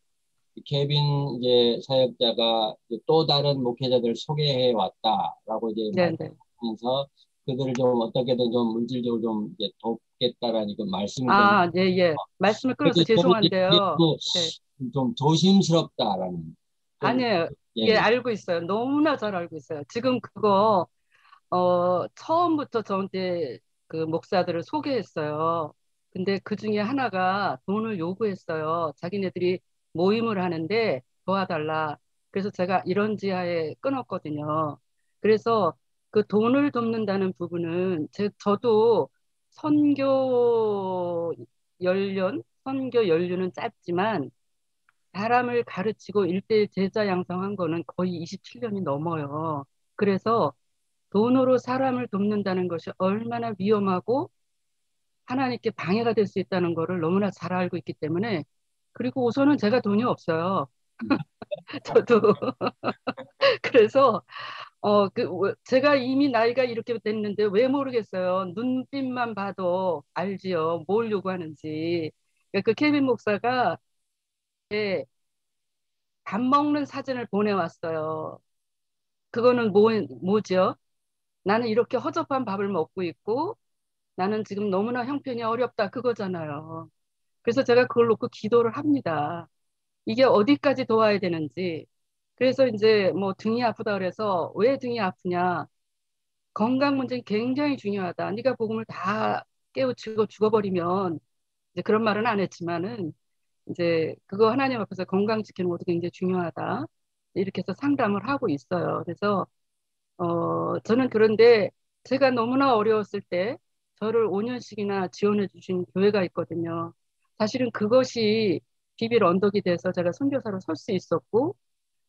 Speaker 5: 케빈 이제 사역자가 이제 또 다른 목회자들을 소개해 왔다라고 이제
Speaker 3: 네네.
Speaker 5: 말하면서 그들을 좀 어떻게든 좀 물질적으로 좀 이제 돕겠다라는 그 말씀이
Speaker 3: 아, 예, 예. 말씀을 끊어서 죄송한데요.
Speaker 5: 또
Speaker 3: 네.
Speaker 5: 좀 조심스럽다라는
Speaker 3: 아니에요.
Speaker 5: 예.
Speaker 3: 예, 알고 있어요. 너무나 잘 알고 있어요. 지금 그거 어 처음부터 저한테 그 목사들을 소개했어요. 근데 그 중에 하나가 돈을 요구했어요. 자기네들이 모임을 하는데 도와달라. 그래서 제가 이런 지하에 끊었거든요. 그래서 그 돈을 돕는다는 부분은 제, 저도 선교 연륜, 선교 연륜은 짧지만 사람을 가르치고 일대일 제자 양성한 거는 거의 27년이 넘어요. 그래서 돈으로 사람을 돕는다는 것이 얼마나 위험하고 하나님께 방해가 될 수 있다는 거를 너무나 잘 알고 있기 때문에 그리고 우선은 제가 돈이 없어요. 저도 그래서 어 그 제가 이미 나이가 이렇게 됐는데 왜 모르겠어요. 눈빛만 봐도 알지요. 뭘 요구하는지. 그러니까 그 케빈 목사가 예, 밥 먹는 사진을 보내왔어요. 그거는 뭐, 뭐죠? 나는 이렇게 허접한 밥을 먹고 있고 나는 지금 너무나 형편이 어렵다 그거잖아요. 그래서 제가 그걸 놓고 기도를 합니다. 이게 어디까지 도와야 되는지. 그래서 이제 뭐 등이 아프다 그래서 왜 등이 아프냐? 건강 문제는 굉장히 중요하다. 네가 복음을 다 깨우치고 죽어버리면 이제 그런 말은 안 했지만은 이제 그거 하나님 앞에서 건강 지키는 것도 굉장히 중요하다. 이렇게 해서 상담을 하고 있어요. 그래서 어 저는 그런데 제가 너무나 어려웠을 때 저를 5년씩이나 지원해 주신 교회가 있거든요. 사실은 그것이 비빌 언덕이 돼서 제가 선교사로 설 수 있었고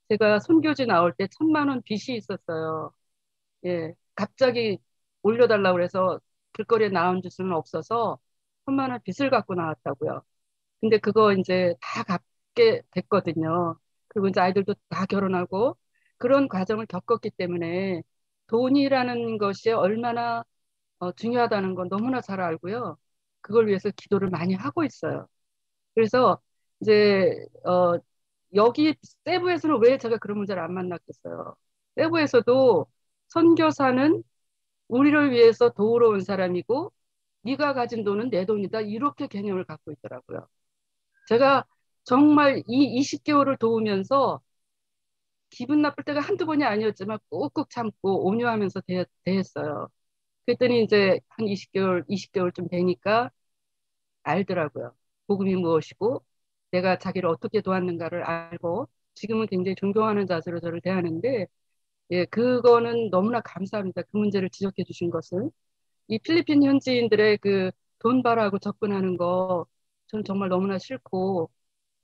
Speaker 3: 제가 선교지 나올 때 천만 원 빚이 있었어요. 예, 갑자기 올려달라고 그래서 길거리에 나온 주수는 없어서 천만 원 빚을 갖고 나왔다고요. 근데 그거 이제 다 갚게 됐거든요. 그리고 이제 아이들도 다 결혼하고 그런 과정을 겪었기 때문에 돈이라는 것이 얼마나 어, 중요하다는 건 너무나 잘 알고요. 그걸 위해서 기도를 많이 하고 있어요. 그래서 이제 어, 여기 세부에서는 왜 제가 그런 문제를 안 만났겠어요. 세부에서도 선교사는 우리를 위해서 도우러 온 사람이고 네가 가진 돈은 내 돈이다 이렇게 개념을 갖고 있더라고요. 제가 정말 이 20개월을 도우면서 기분 나쁠 때가 한두 번이 아니었지만 꾹꾹 참고 온유하면서 대, 대했어요. 그랬더니 이제 한 20개월, 20개월쯤 되니까 알더라고요. 복음이 무엇이고 내가 자기를 어떻게 도왔는가를 알고 지금은 굉장히 존경하는 자세로 저를 대하는데 예, 그거는 너무나 감사합니다. 그 문제를 지적해 주신 것은. 이 필리핀 현지인들의 그 돈바라고 접근하는 거 저는 정말 너무나 싫고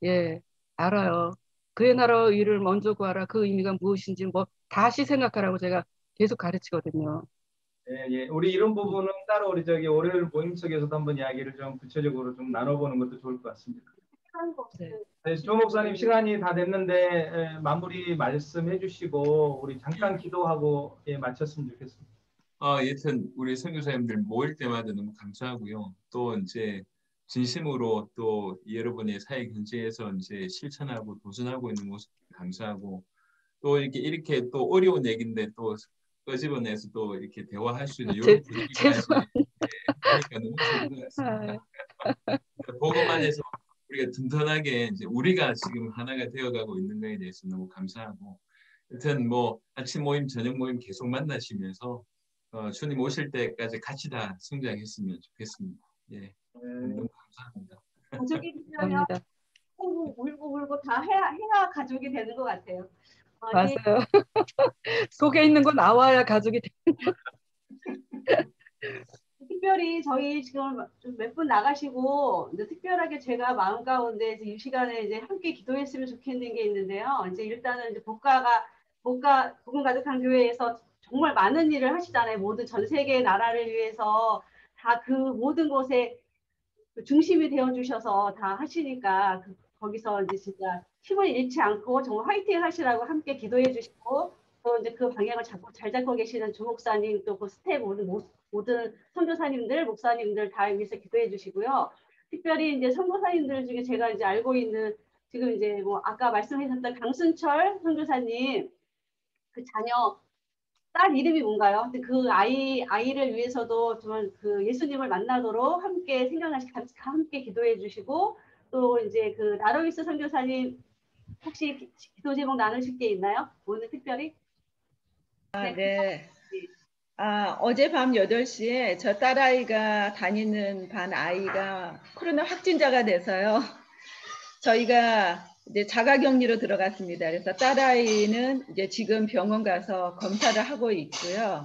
Speaker 3: 예, 알아요. 그의 나라 의를 먼저 구하라. 그 의미가 무엇인지 뭐 다시 생각하라고 제가 계속 가르치거든요.
Speaker 1: 예, 예. 우리 이런 부분은 따로 우리 저기 월요일 모임 속에서도 한번 이야기를 좀 구체적으로 좀 나눠보는 것도 좋을 것 같습니다. 네, 조 목사님 시간이 다 됐는데 예, 마무리 말씀해 주시고 우리 잠깐 기도하고 예, 마쳤으면 좋겠습니다.
Speaker 6: 아, 여튼 우리 선교사님들 모일 때마다 너무 감사하고요. 또 이제 진심으로 또 여러분의 사역 현지에서 이제 실천하고 도전하고 있는 모습 감사하고 또 이렇게 이렇게 또 어려운 얘기인데 또 끄집어내서 또 이렇게 대화할 수 있는 이런 분위기까지 그러니까 너무 좋은 것 같습니다. 보고만 해서 우리가 든든하게 이제 우리가 지금 하나가 되어가고 있는 거에 대해서 너무 감사하고 여튼 뭐 아침 모임 저녁 모임 계속 만나시면서 어, 주님 오실 때까지 같이 다 성장했으면 좋겠습니다. 예, 너무 감사합니다.
Speaker 10: 가족이 되면 울고 울고 울고 다 해야 해야 가족이 되는 것 같아요. 어,
Speaker 3: 맞아요. 속에 있는 거 나와야 가족이 되는 거.
Speaker 10: 특별히 저희 지금 몇 분 나가시고 이제 특별하게 제가 마음 가운데 이제 이 시간에 이제 함께 기도했으면 좋겠는 게 있는데요. 이제 일단은 이제 복가가 복가 복음 가족한 교회에서 정말 많은 일을 하시잖아요. 모든 전 세계 나라를 위해서 다 그 모든 곳에 중심이 되어 주셔서 다 하시니까 그 거기서 이제 진짜 힘을 잃지 않고 정말 화이팅 하시라고 함께 기도해 주시고 또 이제 그 방향을 잡고 잘 잡고 계시는 주 목사님 또 그 스텝 모든 모- 모든 선교사님들 목사님들 다 위해서 기도해 주시고요. 특별히 이제 선교사님들 중에 제가 이제 알고 있는 지금 이제 뭐 아까 말씀하셨던 강순철 선교사님 그 자녀 딸 이름이 뭔가요? 근데 그 아이 아이를 위해서도 정말 그 예수님을 만나도록 함께 생각하시 함께 기도해 주시고 또 이제 그 나로이스 선교사님 혹시 기- 기도 제목 나누실 게 있나요? 오늘 특별히?
Speaker 11: 아, 네. 아, 어젯밤 8시에 저 딸아이가 다니는 반 아이가 코로나 확진자가 돼서요. 저희가 이제 자가격리로 들어갔습니다. 그래서 딸아이는 이제 지금 병원 가서 검사를 하고 있고요.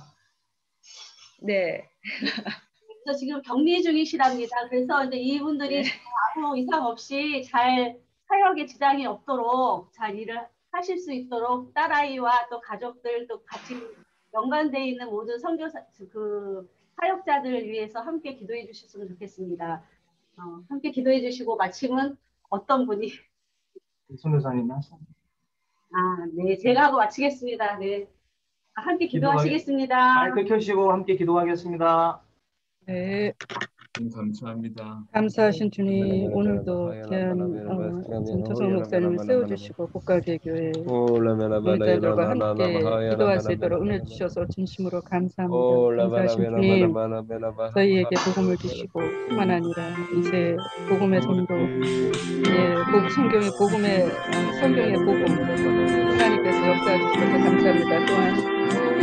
Speaker 11: 네.
Speaker 10: 그래서 지금 격리 중이시랍니다. 그래서 이제 이분들이 아무 이상 없이 잘 사역에 지장이 없도록 잘 일을 하실 수 있도록 딸아이와 또 가족들 또 같이 연관돼 있는 모든 선교사 그 사역자들을 위해서 함께 기도해 주셨으면 좋겠습니다. 어, 함께 기도해 주시고 마침은 어떤 분이
Speaker 1: 선교사님 말씀.
Speaker 10: 아, 네, 제가 하고 마치겠습니다. 네. 아, 함께 기도하시겠습니다.
Speaker 1: 마이크 켜시고 함께 기도하겠습니다.
Speaker 3: 네,
Speaker 6: 음, 감사합니다.
Speaker 3: 감사하신 주님 오늘도 귀한 어, 전투성 목사님을 세워주시고 국가대교회 목자들과 함께 기도할 수 있도록 은혜 주셔서 진심으로 감사합니다. 감사하신 주님 저희에게 복음을 주시고 뿐만 아니라 이제 복음의 선도 예, 복, 성경의 복음의 어, 성경의 복음 하나님께서 역사해 주셔서 감사합니다. 또한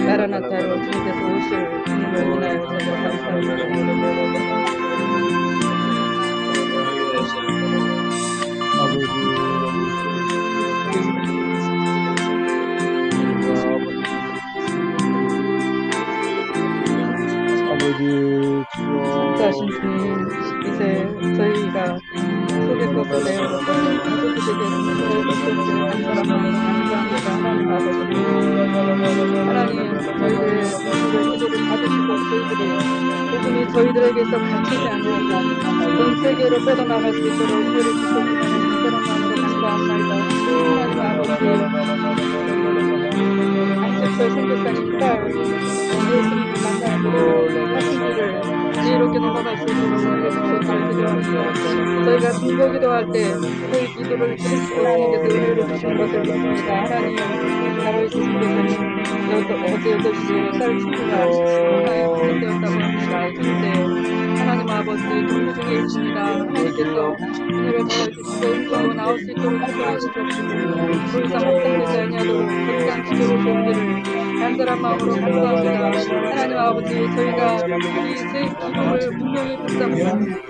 Speaker 3: 나라 나타로 주님께서 오실 주님을 인하여 감사합니다. 주님 이제 저희가 속에 것을 내어 가족들에게 한 사람을 감사합니다 하나님 아버지 하나님 저희들의 기도를 받으시고 저희들이 복음이 저희들에게서 갇히지 않고 전 세계로 뻗어나갈 수 있도록 주시는 그런 마음으로 감사합니다 하나님 아버지 안철철 선교사님 딸 예수님을 만나고 하신지를 지혜롭게 넘어갈 수 있도록 주님께 기도합니다. 저희가 중보 기도할 때 저희 기도를 들으시고 하나님 바로 예수님께서는 어제 8시에 딸 친구가 코로나에 감염되었다고 합니다. 그런데 하나님 아버지 중에 있습니다. 하나님께서 은혜를 더해주시고 음성으로 나올 수 있도록 기도하시옵시고 더 이상 확산되지 아니하도록 건강 치료로 좋은기를 간절한 마음으로 간구합니다. 하나님 아버지 저희가 이 제 기도를 분명히 붙잡고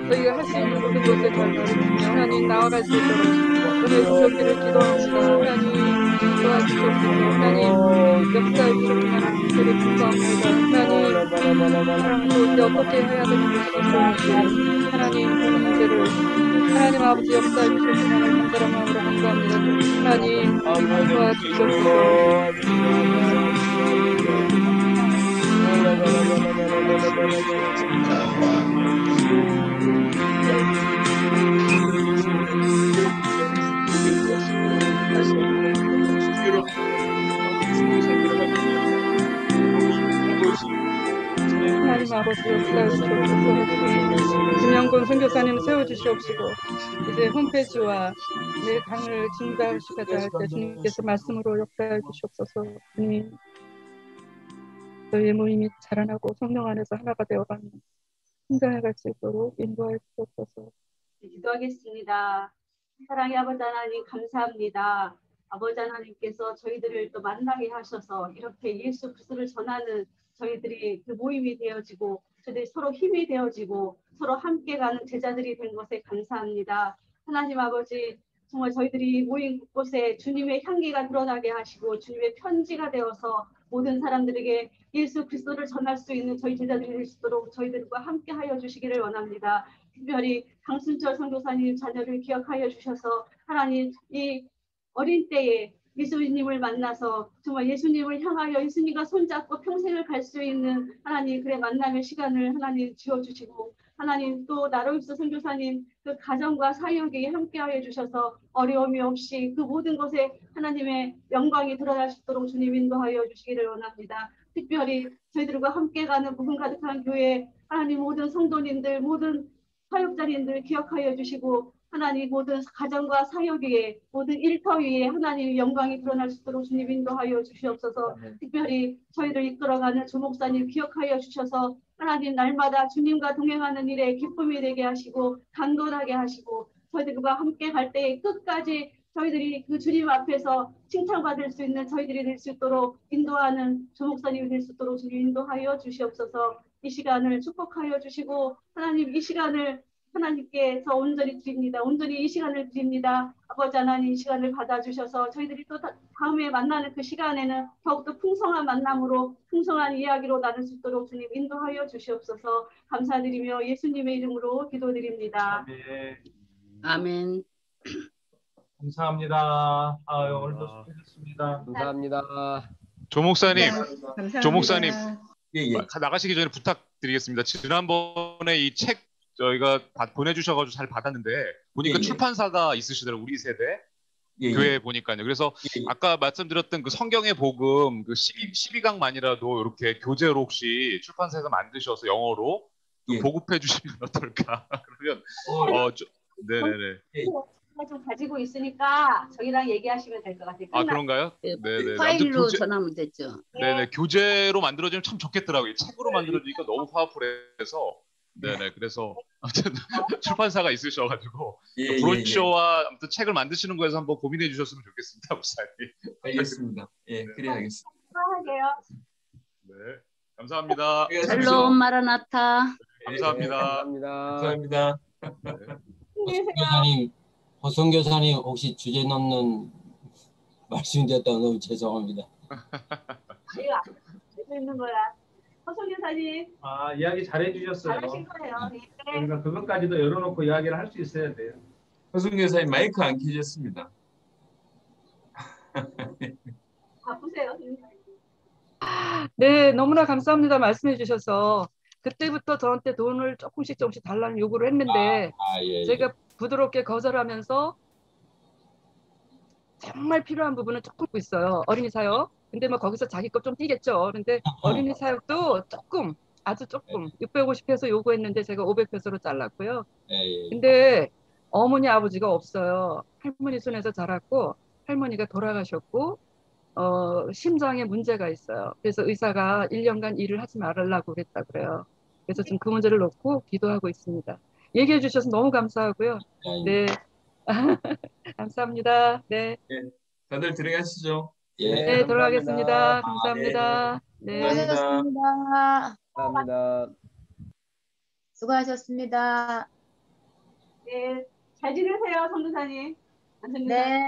Speaker 3: 저희가 할 수 있는 모든 것을 잘 하나님 나아갈 수 있도록 은혜 주셨기를 기도합니다. 하나님 하나님 역사해 주셨기를 하나님께 기도합니다. 하나님 이제 어떻게 해야 되는 것인지 하나님 그 문제를 하나님 아버지 역사해 주셨기를 간절한 마음으로 간구합니다. 하나님 도와주시옵소서 하나님 아버지 역사해 주시옵소서 김영곤 선교사님 세워주시옵시고 이제 홈페이지와 내 강을 증가하시고자 할때 주님께서 말씀으로 역사해 주시옵소서 주님 저희의 모임이 자라나고 성령 안에서 하나가 되어가는 성장해갈 수 있도록 인도할 주옵소서
Speaker 10: 기도하겠습니다. 사랑의 아버지 하나님 감사합니다. 아버지 하나님께서 저희들을 또 만나게 하셔서 이렇게 예수 그리스도를 전하는 저희들이 그 모임이 되어지고 저희들이 서로 힘이 되어지고 서로 함께 가는 제자들이 된 것에 감사합니다. 하나님 아버지 정말 저희들이 모임 곳곳에 주님의 향기가 드러나게 하시고 주님의 편지가 되어서 모든 사람들에게 예수 그리스도를 전할 수 있는 저희 제자들이 될 수 있도록 저희들과 함께 하여 주시기를 원합니다. 특별히 강순철 선교사님 자녀를 기억하여 주셔서 하나님 이 어린 때에 예수님을 만나서 정말 예수님을 향하여 예수님과 손잡고 평생을 갈 수 있는 하나님 그의 만남의 시간을 하나님 지어주시고 하나님 또 나로입스 선교사님 그 가정과 사역에 함께하여 주셔서 어려움이 없이 그 모든 것에 하나님의 영광이 드러날 수 있도록 주님 인도하여 주시기를 원합니다. 특별히 저희들과 함께 가는 부흥 가득한 교회 하나님 모든 성도님들 모든 사역자님들 기억하여 주시고 하나님 모든 가정과 사역 위에 모든 일터 위에 하나님의 영광이 드러날 수 있도록 주님 인도하여 주시옵소서. 특별히 저희를 이끌어가는 주목사님 기억하여 주셔서 하나님 날마다 주님과 동행하는 일에 기쁨이 되게 하시고 강건하게 하시고 저희들과 함께 갈 때에 끝까지 저희들이 그 주님 앞에서 칭찬받을 수 있는 저희들이 될 수 있도록 인도하는 주목사님이 될 수 있도록 주님 인도하여 주시옵소서. 이 시간을 축복하여 주시고 하나님 이 시간을 하나님께서 온전히 드립니다. 온전히 이 시간을 드립니다. 아버지 하나님 이 시간을 받아주셔서 저희들이 또 다- 다음에 만나는 그 시간에는 더욱더 풍성한 만남으로 풍성한 이야기로 나눌 수 있도록 주님 인도하여 주시옵소서 감사드리며 예수님의 이름으로 기도드립니다.
Speaker 1: 네,
Speaker 4: 아멘.
Speaker 1: 감사합니다. 아유, 오늘도 수고하셨습니다.
Speaker 8: 감사합니다.
Speaker 7: 조 목사님,
Speaker 11: 감사합니다.
Speaker 7: 조 목사님.
Speaker 6: 예, 예.
Speaker 7: 가- 나가시기 전에 부탁드리겠습니다. 지난번에 이책 저희가 다 보내주셔가지고 잘 받았는데 보니까
Speaker 6: 예, 예.
Speaker 7: 출판사가 있으시더라고요. 우리 세대
Speaker 6: 예, 예.
Speaker 7: 교회 보니까요. 그래서
Speaker 6: 예, 예.
Speaker 7: 아까 말씀드렸던 그 성경의 복음 그 12, 12 강만이라도 이렇게 교재로 혹시 출판사에서 만드셔서 영어로 좀
Speaker 6: 예.
Speaker 7: 보급해 주시면 어떨까? 그러면
Speaker 6: 어,
Speaker 7: 어, 저, 네네네.
Speaker 10: 제가 좀 가지고 있으니까 저희랑 얘기하시면 될 것 같아요.
Speaker 7: 아
Speaker 10: 끝나-
Speaker 7: 그런가요?
Speaker 4: 예,
Speaker 7: 네네.
Speaker 4: 파일로
Speaker 7: 교재,
Speaker 4: 전하면 되죠.
Speaker 7: 네네 교재로 만들어지면 참 좋겠더라고요. 책으로 만들어지니까 너무 파워풀해서 네네. 그래서 아무튼 출판사가 있으셔가지고
Speaker 6: 예, 예, 예.
Speaker 7: 브로셔와 아무튼 책을 만드시는 거에서 한번 고민해 주셨으면 좋겠습니다, 목사님.
Speaker 6: 알겠습니다. 예, 그래야겠습니다.
Speaker 10: 하게요.
Speaker 7: 네, 감사합니다.
Speaker 4: 샬롬 마라나타.
Speaker 7: 감사합니다.
Speaker 8: 감사합니다.
Speaker 6: 감사합니다.
Speaker 10: 힘내세요.
Speaker 5: 교사님, 허성 교사님 혹시 주제 넘는 말씀이 됐다면 너무 죄송합니다.
Speaker 10: 내가 알고 있는 거야. 허성 교사님
Speaker 1: 아, 이야기 잘해 주셨어요.
Speaker 10: 잘하신 거예요. 네.
Speaker 1: 그러니까 그것까지도 열어놓고 이야기를 할 수 있어야 돼요.
Speaker 6: 허승 교사님 마이크 안 켜졌습니다.
Speaker 10: 바쁘세요.
Speaker 3: 네, 너무나 감사합니다. 말씀해 주셔서 그때부터 저한테 돈을 조금씩 조금씩 달라는 요구를 했는데
Speaker 5: 아, 예, 예.
Speaker 3: 제가 부드럽게 거절하면서 정말 필요한 부분은 조금 있어요. 어린이 사역. 근데 뭐 거기서 자기 것좀 띄겠죠. 그런데 어린이 사역도 조금 아주 조금 650페소 요구했는데 제가 500페소로 잘랐고요.
Speaker 5: 예, 예.
Speaker 3: 근데 어머니 아버지가 없어요. 할머니 손에서 자랐고 할머니가 돌아가셨고 어, 심장에 문제가 있어요. 그래서 의사가 1년간 일을 하지 말으려고 그랬다 그래요. 그래서 지금 그 문제를 놓고 기도하고 있습니다. 얘기해 주셔서 너무 감사하고요. 네. 감사합니다. 네.
Speaker 6: 다들 들어가시죠.
Speaker 5: 예.
Speaker 3: 네, 돌아가겠습니다. 감사합니다. 네.
Speaker 9: 수고하셨습니다.
Speaker 8: 감사합니다.
Speaker 9: 수고하셨습니다.
Speaker 10: 네. 잘 지내세요, 선교사님. 선교사님.
Speaker 9: 네.